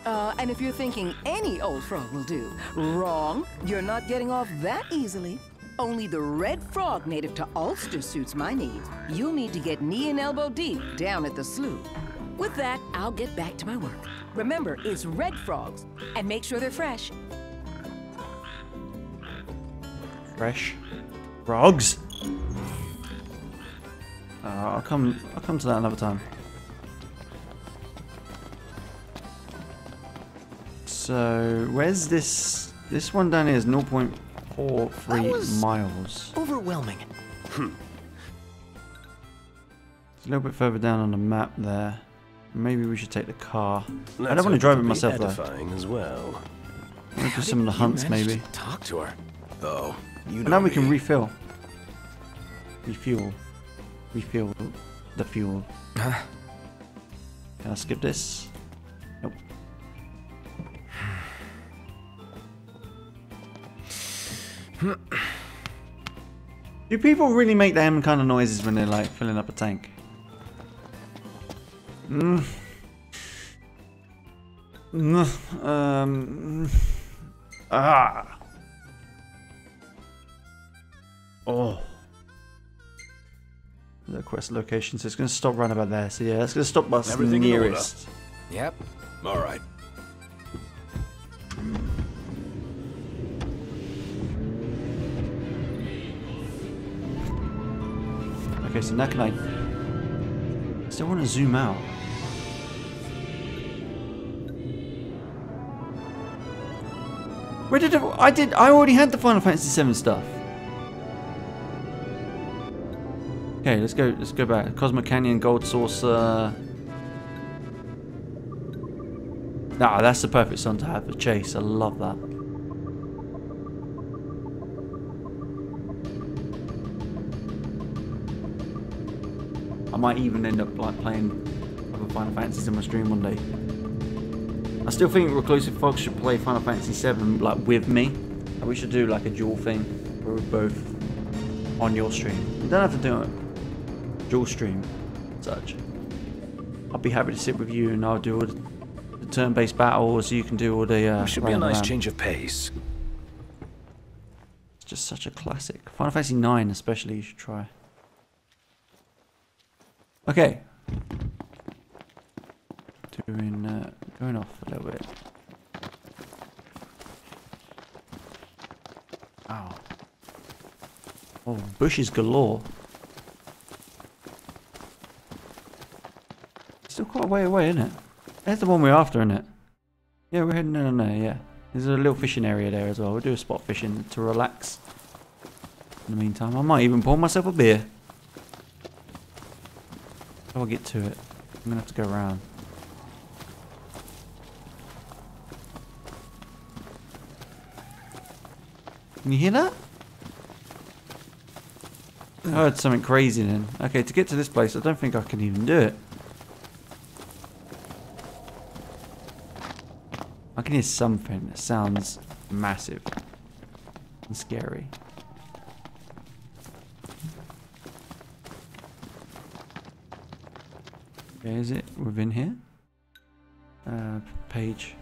Uh, and if you're thinking any old frog will do, wrong. You're not getting off that easily. Only the red frog native to Ulster suits my needs. You'll need to get knee and elbow deep down at the slough. With that, I'll get back to my work. Remember, it's red frogs, and make sure they're fresh. Fresh. Frogs. Uh, I'll come. I'll come to that another time. So where's this? This one down here is 0.43 miles. Overwhelming. Hmm. It's a little bit further down on the map there. Maybe we should take the car. I don't want to drive it myself though. edifying as well. Maybe for some of the hunts, maybe. Talk to her. Oh, you And know now we can refill. Refuel. Refuel the fuel. Huh? Can I skip this? Do people really make them kind of noises when they're like filling up a tank? Mm. Mm, Um. Ah. Oh. The quest location, so it's going to stop right about there. So yeah, it's going to stop us Everything nearest. Yep. All right. Okay, so now can I I still want to zoom out? Where did I did? I already had the Final Fantasy VII stuff. Okay, let's go. Let's go back. Cosmic Canyon, Gold Saucer. Nah, that's the perfect song to have for Chase. I love that. Might even end up like playing other Final Fantasies in my stream one day. I still think Reclusive Fox should play Final Fantasy VII like with me. And we should do like a dual thing where we're both on your stream. You don't have to do it. Dual stream, such. I'll be happy to sit with you and I'll do all the, the turn-based battles. You can do all the. Uh, Should be a nice around. change of pace. It's just such a classic. Final Fantasy 9 especially you should try. Okay. doing uh, going off a little bit. Ow. Oh, bushes galore. Still quite a way away, isn't it? That's the one we're after, isn't it? Yeah, we're heading down there, yeah. There's a little fishing area there as well. We'll do a spot fishing to relax. In the meantime, I might even pour myself a beer. I get to it? I'm gonna have to go around. Can you hear that? I heard something crazy then. Okay, to get to this place, I don't think I can even do it. I can hear something that sounds massive and scary. Okay, is it within here? Uh, page.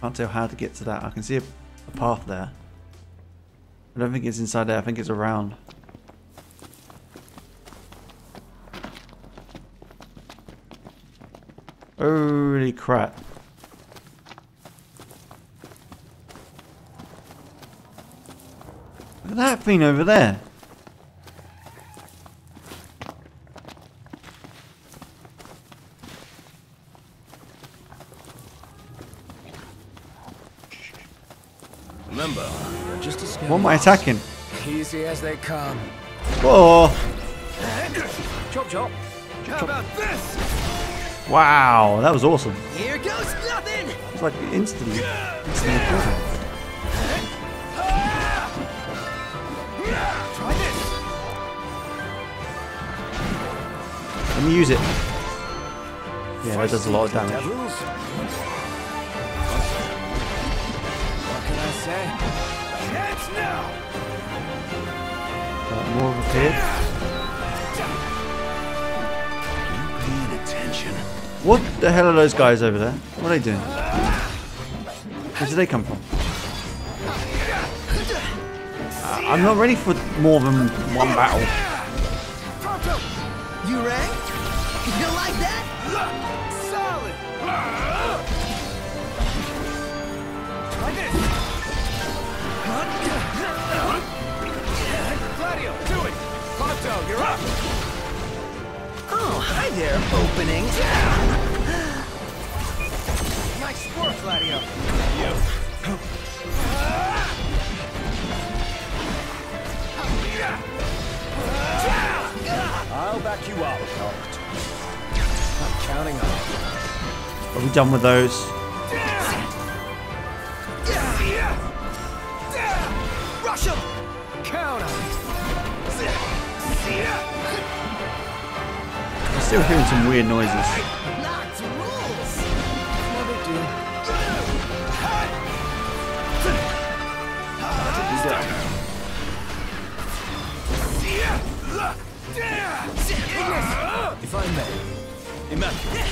Can't tell how to get to that. I can see a, a path there. I don't think it's inside there. I think it's around. Holy crap. Look at that thing over there. Remember, we're just a scared What am I mouse. Attacking? Easy as they come. Whoa! Chop chop. How about this? Wow, that was awesome. Here goes nothing! It's like instantly. instantly. Try this. Let me use it. Yeah, that does a lot of damage. What can I say? Uh, more of a attention. What the hell are those guys over there? What are they doing? Where did they come from? Uh, I'm not ready for more than one battle. Opening. Nice work, Gladio. I'll back you up, Noct. I'm counting on. Are we done with those? Still hearing some weird noises. Not rules! No big deal. If I may. Immaculate.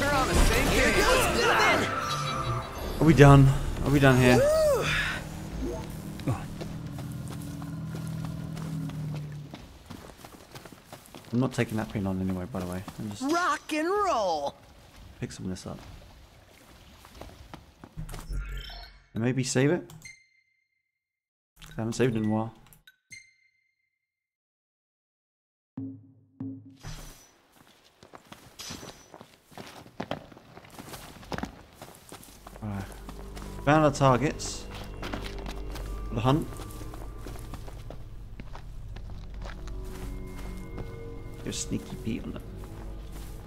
We're on the same Here page. goes nothing! Are we done? Are we done here? I'm not taking that pin on anyway, by the way. I'm just Rock and roll! pick some of this up. And maybe save it? I haven't saved it in a while. Alright. Found our targets. The hunt. A sneaky beat on it.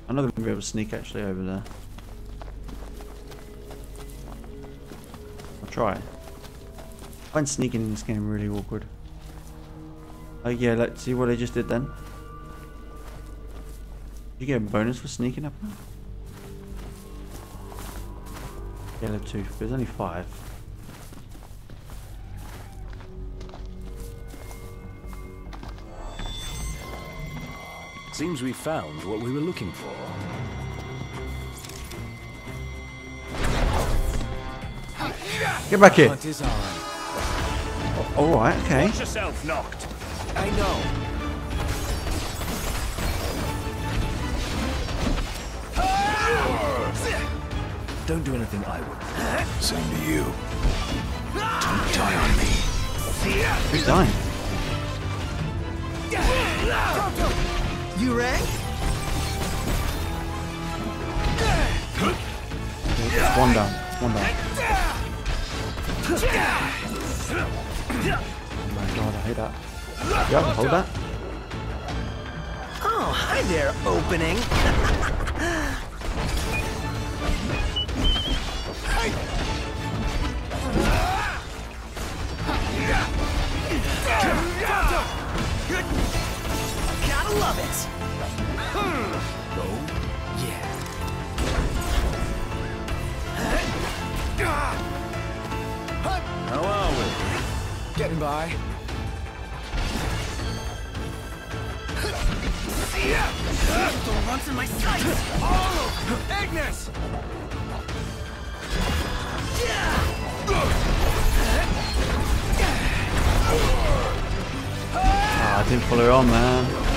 I'm not to be able to sneak actually over there. I'll try. I find sneaking in this game really awkward. Oh yeah, let's see what I just did then. You get a bonus for sneaking up now? Yellow 2. there's only five. Seems we found what we were looking for. Get back here. Oh, all right, okay. Watch yourself Noct. I know. Don't do anything I would. Same to you. Don't die on me. Who's dying? You rang? It's one down. It's one down. Oh my god, I hate that. Yeah, hold that. Oh, hi there, opening. Gotta love it. Hmm. Oh, yeah. How are we? Getting by. Don't runs in my sights. Oh! Ignis! Ah, I didn't follow her on, man.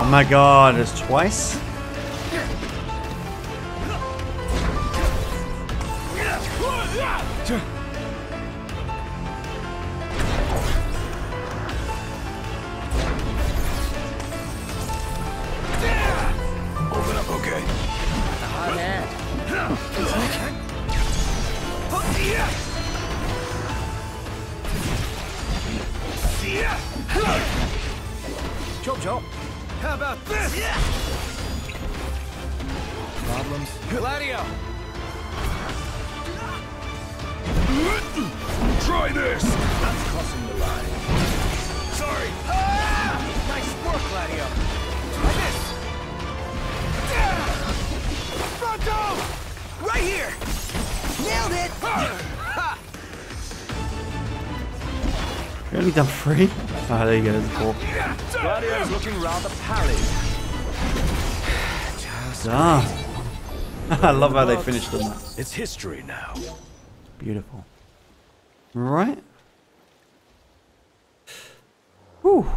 Oh my god, it's twice? Open up okay. Hot hand. Chop chop. How about this? Yeah. Problems? Gladio! Try this! That's crossing the line. Sorry! Ah! Nice work, Gladio! Try this! Prompto! Right here. Nailed it. Ha! You only done three? Ah, there you go, there's a four. Gladio's looking rather pally. Ah. I love how they finished on that. It's history now. Beautiful. Right. Whew.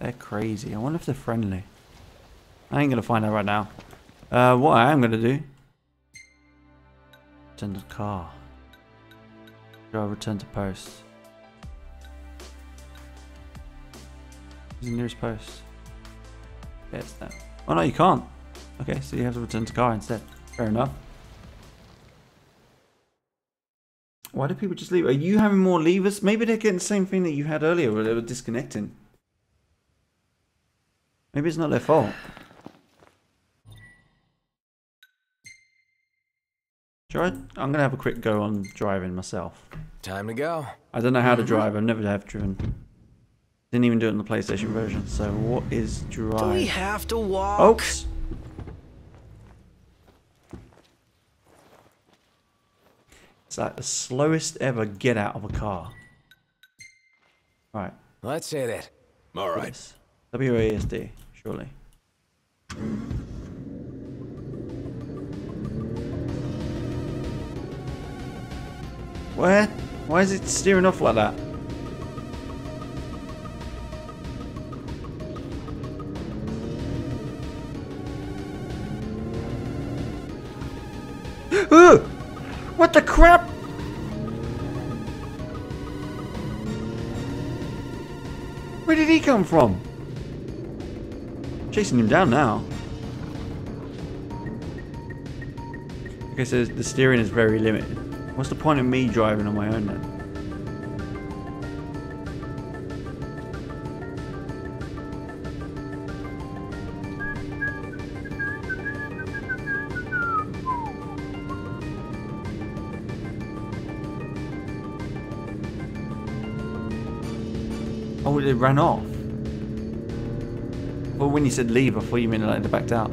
They're crazy. I wonder if they're friendly. I ain't gonna find out right now. Uh, what I am gonna do. Return to the car. I return to post. Where's the nearest post? Yeah, that. Oh no, you can't. Okay, so you have to return to car instead. Fair enough. Why do people just leave? Are you having more levers? Maybe they're getting the same thing that you had earlier where they were disconnecting. Maybe it's not their fault. I- I'm gonna have a quick go on driving myself. Time to go. I don't know how to drive. I've never have driven. Didn't even do it in the PlayStation version. So what is drive? Do we have to walk? Folks. It's like the slowest ever get out of a car. Right. Let's hit it. All right. WASD, surely. Where? Why is it steering off like that? Ugh! What the crap? Where did he come from? Chasing him down now. Okay, so the steering is very limited. What's the point of me driving on my own then? Oh, it ran off. Well, when you said leave, I thought you meant like they backed out.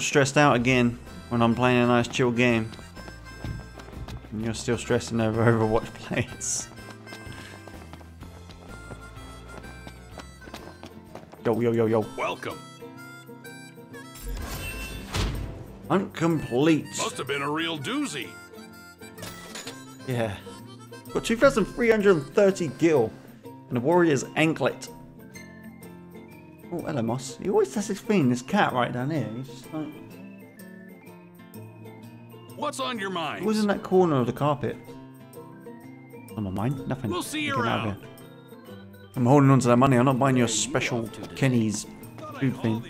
Stressed out again when I'm playing a nice chill game. And you're still stressing over Overwatch plays. Yo, yo, yo, yo. Welcome. Incomplete. Must have been a real doozy. Yeah. Got 2,330 gil and a warrior's anklet. Oh, hello, Moss. He always does this thing, this cat right down here. He's just like. What's on your mind? Who's in that corner of the carpet? On my mind? Nothing. We'll see you Get out of around. here. I'm holding on to that money. I'm not buying your special Kenny's food thing.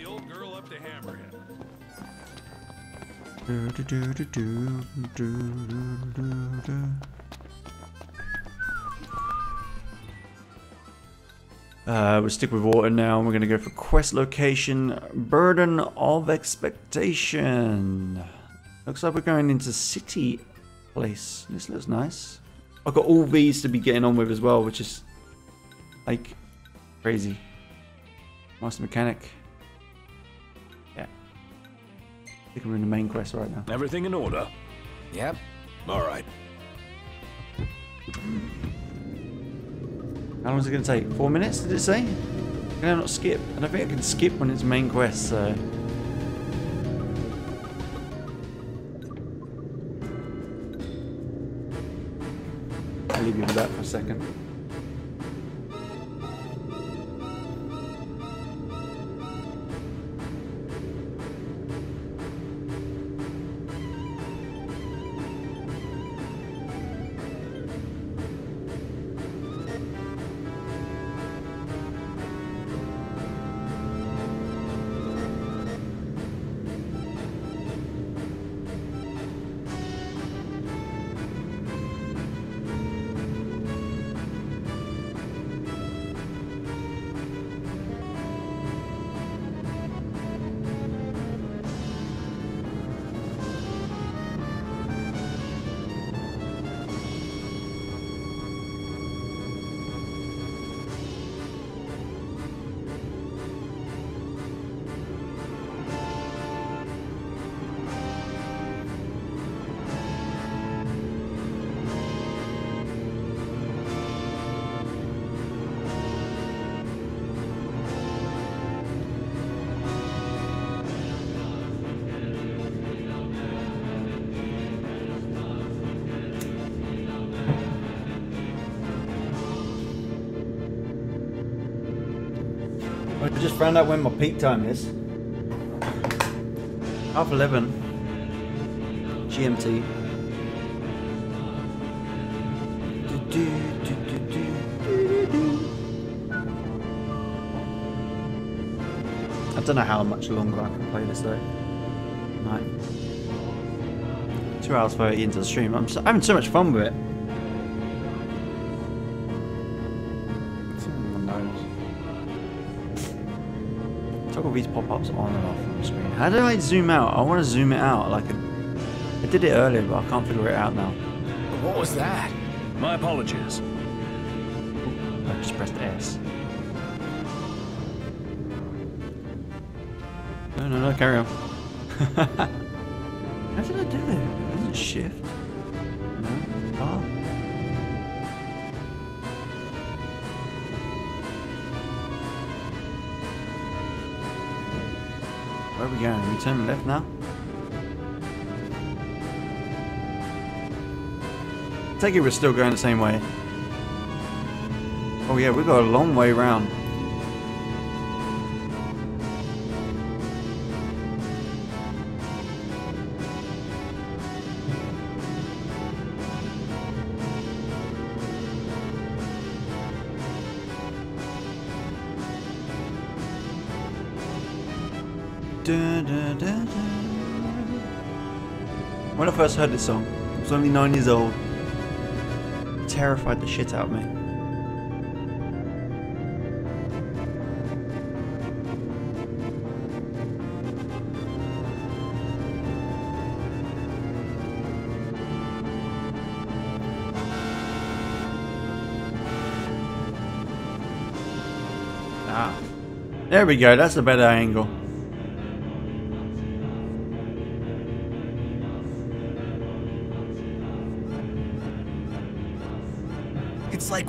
Do, do, do, Uh, we'll stick with water now. and We're going to go for quest location, burden of expectation. Looks like we're going into city place. This looks nice. I've got all these to be getting on with as well, which is like crazy. Master mechanic. Yeah. I think we're in the main quest right now. Everything in order? Yep. All right. How long is it going to take? Four minutes, did it say? Can I not skip? And I don't think I can skip when it's main quest, so... I'll leave you with that for a second. Found out when my peak time is. Half 11. GMT. I don't know how much longer I can play this though. Two hours 30 into the stream. I'm so, having so much fun with it. Toggle on and off on the screen. How do I zoom out? I want to zoom it out. Like a, I did it earlier, but I can't figure it out now. What was that? My apologies. I just pressed S. No, no, no, carry on. Turn left now? Take it we're still going the same way. Oh yeah, we've got a long way round. first heard this song, I was only nine years old. It terrified the shit out of me. Ah. There we go, that's a better angle.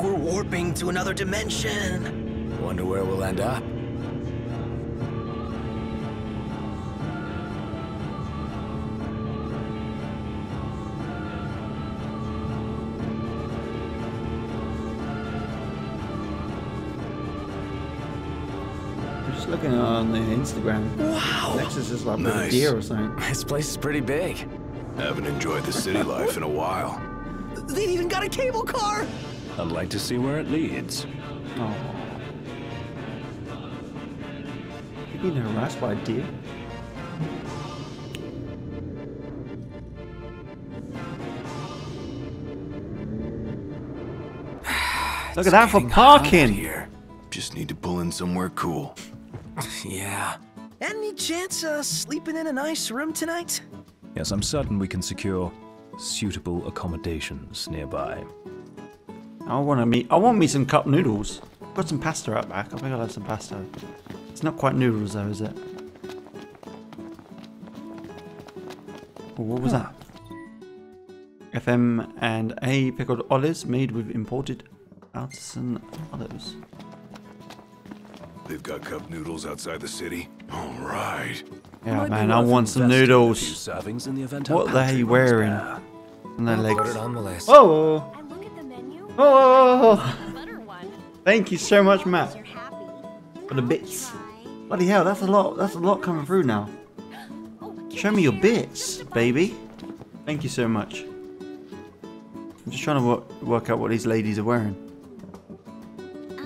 Like we're warping to another dimension. Wonder where we'll end up. I'm just looking on the Instagram. Wow. Nexus is like a deer or something. This place is pretty big. Haven't enjoyed the city life in a while. They've even got a cable car. I'd like to see where it leads. Oh. You being harassed by a deer? Look at that for parking. Here. Just need to pull in somewhere cool. Yeah. Any chance of sleeping in a nice room tonight? Yes, I'm certain we can secure suitable accommodations nearby. I want to meet. I want me some cup noodles. Got some pasta out back. I think I'll have some pasta. It's not quite noodles though, is it? Oh, what was that? FM and A pickled olives made with imported artisan olives. They've got cup noodles outside the city. All right. Yeah, Might man, I want some investing in a noodles. in the event What the hell are pantry you runs wearing? bare. On their I'll legs. put oh! Oh! Oh! oh, oh, oh. Thank you so much, Matt. For the bits. Bloody hell, that's a lot. That's a lot coming through now. Show me your bits, baby. Thank you so much. I'm just trying to work, work out what these ladies are wearing.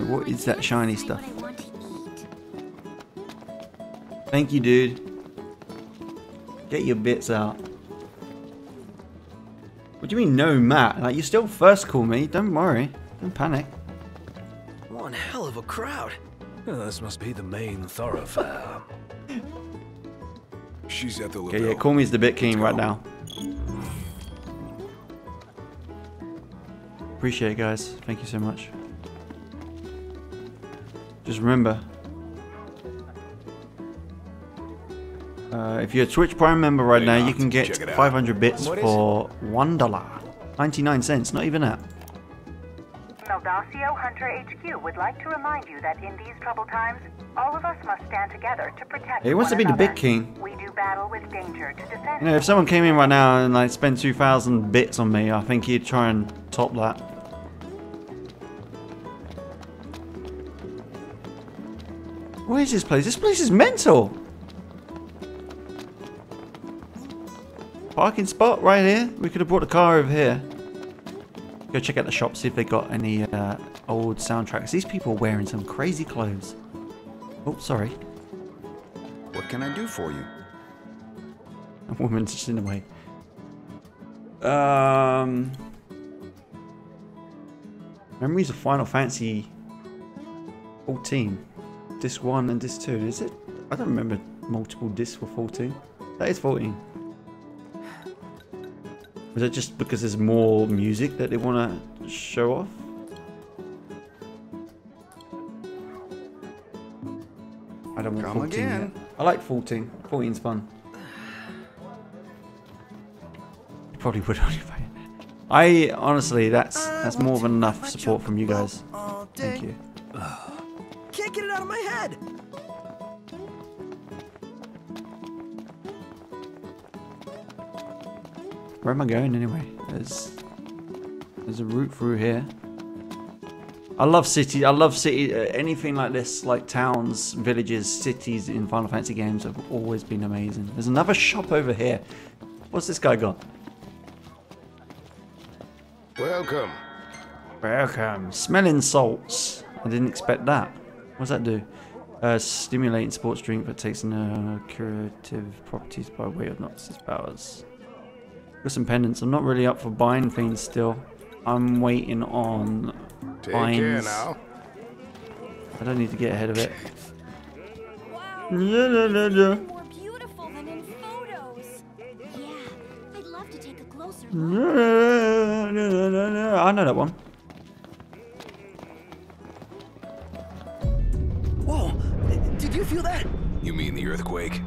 What is that shiny stuff? Thank you, dude. Get your bits out. What do you mean, no, Matt? Like, you still first call me. Don't worry. Don't panic. One hell of a crowd. Oh, this must be the main thoroughfare. She's at the Okay, yeah, call me as the Bit King right now. Appreciate it, guys. Thank you so much. Just remember, uh, if you're a Twitch Prime member right now, you can get Check it out. 500 bits What is for one dollar, 99 cents. Not even that. Meldacio Hunter HQ would like to remind you that in these troubled times, all of us must stand together to protect He wants to one be the another. Bit King. We do battle with danger to defend. You know, if someone came in right now and like spent 2,000 bits on me, I think he'd try and top that. Where is this place? This place is mental. Parking spot right here. We could have brought the car over here. Go check out the shop, see if they got any uh, old soundtracks. These people are wearing some crazy clothes. Oh, sorry. What can I do for you? A woman's just in the way. Um, memories of Final Fantasy 14. Disc 1 and Disc 2, is it? I don't remember multiple discs for 14. That is 14. Was that just because there's more music that they want to show off? I don't want Come 14 yet. I like 14. 14's fun. You probably would only it. I honestly, that's that's more than enough support from you guys. Thank you. Where am I going anyway? There's there's a route through here. I love cities. I love city. Uh, anything like this, like towns, villages, cities in Final Fantasy games have always been amazing. There's another shop over here. What's this guy got? Welcome. Welcome. Smelling salts. I didn't expect that. What's that do? Uh, stimulating sports drink that takes no curative properties by way of Noxus powers. Got some pendants. I'm not really up for buying things still. I'm waiting on Take buying. care now. I don't need to get ahead of it. Yeah, yeah, yeah, yeah. More beautiful than in photos. Yeah, I'd love to take a closer Yeah, yeah, yeah, yeah. I know that one. Whoa! Did you feel that? You mean the earthquake?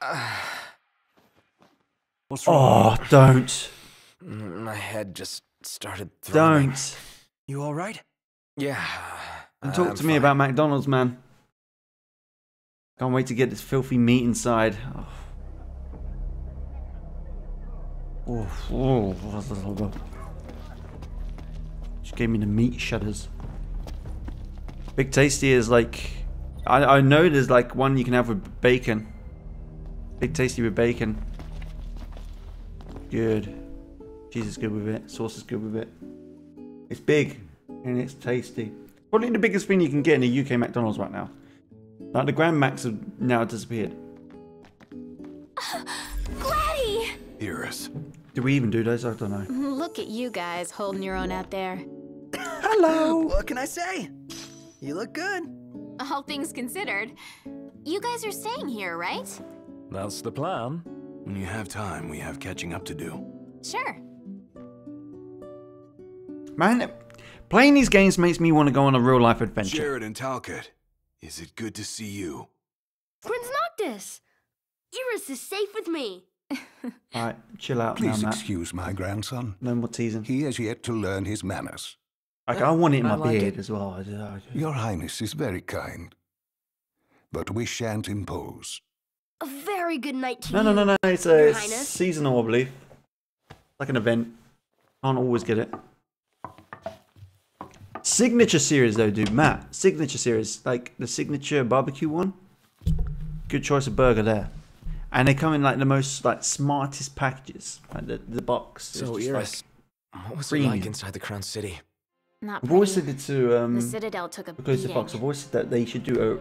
What's Oh, don't. Mm, My head just started throbbing. Don't. You all right? Yeah. And talk I'm to me fine. about McDonald's, man. Can't wait to get this filthy meat inside. Oh. Oh, oh. Just gave me the meat shudders. Big Tasty is like... I, I know there's like one you can have with bacon. Big Tasty with bacon. Good. Cheese is good with it. Sauce is good with it. It's big and it's tasty. Probably the biggest thing you can get in a UK McDonald's right now. Like the Grand Macs have now disappeared. Gladdy! Iris. Do we even do those? I don't know. Look at you guys holding your own out there. Hello! What can I say? You look good. All things considered, you guys are staying here, right? That's the plan. When you have time, we have catching up to do. Sure. Man, playing these games makes me want to go on a real life adventure. Jared and Talcott, is it good to see you? Prince Noctis! Iris is safe with me. Alright, chill out Please now, Matt. excuse my grandson. No more teasing. He has yet to learn his manners. Like, I want it in I my like beard it. as well. I do- I do. Your Highness is very kind. But we shan't impose. A very good night to No, you. no, no, no. no. It's, a, it's seasonal, I believe. Like an event. Can't always get it. Signature series, though, dude. Matt, signature series. Like the signature barbecue one. Good choice of burger there. And they come in like the most like smartest packages. Like the, the box. is So, just, Iris, like, what was it like inside the Crown City? Not I've always said it to um, the Citadel took a Reclusive beating. Fox. I've always said that they should do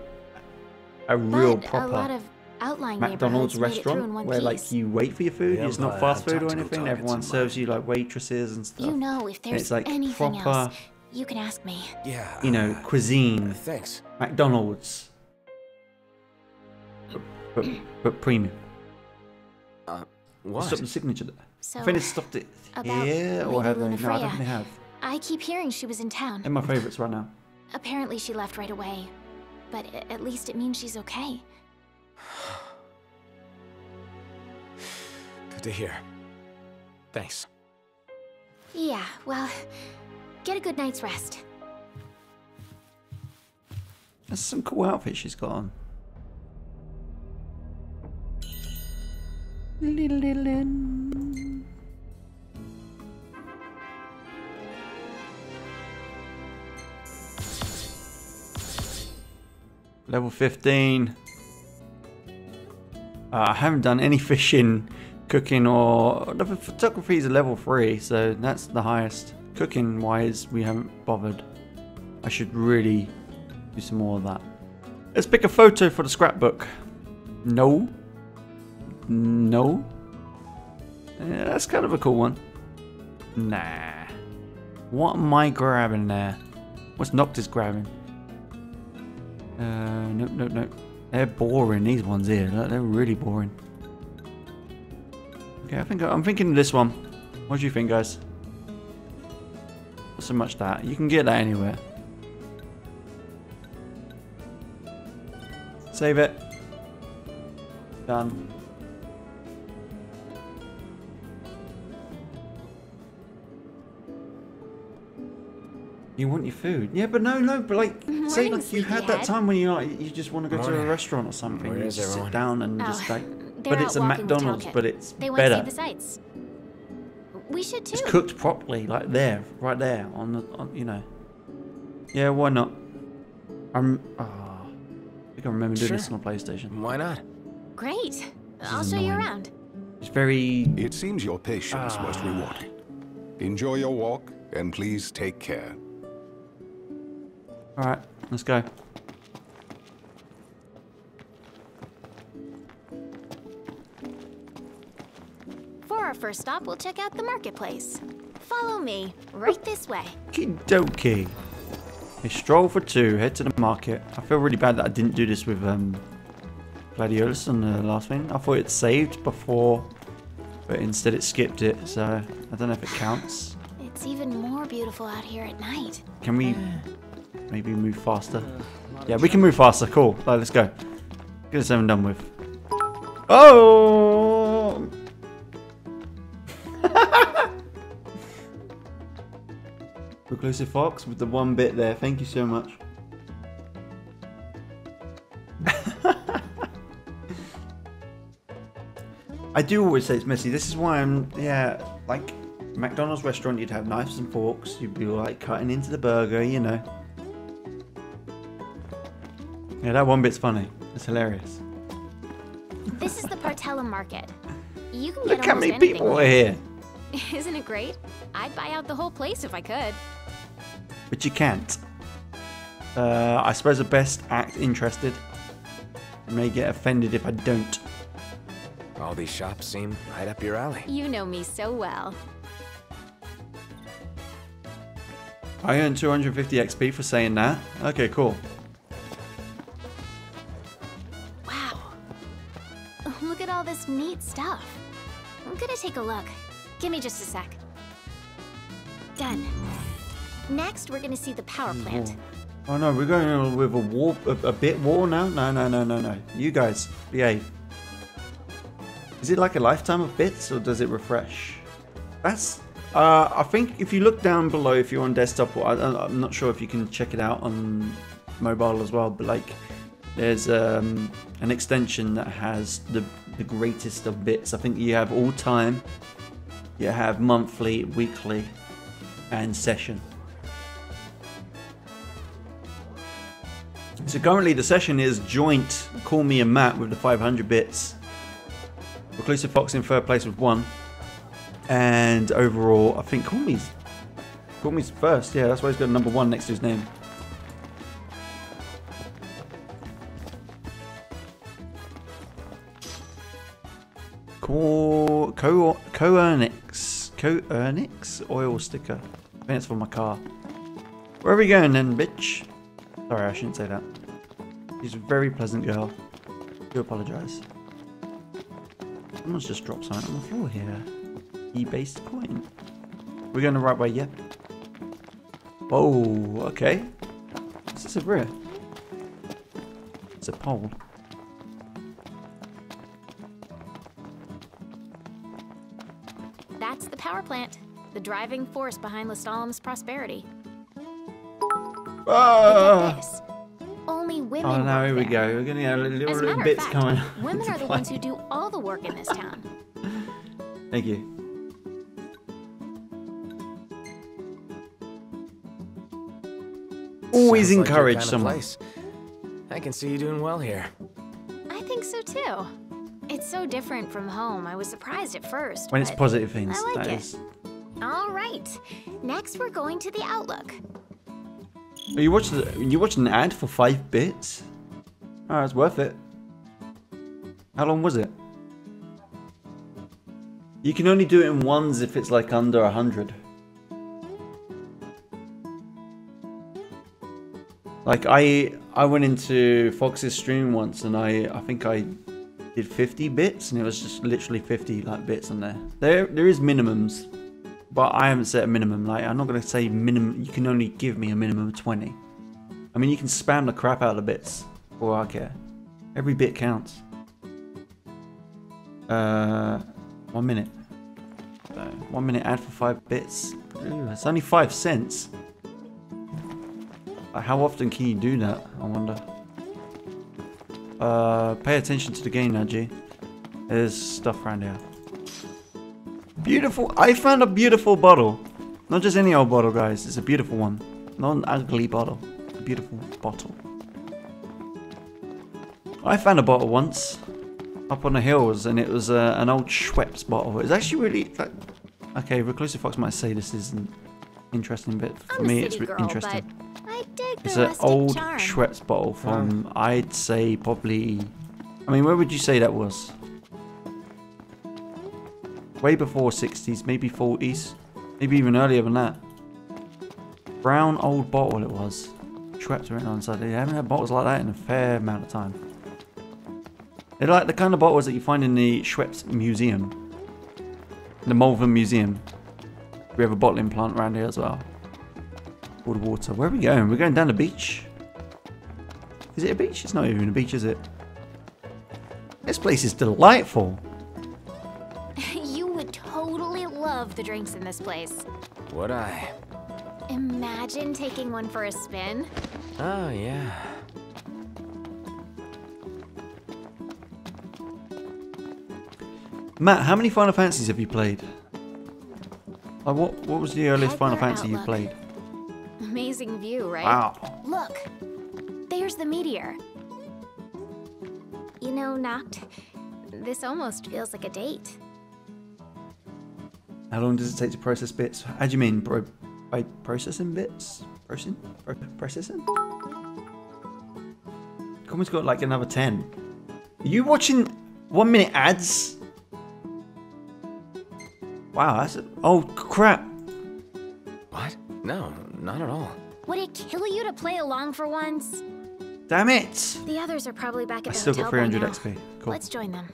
a a real but proper a lot of outlying McDonald's neighborhoods made it through in restaurant one where like you wait for your food. The it's not fast food or anything. Everyone serves you like waitresses and stuff. You know, if And there's it's like anything proper, else, you can ask me. Yeah. you know, cuisine. Thanks. McDonald's, but, but, but premium. Uh, They what? Stopped the signature there. So, I think they stopped it about here, or Lady have they? No, I don't think they have. I keep hearing she was in town. They're my favourites right now. Apparently, she left right away. But at least it means she's okay. Good to hear. Thanks. Yeah, well, get a good night's rest. That's some cool outfit she's got on. Level 15. Uh, I haven't done any fishing, cooking, or the photography is a level 3, so that's the highest. Cooking wise, we haven't bothered. I should really do some more of that. Let's pick a photo for the scrapbook. No. No. Yeah, that's kind of a cool one. Nah. What am I grabbing there? What's Noctis grabbing? Uh, nope, nope, nope. They're boring, these ones here. They're really boring. Okay, I think I'm thinking this one. What do you think, guys? Not so much that. You can get that anywhere. Save it. Done. You want your food? Yeah, but no, no, but like, say like you had that time when you like you just want to go to a restaurant or something. Where you is just sit everyone? down and Oh, just like, they're but it's a McDonald's, but it's They want to better. see the sights. We should too. It's cooked properly, like there, right there, on the, on, you know. Yeah, why not? I'm. Oh, I think I remember doing this on a PlayStation. Why not? Great. I'll is show you around. It's very. It seems your patience ah. was rewarded. Enjoy your walk, and please take care. All right, let's go. For our first stop, we'll check out the marketplace. Follow me, right this way. Okie A stroll for two. Head to the market. I feel really bad that I didn't do this with um, Gladiolus on the last thing. I thought it saved before, but instead it skipped it. So I don't know if it counts. It's even more beautiful out here at night. Can we maybe move faster. Yeah, we can move faster. Cool. Right, let's go. Get this over and done with. Oh! Reclusive Fox with the one bit there. Thank you so much. I do always say it's messy. This is why I'm, yeah, like McDonald's restaurant, you'd have knives and forks. You'd be like cutting into the burger, you know. Yeah, that one bit's funny. It's hilarious. This is the Partella Market. You can get Look how almost many people are here. Isn't it great? I'd buy out the whole place if I could. But you can't. Uh, I suppose the best act interested. I may get offended if I don't. All these shops seem right up your alley. You know me so well. I earned 250 XP for saying that. Okay, cool. Wow. Look at all this neat stuff. I'm gonna take a look. Give me just a sec. Done. Next, we're gonna see the power plant. Oh no, we're going with a war, a, a bit war now? No, no, no, no, no. You guys, behave. Is it like a lifetime of bits or does it refresh? That's, uh, I think if you look down below, if you're on desktop, or I, I'm not sure if you can check it out on mobile as well, but like there's um, an extension that has the, the greatest of bits. I think you have all time, you have monthly, weekly, and session. So currently the session is joint Koolme and Matt with the 500 bits. Reclusive Fox in third place with one. And overall, I think Koolme's, Call Me's first. Yeah, that's why he's got number one next to his name. Co Co Coernix Coernix oil sticker. I think it's for my car. Where are we going then, bitch? Sorry, I shouldn't say that. She's a very pleasant girl. Do apologise. Someone's just dropped something on the floor here. E-based coin. We're going the right way, yep. Oh, okay. Is this a rear? It's a pole. That's the power plant, the driving force behind Lestallum's prosperity. Ah. This. Only women. Oh, now here we there. go. We're going to get a little, As a little matter bits of fact, coming. women are the play. ones who do all the work in this town. Thank you. Always Sounds encourage kind of someone. place. I can see you doing well here. I think so too. It's so different from home. I was surprised at first. When it's positive things, I like that it. is. All right. Next, we're going to the Outlook. You watched you watched an ad for five bits. Oh, it's worth it. How long was it? You can only do it in ones if it's like under a hundred. Like I I went into Fox's stream once and I I think I did 50 bits and it was just literally 50 like bits on there. There there is minimums, but I haven't set a minimum. Like I'm not gonna say minimum. You can only give me a minimum of 20. I mean you can spam the crap out of the bits for all I care. Every bit counts. Uh, one minute. One minute ad for five bits. Ooh, it's only five cents. How often can you do that? I wonder. Uh, pay attention to the game now. There's stuff around here. Beautiful. I found a beautiful bottle. Not just any old bottle, guys. It's a beautiful one. Not an ugly bottle. A beautiful bottle. I found a bottle once up on the hills, and it was uh, an old Schweppes bottle. It's actually really like, okay. Reclusive Fox might say this isn't interesting, but for I'm me, a it's city re- girl, interesting. but I dig It's an old charm. Schweppes bottle from, I'd say, probably. I mean, where would you say that was? Way before 60s, maybe 40s, maybe even earlier than that. Brown old bottle it was. Schweppes written on the side. They haven't had bottles like that in a fair amount of time. They're like the kind of bottles that you find in the Schweppes Museum. The Malvern Museum. We have a bottling plant around here as well. Water. Where are we going? We're going down the beach. Is it a beach? It's not even a beach, is it? This place is delightful. you love the drinks in this place. Would I? Imagine taking one for a spin. Oh, yeah. Matt, how many Final Fantasies have you played? Like what, what was the earliest Final Hyper Fantasy you played? Amazing view, right? Wow. Look, there's the meteor. You know, Noct, this almost feels like a date. How long does it take to process bits? How do you mean, bro? By processing bits? Processing? Pro- processing? Koolme's got like another 10. Are you watching one minute ads? Wow, that's a, Oh, crap. What? No, not at all. Would it kill you to play along for once? Damn it! The others are probably back at I the still hotel got by 300. XP. Cool. Let's join them.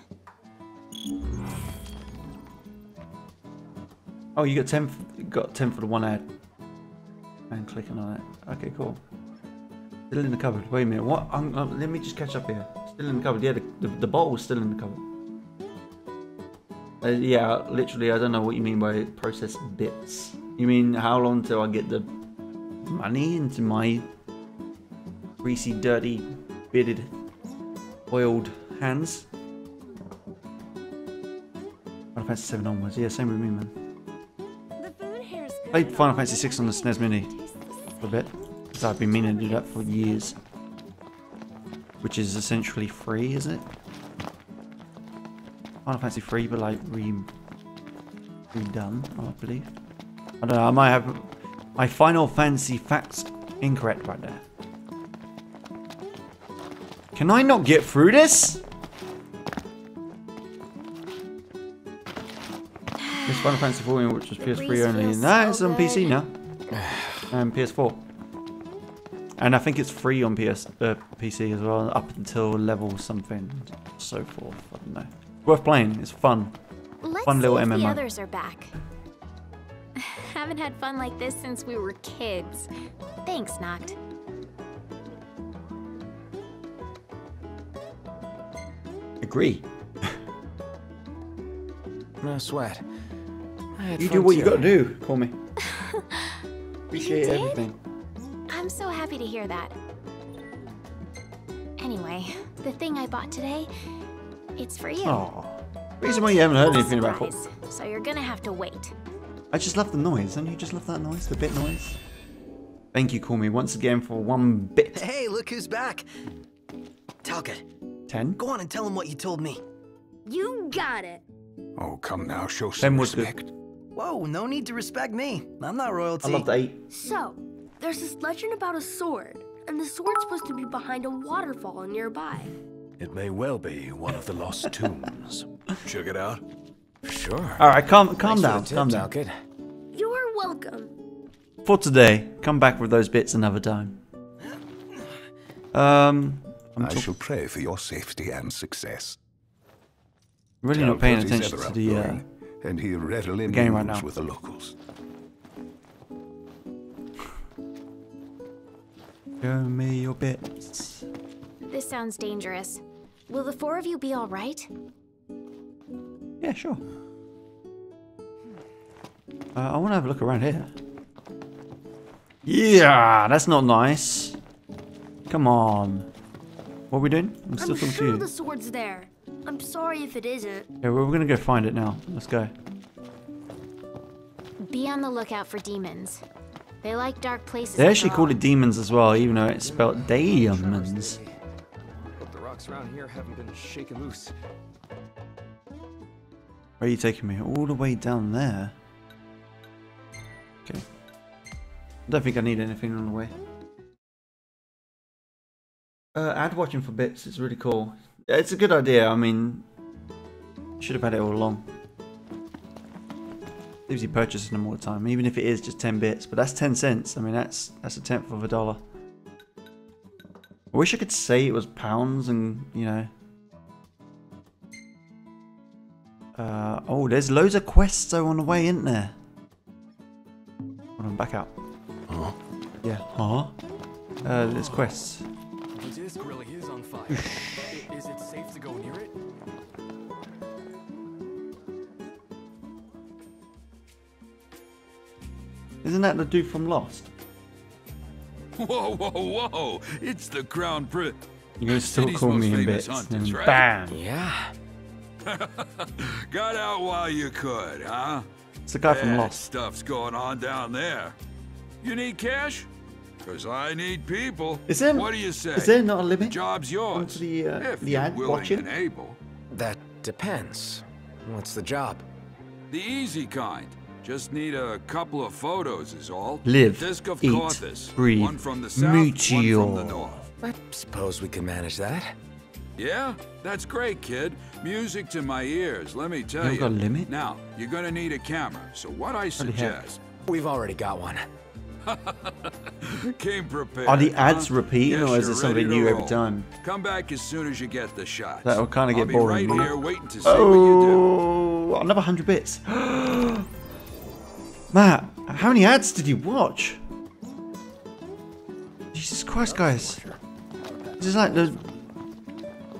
Oh, you got 10, you got 10 for the one ad. And clicking on it. Okay, cool. Still in the cupboard. Wait a minute. What? Um, um, let me just catch up here. Still in the cupboard. Yeah, the, the, the bottle's still in the cupboard. Uh, yeah, literally, I don't know what you mean by processed bits. You mean how long till I get the money into my greasy, dirty, bearded, oiled hands? Final Fantasy 7 onwards. Yeah, same with me, man. I played Final Fantasy 6 on the SNES Mini for a bit. Because I've been meaning to do that for years. Which is essentially free, isn't it? Final Fantasy 3, but like re redone, I believe. I don't know, I might have my Final Fantasy facts incorrect right there. Can I not get through this? Final Fantasy 14, which was PS3 only. feels No, so it's on PC now. And PS4. And I think it's free on PS uh, PC as well, up until level something, so forth. I don't know. Worth playing. It's fun. Let's fun see little if the MMO. others are back. Haven't had fun like this since we were kids. Thanks, Noct. Agree. No sweat. I You do what you too. gotta do. Call me. Appreciate everything. I'm so happy to hear that. Anyway, the thing I bought today, it's for you. Oh. Reason why you haven't heard anything about it. So you're gonna have to wait. I just love the noise. Don't you just love that noise? The bit noise? Thank you, Koolme, once again for one bit. Hey, look who's back. Talcott, 10. go on and tell him what you told me. You got it. Oh, come now, show Ten some was good. Respect. Whoa, no need to respect me. I'm not royalty. I love the 8. So, there's this legend about a sword, and the sword's supposed to be behind a waterfall nearby. It may well be one of the lost tombs. Check it out. Sure. Alright, calm, calm Thanks down. the calm down. Talcott. You're welcome. For today, come back with those bits another time. Um, I'm I shall pray for your safety and success. really not paying attention to the uh, outgoing, and he readily the game right now. with the locals. Show me your bits. This sounds dangerous. Will the four of you be all right? Yeah, sure. Uh, I want to have a look around here. Yeah, that's not nice. Come on. What are we doing? I'm still I'm talking sure to you. the sword's there. I'm sorry if it isn't. Yeah, we're gonna go find it now. Let's go. Be on the lookout for demons. They like dark places. They actually after call it demons as well, even though it's spelled demons. Hope the rocks around here haven't been shaken loose. Where are you taking me? All the way down there. Okay. I don't think I need anything on the way. Uh, ad watching for bits is really cool. It's a good idea. I mean, should have had it all along. Leaves you purchasing them all the time, even if it is just 10 bits. But that's 10 cents. I mean, that's that's a tenth of a dollar. I wish I could say it was pounds and, you know. Uh, oh, there's loads of quests though on the way, isn't there? Hold on, back out. Huh? Yeah. Huh? Uh, there's quests. The disc really is on fire. I- is it safe to go near it? Isn't that the dude from Lost? Whoa, whoa, whoa! It's the Crown Prince. You gonna still City's call me in famous bits. hunters, right? Bam! Yeah. Got out while you could, huh? It's the guy from Lost. stuff's going on down there. You need cash? Cause I need people. Is there- What do you say? is there not a limit Job's yours. onto the, uh, if the you're ad willing watching? and able. That depends. What's the job? The easy kind. Just need a couple of photos is all. Live, Disc of eat, Cauthess. breathe, One from the south, one from the meteor. north. I suppose we can manage that. Yeah, that's great, kid. Music to my ears, let me tell You you. got a limit? Now, you're gonna need a camera, so what I suggest... We've already got one. Came prepared. Are the ads huh? repeating, Guess or is it something ready to new every time? Come back as soon as you get the shots. That will kind of I'll get be boring. right here waiting to see what you do. oh, another hundred bits. Matt, how many ads did you watch? Jesus Christ, guys! This is like the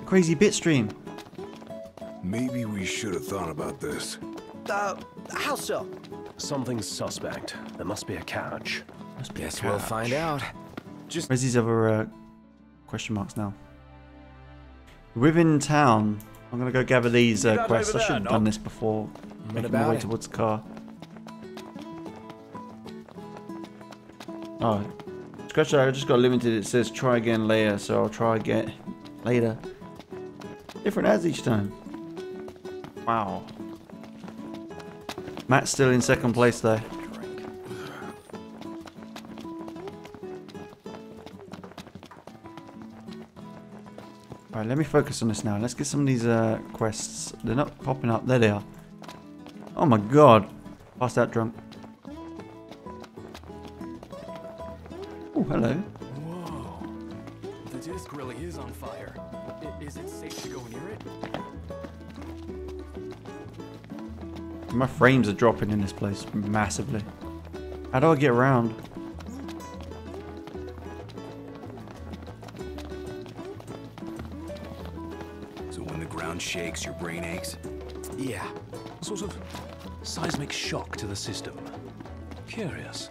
crazy bit stream. Maybe we should have thought about this. Uh, how so? Something's suspect. There must be a catch. Must be a Guess we'll find out. Just Where's these other uh, question marks now? Within town. I'm gonna go gather these uh, quests. over I should there, have done this before What making my way it? towards the car. Oh, scratch that. I just got limited. It says try again later, so I'll try again later. Different ads each time. Wow. Matt's still in second place though. Alright, let me focus on this now. Let's get some of these uh, quests. They're not popping up. There they are. Oh my god. Passed that drunk. Oh, hello. Whoa. The disc really is on fire. Is it safe to go near it? My frames are dropping in this place massively. How do I get around? So when the ground shakes, your brain aches? Yeah. Sort of seismic shock to the system. Curious.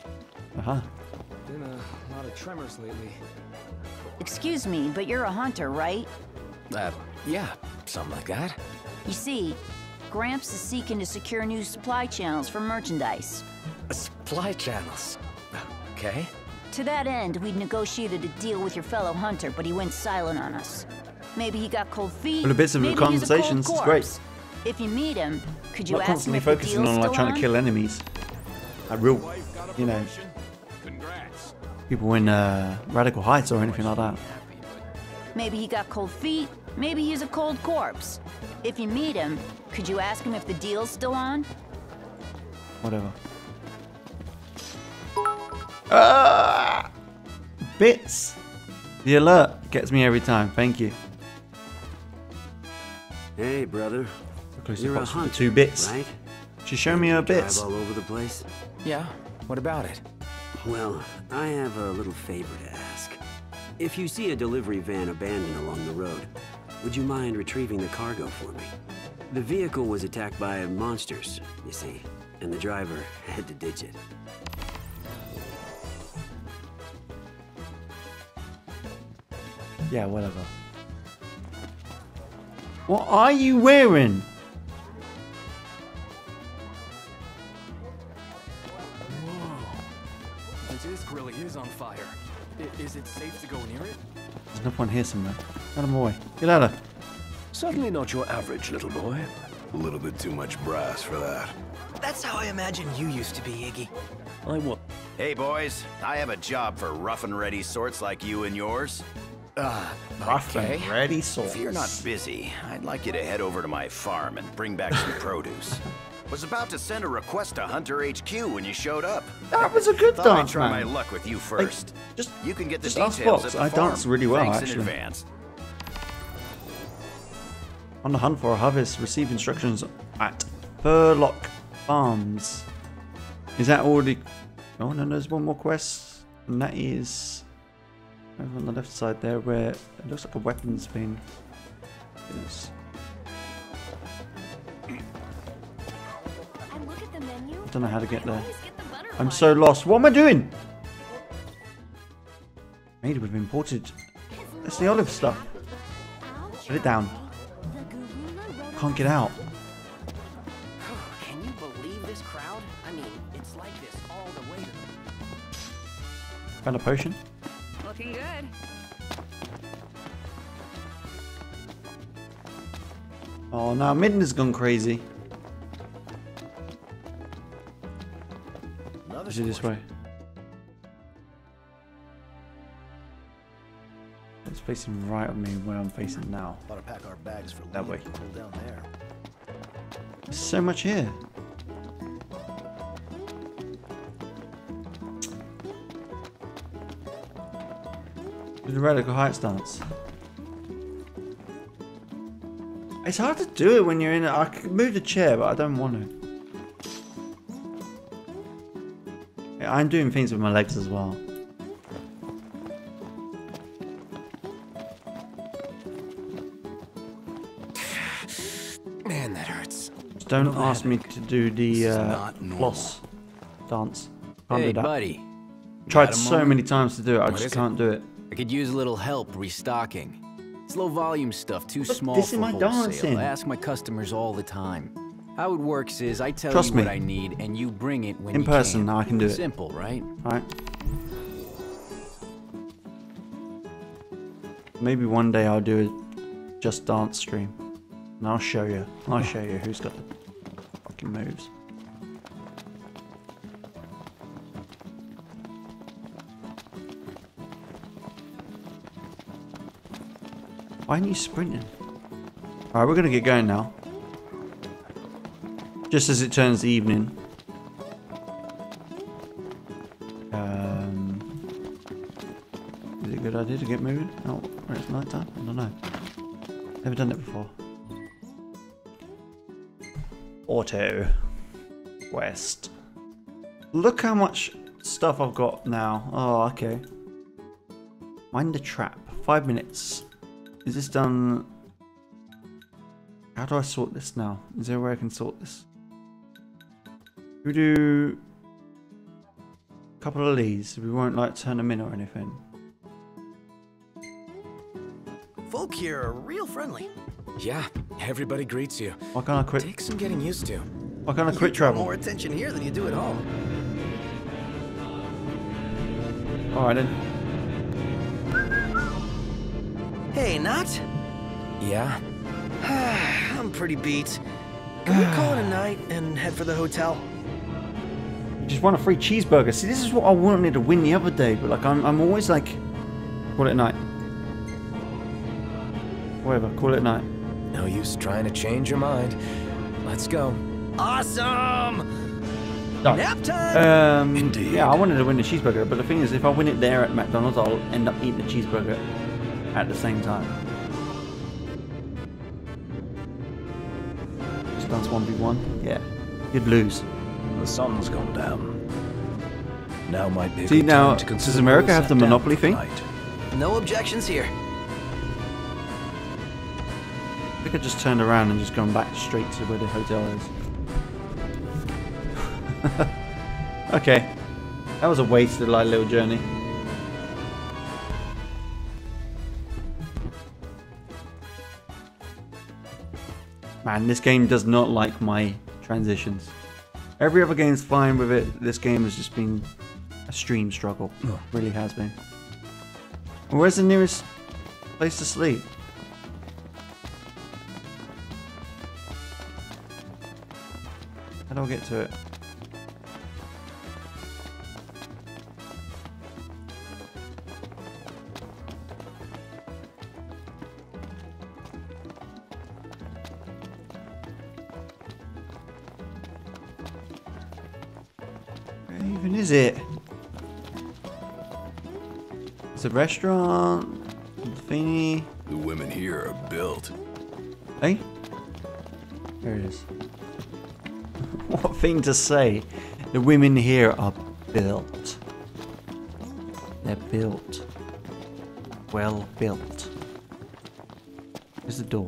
Uh-huh. Been a lot of tremors lately. Excuse me, but you're a hunter, right? Uh, yeah, something like that. You see, Gramps is seeking to secure new supply channels for merchandise. Supply channels. Okay. To that end, we'd negotiated a deal with your fellow hunter, but he went silent on us. Maybe he got cold feet. Well, the bits of the maybe a cold conversations, it's great. If you meet him, could you Not ask him constantly if the focusing deal's on like still trying on? to kill enemies. Like real, you know, Congrats. people in uh, Radical Heights or anything like that. Maybe he got cold feet. Maybe he's a cold corpse. If you meet him, could you ask him if the deal's still on? Whatever. Ah! Bits! The alert gets me every time, thank you. Hey, brother. Inclusive You're a box with hunter, two bits. right? She's showing me her bits. Drive all over the place? Yeah. What about it? Well, I have a little favor to ask. If you see a delivery van abandoned along the road, would you mind retrieving the cargo for me? The vehicle was attacked by monsters, you see, and the driver had to ditch it. Yeah, whatever. What are you wearing? Whoa. The disc really is on fire. I- is it safe to go near it? There's no point here somewhere. Get him away. Get out of Certainly not your average little boy. A little bit too much brass for that. That's how I imagine you used to be, Iggy. I will. Hey, boys. I have a job for rough and ready sorts like you and yours. Uh, Rough okay. and ready sorts. If you're not busy, I'd like you to head over to my farm and bring back some produce. Was about to send a request to Hunter HQ when you showed up. That was a good Thought dance, I'd try man. my luck with you first. just you can get the details Fox. at the I farm. dance really well, Thanks actually. in advance. On the hunt for a harvest, receive instructions at Furlock Farms. Is that already... Oh, no, there's one more quest. And that is over on the left side there where it looks like a weapons bin is. Don't know how to get there. I'm so lost. What am I doing? Made with imported. It's the olive stuff. Put it down. Can't get out. Can you believe this crowd? I mean, it's like this all the way Found a potion. Looking good. Oh no, Midden's gone crazy. Is it this way? It's facing right at me where I'm facing now. Ought to pack our bags for That way. Down there. There's so much here. The radical height stance. It's hard to do it when you're in it. I could move the chair, but I don't want to. I'm doing things with my legs as well. Man, that hurts. Just don't ask me to do the uh, floss dance. Can't Hey, do that. buddy. Tried so moment? many times to do it, I What just can't do it. I could use a little help restocking. It's low volume stuff, too small this is for my wholesale. dancing. I ask my customers all the time. How it works is I tell Trust you me. what I need and you bring it when In you person, can. now I can do it. Simple, right? Alright. Maybe one day I'll do a just dance stream. And I'll show you. I'll show you who's got the fucking moves. Why aren't you sprinting? Alright, we're gonna get going now. Just as it turns evening. Um, is it a good idea to get moving? Oh, it's night time? I don't know. Never done it before. Auto. West. Look how much stuff I've got now. Oh, okay. Mind the trap. Five minutes. Is this done? How do I sort this now? Is there a way I can sort this? We do a couple of these. We won't like turn them in or anything. Folk here are real friendly. Yeah, everybody greets you. Why can't I quit? Takes some getting used to. Why can't I quit get travel? More attention here than you do at home. Alright then. Hey, Noct. Yeah? I'm pretty beat. Can we call it a night and head for the hotel? You just want a free cheeseburger. See, this is what I wanted to win the other day, but like I'm, I'm always like, call it a night. Whatever, call it a night. No use trying to change your mind. Let's go. Awesome! Done. Nap time! Um, yeah, I wanted to win the cheeseburger, but the thing is, if I win it there at McDonald's, I'll end up eating the cheeseburger at the same time. Just dance 1v1? Yeah. You'd lose. The sun's gone down. Now might be See, good now, time to does consider America we'll have the monopoly thing? night. No objections here. I could just turn around and just gone back straight to where the hotel is. okay. That was a wasted like little journey. Man, this game does not like my transitions. Every other game's fine with it. This game has just been a stream struggle. Really has been. Where's the nearest place to sleep? How do I get to it? Is it? It's a restaurant. Thingy. The women here are built. Hey? There it is. what thing to say. The women here are built. They're built. Well built. There's the door.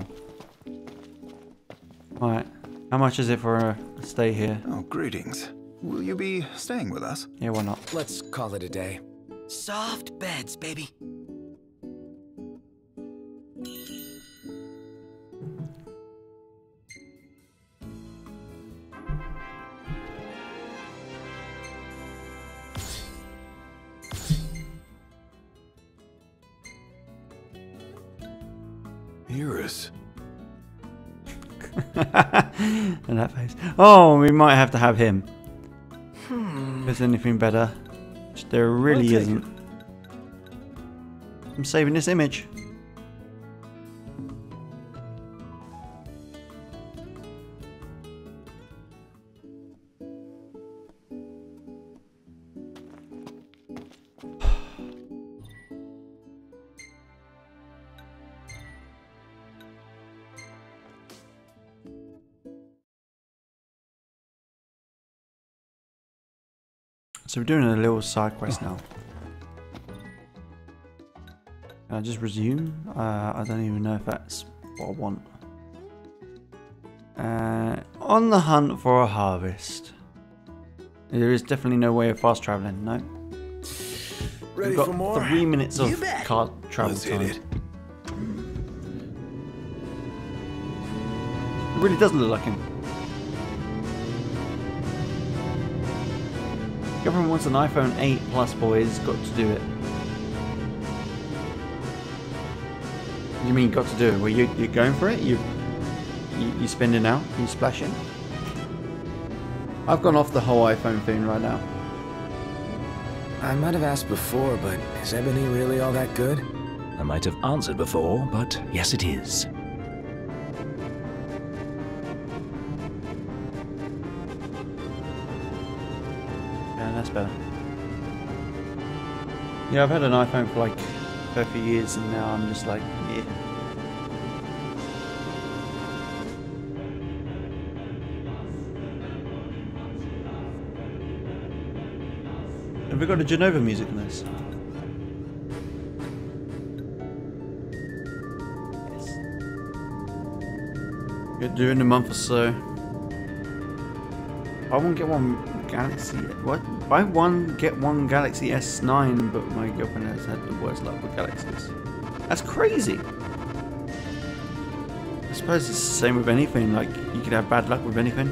Alright. How much is it for a stay here? Oh, greetings. Will you be staying with us? Yeah, why not? Let's call it a day. Soft beds, baby. Eurus. and that face. Oh, we might have to have him. If there's anything better. There really isn't. I'm saving this image. So we're doing a little side quest now. Can I just resume? Uh, I don't even know if that's what I want. Uh, on the hunt for a harvest. There is definitely no way of fast traveling. No. Ready We've got for more? Three minutes of car travel Let's time. it. It really doesn't look like him. Government wants an iPhone 8 Plus, boys. Got to do it. What do you mean, got to do it? Well, you, you're going for it? You, you, you spending out? You splashing? I've gone off the whole iPhone thing right now. I might have asked before, but is Ebony really all that good? I might have answered before, but yes, it is. Better. Yeah, I've had an iPhone for like 30 years and now I'm just like, yeah. Have we got a Jenova music in this? Yes. You're doing a month or so. I won't get one Galaxy. What? Buy one, get one Galaxy S9, but my girlfriend has had the worst luck with Galaxies. That's crazy. I suppose it's the same with anything. Like you could have bad luck with anything.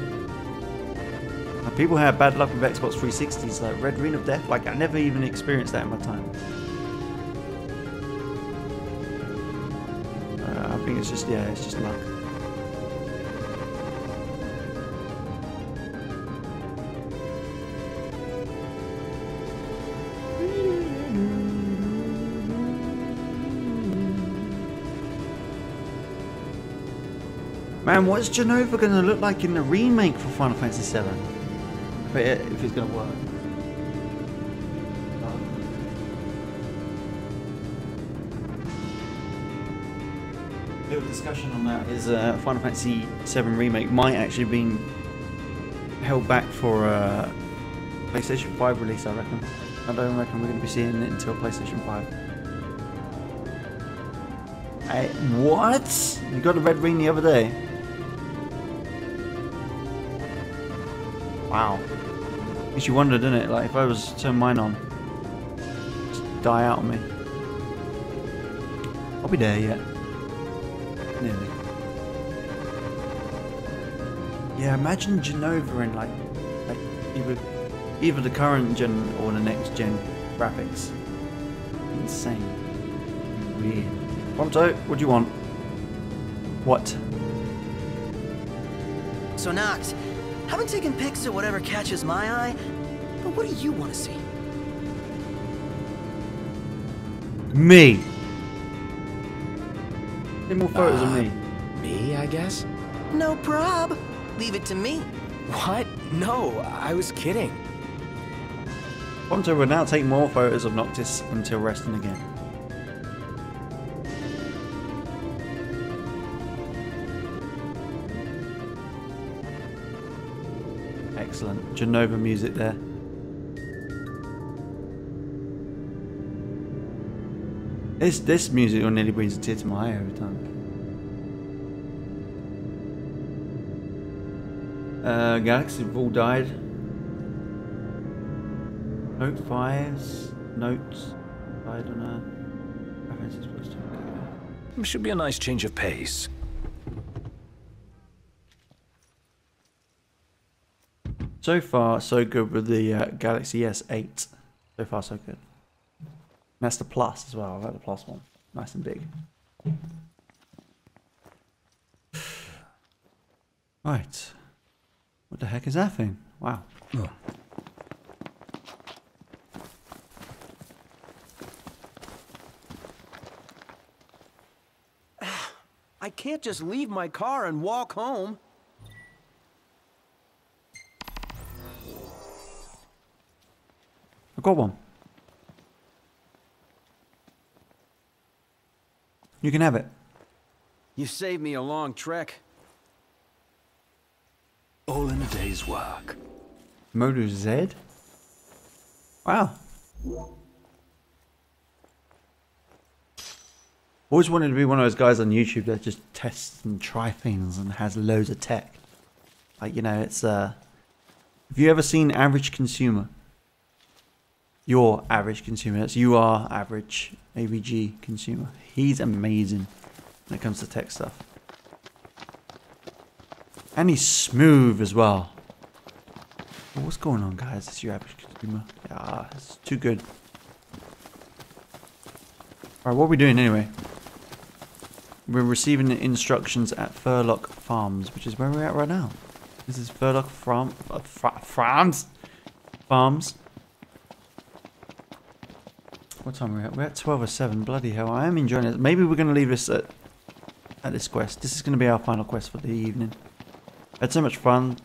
Like, people have bad luck with Xbox 360s, like Red Ring of Death. Like I never even experienced that in my time. Uh, I think it's just yeah, it's just luck. Man, what's Jenova going to look like in the remake for Final Fantasy VII? If, it, if it's going to work. Little discussion on that is uh, Final Fantasy VII remake might actually been held back for uh, PlayStation 5 release. I reckon. I don't reckon we're going to be seeing it until PlayStation 5. Hey, what? You got a red ring the other day. Wow. Makes you wonder, doesn't it? Like, if I was to turn mine on, just die out on me. I'll be there yet. Nearly. Yeah, imagine Jenova in like, like either, either the current gen or the next gen graphics. Insane. Weird. Prompto, what do you want? What? So, Noct, haven't taken pics of whatever catches my eye, but what do you want to see? Me! Need more photos of Uh, me. Me, I guess? No prob. Leave it to me. What? No, I was kidding. Prompto will now take more photos of Noctis until resting again. Jenova music there. This this music nearly brings a tear to my eye every time. Uh, Galaxy have all died. Note fives, notes died on Earth. Reference is supposed to Should be a nice change of pace. So far, so good with the uh, Galaxy S8. So far, so good. And that's the Plus as well. I like the Plus one. Nice and big. Right. What the heck is that thing? Wow. Oh. I can't just leave my car and walk home. Got one. You can have it. You saved me a long trek. All in a day's work. Moto Z? Wow. Always wanted to be one of those guys on YouTube that just tests and try things and has loads of tech. Like, you know, it's, uh... Have you ever seen Average Consumer? Your average consumer. That's you are average AVG consumer. He's amazing when it comes to tech stuff. And he's smooth as well. What's going on, guys? It's your average consumer. Yeah, it's too good. Alright, what are we doing anyway? We're receiving instructions at Furlock Farms, which is where we're at right now. This is Furlock Farm, uh, Farms? Farms. What time are we at? We're at 12 or 7. Bloody hell, I am enjoying it. Maybe we're going to leave this at, at this quest. This is going to be our final quest for the evening. Had so much fun.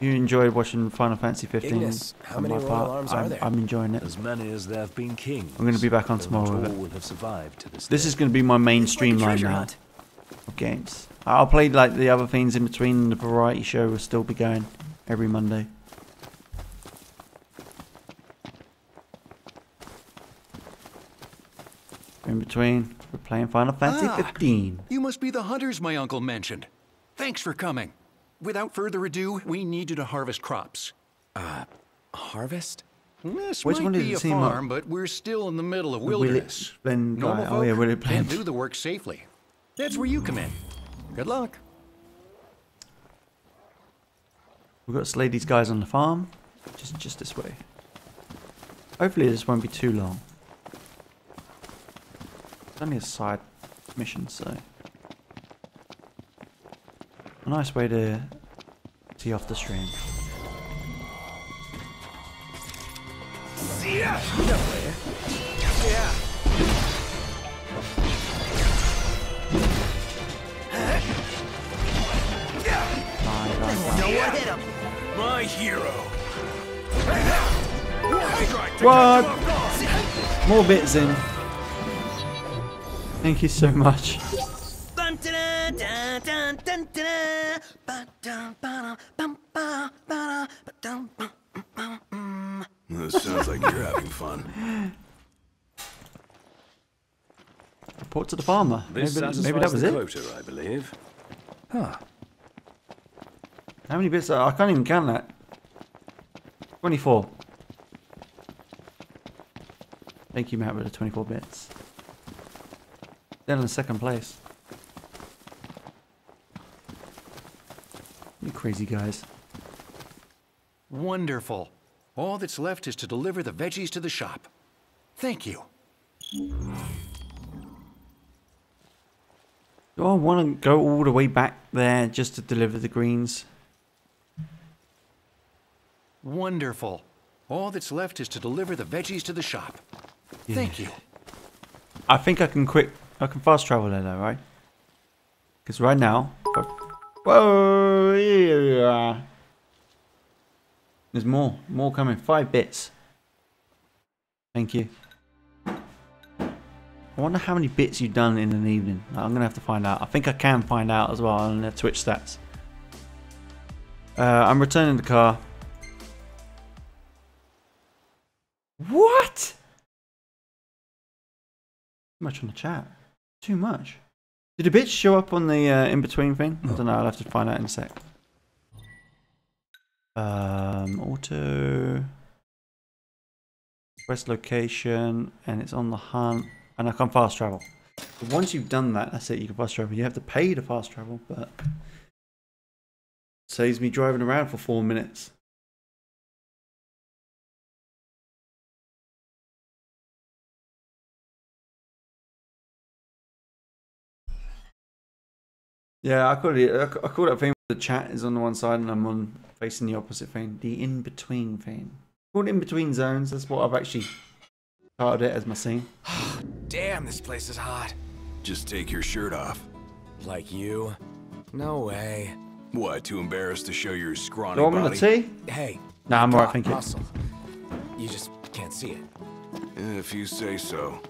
You enjoyed watching Final Fantasy 15. Ignis, how many royal arms are I'm, there? I'm enjoying it. As many as there have been kings. I'm going to be back on tomorrow with it. will have survived to this This is going to be my main streamline now hunt. of games. I'll play like the other things in between. The variety show will still be going every Monday. In between, we're playing Final Fantasy Ah. 15. You must be the hunters my uncle mentioned. Thanks for coming. Without further ado, we need you to harvest crops. Uh, harvest? This Which might one be a farm, but we're still in the middle of wilderness. Blend Normal. Oh, yeah, folk can't do the work safely. That's where you come in. Good luck. We've got to slay these guys on the farm. Just, just this way. Hopefully this won't be too long. It's only a side mission, so... A nice way to see off the stream. Yeah. Yeah. No one hit him. My hero. What? More bits in. Thank you so much. This sounds like you're having fun. Report to the farmer. This maybe, satisfies maybe that was the it. quota, I believe. Huh. How many bits? Are, I can't even count that. 24. Thank you, Matt, with the 24 bits. Then in second place. You crazy guys. Wonderful. All that's left is to deliver the veggies to the shop. Thank you. Do I want to go all the way back there just to deliver the greens? Wonderful. All that's left is to deliver the veggies to the shop. Thank you. I think I can quick. I can fast travel there, though, right? Because right now, whoa, yeah. There's more, more coming. Five bits. Thank you. I wonder how many bits you've done in an evening. I'm gonna have to find out. I think I can find out as well on the Twitch stats. Uh, I'm returning the car. What? Much on the chat. Too much. Did a bitch show up on the uh, in between thing? I don't know. I'll have to find out in a sec. Um, auto quest location, and it's on the hunt, and I can fast travel. But once you've done that, that's it. You can fast travel. You have to pay to fast travel, but saves me driving around for four minutes. Yeah, I call it. I ca- I call that thing. The chat is on the one side, and I'm on facing the opposite thing. The in between thing. Called in between zones. That's what I've actually titled it as my scene. Damn, this place is hot. Just take your shirt off. Like you? No way. What, too embarrassed to show your scrawny Do you want me body? to tea? Hey. Nah, I'm got alright, thank you. muscle. You just can't see it. If you say so.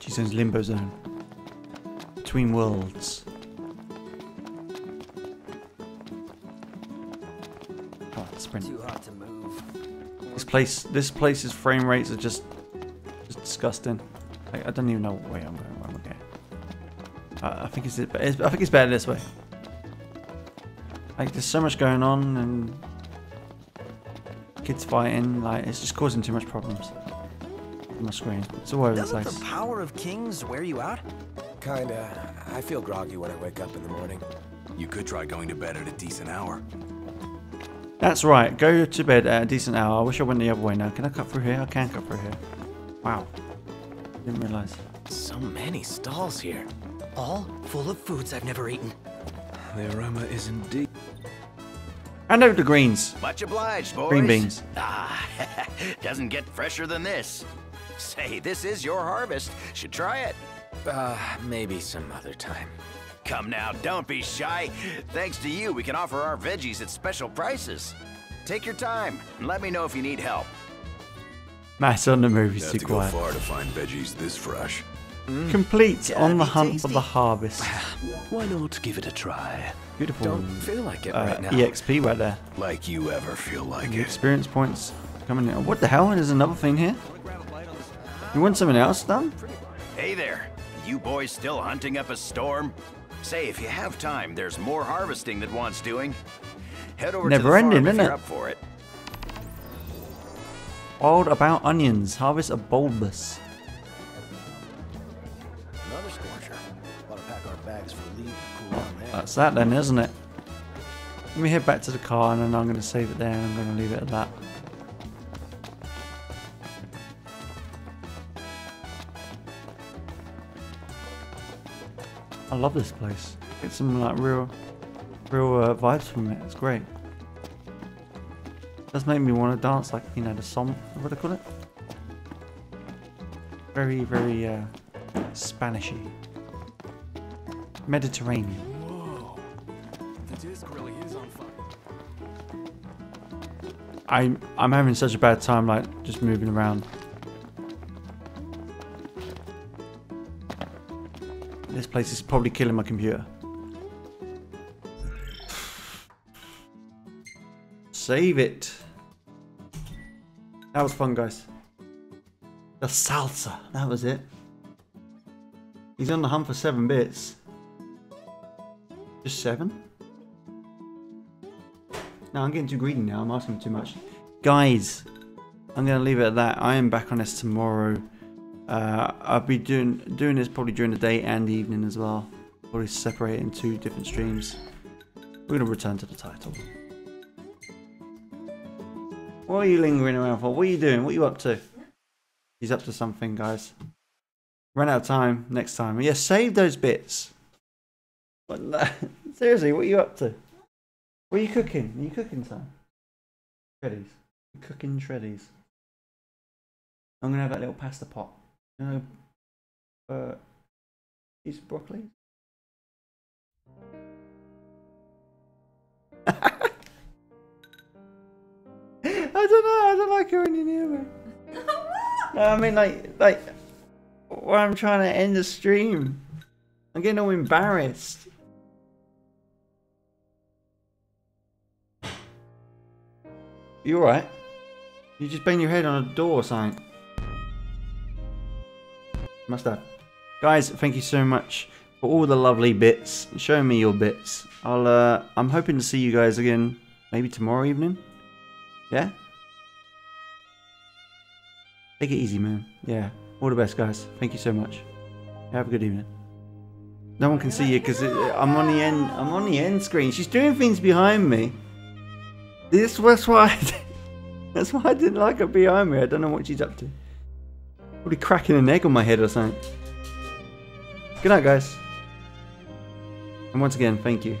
She's in limbo zone. Between worlds. Come on, sprint. Too hot to move. This place, this place's frame rates are just, just disgusting. I, I don't even know what way I'm going. Where I'm going. Uh, I think it's, it's, I think it's better this way. Like, there's so much going on and kids fighting. Like, it's just causing too much problems on my screen. It's all over the Doesn't place. the power of kings wear you out? Kinda. I feel groggy when I wake up in the morning. You could try going to bed at a decent hour. That's right. Go to bed at a decent hour. I wish I went the other way now. Can I cut through here? I can cut through here. Wow. Didn't realize. So many stalls here. All full of foods I've never eaten. The aroma is indeed. Hand over the greens. Much obliged, boys. Green beans. Ah, doesn't get fresher than this. Say, this is your harvest. Should try it. Uh, maybe some other time. Come now, don't be shy. Thanks to you, we can offer our veggies at special prices. Take your time and let me know if you need help. Matt's on the movie You have to go quiet. far to find veggies this fresh. Complete on the hunt for the harvest. Why not give it a try? Beautiful. Don't feel like it uh, right now. EXP right there. Like you ever feel like The it. experience points coming in. What the hell? There's another thing here. You want something else done? Hey there, you boys still hunting up a storm? Say, if you have time, there's more harvesting that wants doing. Head over Never to the farm ending, if you're it? up for it. Wild about onions. Harvest a bulbous. Another scorcher. Ought to pack our bags for leave cool down there. That's that then, isn't it? Let me head back to the car and then I'm going to save it there and I'm going to leave it at that. I love this place. Get some like real, real uh, vibes from it. It's great. does make me want to dance like you know the song. What do they call it? Very, very uh, Spanishy. Mediterranean. Whoa. The disc really is on fire. I'm I'm having such a bad time like just moving around. This place is probably killing my computer. Save it. That was fun, guys. The salsa. That was it. He's on the hunt for seven bits. Just seven? No, I'm getting too greedy now. I'm asking too much. Guys, I'm going to leave it at that. I am back on this tomorrow. Uh, I'll be doing doing this probably during the day and evening as well. Probably separate in two different streams. We're to return to the title. What are you lingering around for? What are you doing? What are you up to? He's up to something, guys. Run out of time next time. Yeah, save those bits. What, seriously, what are you up to? What are you cooking? Are you cooking some? Shreddies. Cooking shreddies. I'm gonna have that little pasta pot. You know, uh, is broccoli. I don't know. I don't like it when you're near me. No, I mean, like, like, when I'm trying to end the stream, I'm getting all embarrassed. You alright? You just bang your head on a door or something? Must have. Guys, thank you so much for all the lovely bits. Showing me your bits. I'll uh I'm hoping to see you guys again maybe tomorrow evening. Yeah? Take it easy, man. Yeah. All the best, guys. Thank you so much. Have a good evening. No one can see you because I'm on the end. I'm on the end screen. She's doing things behind me. This was why. That's why I didn't like her behind me. I don't know what she's up to. Probably cracking an egg on my head or something. Good night, guys. And once again, thank you.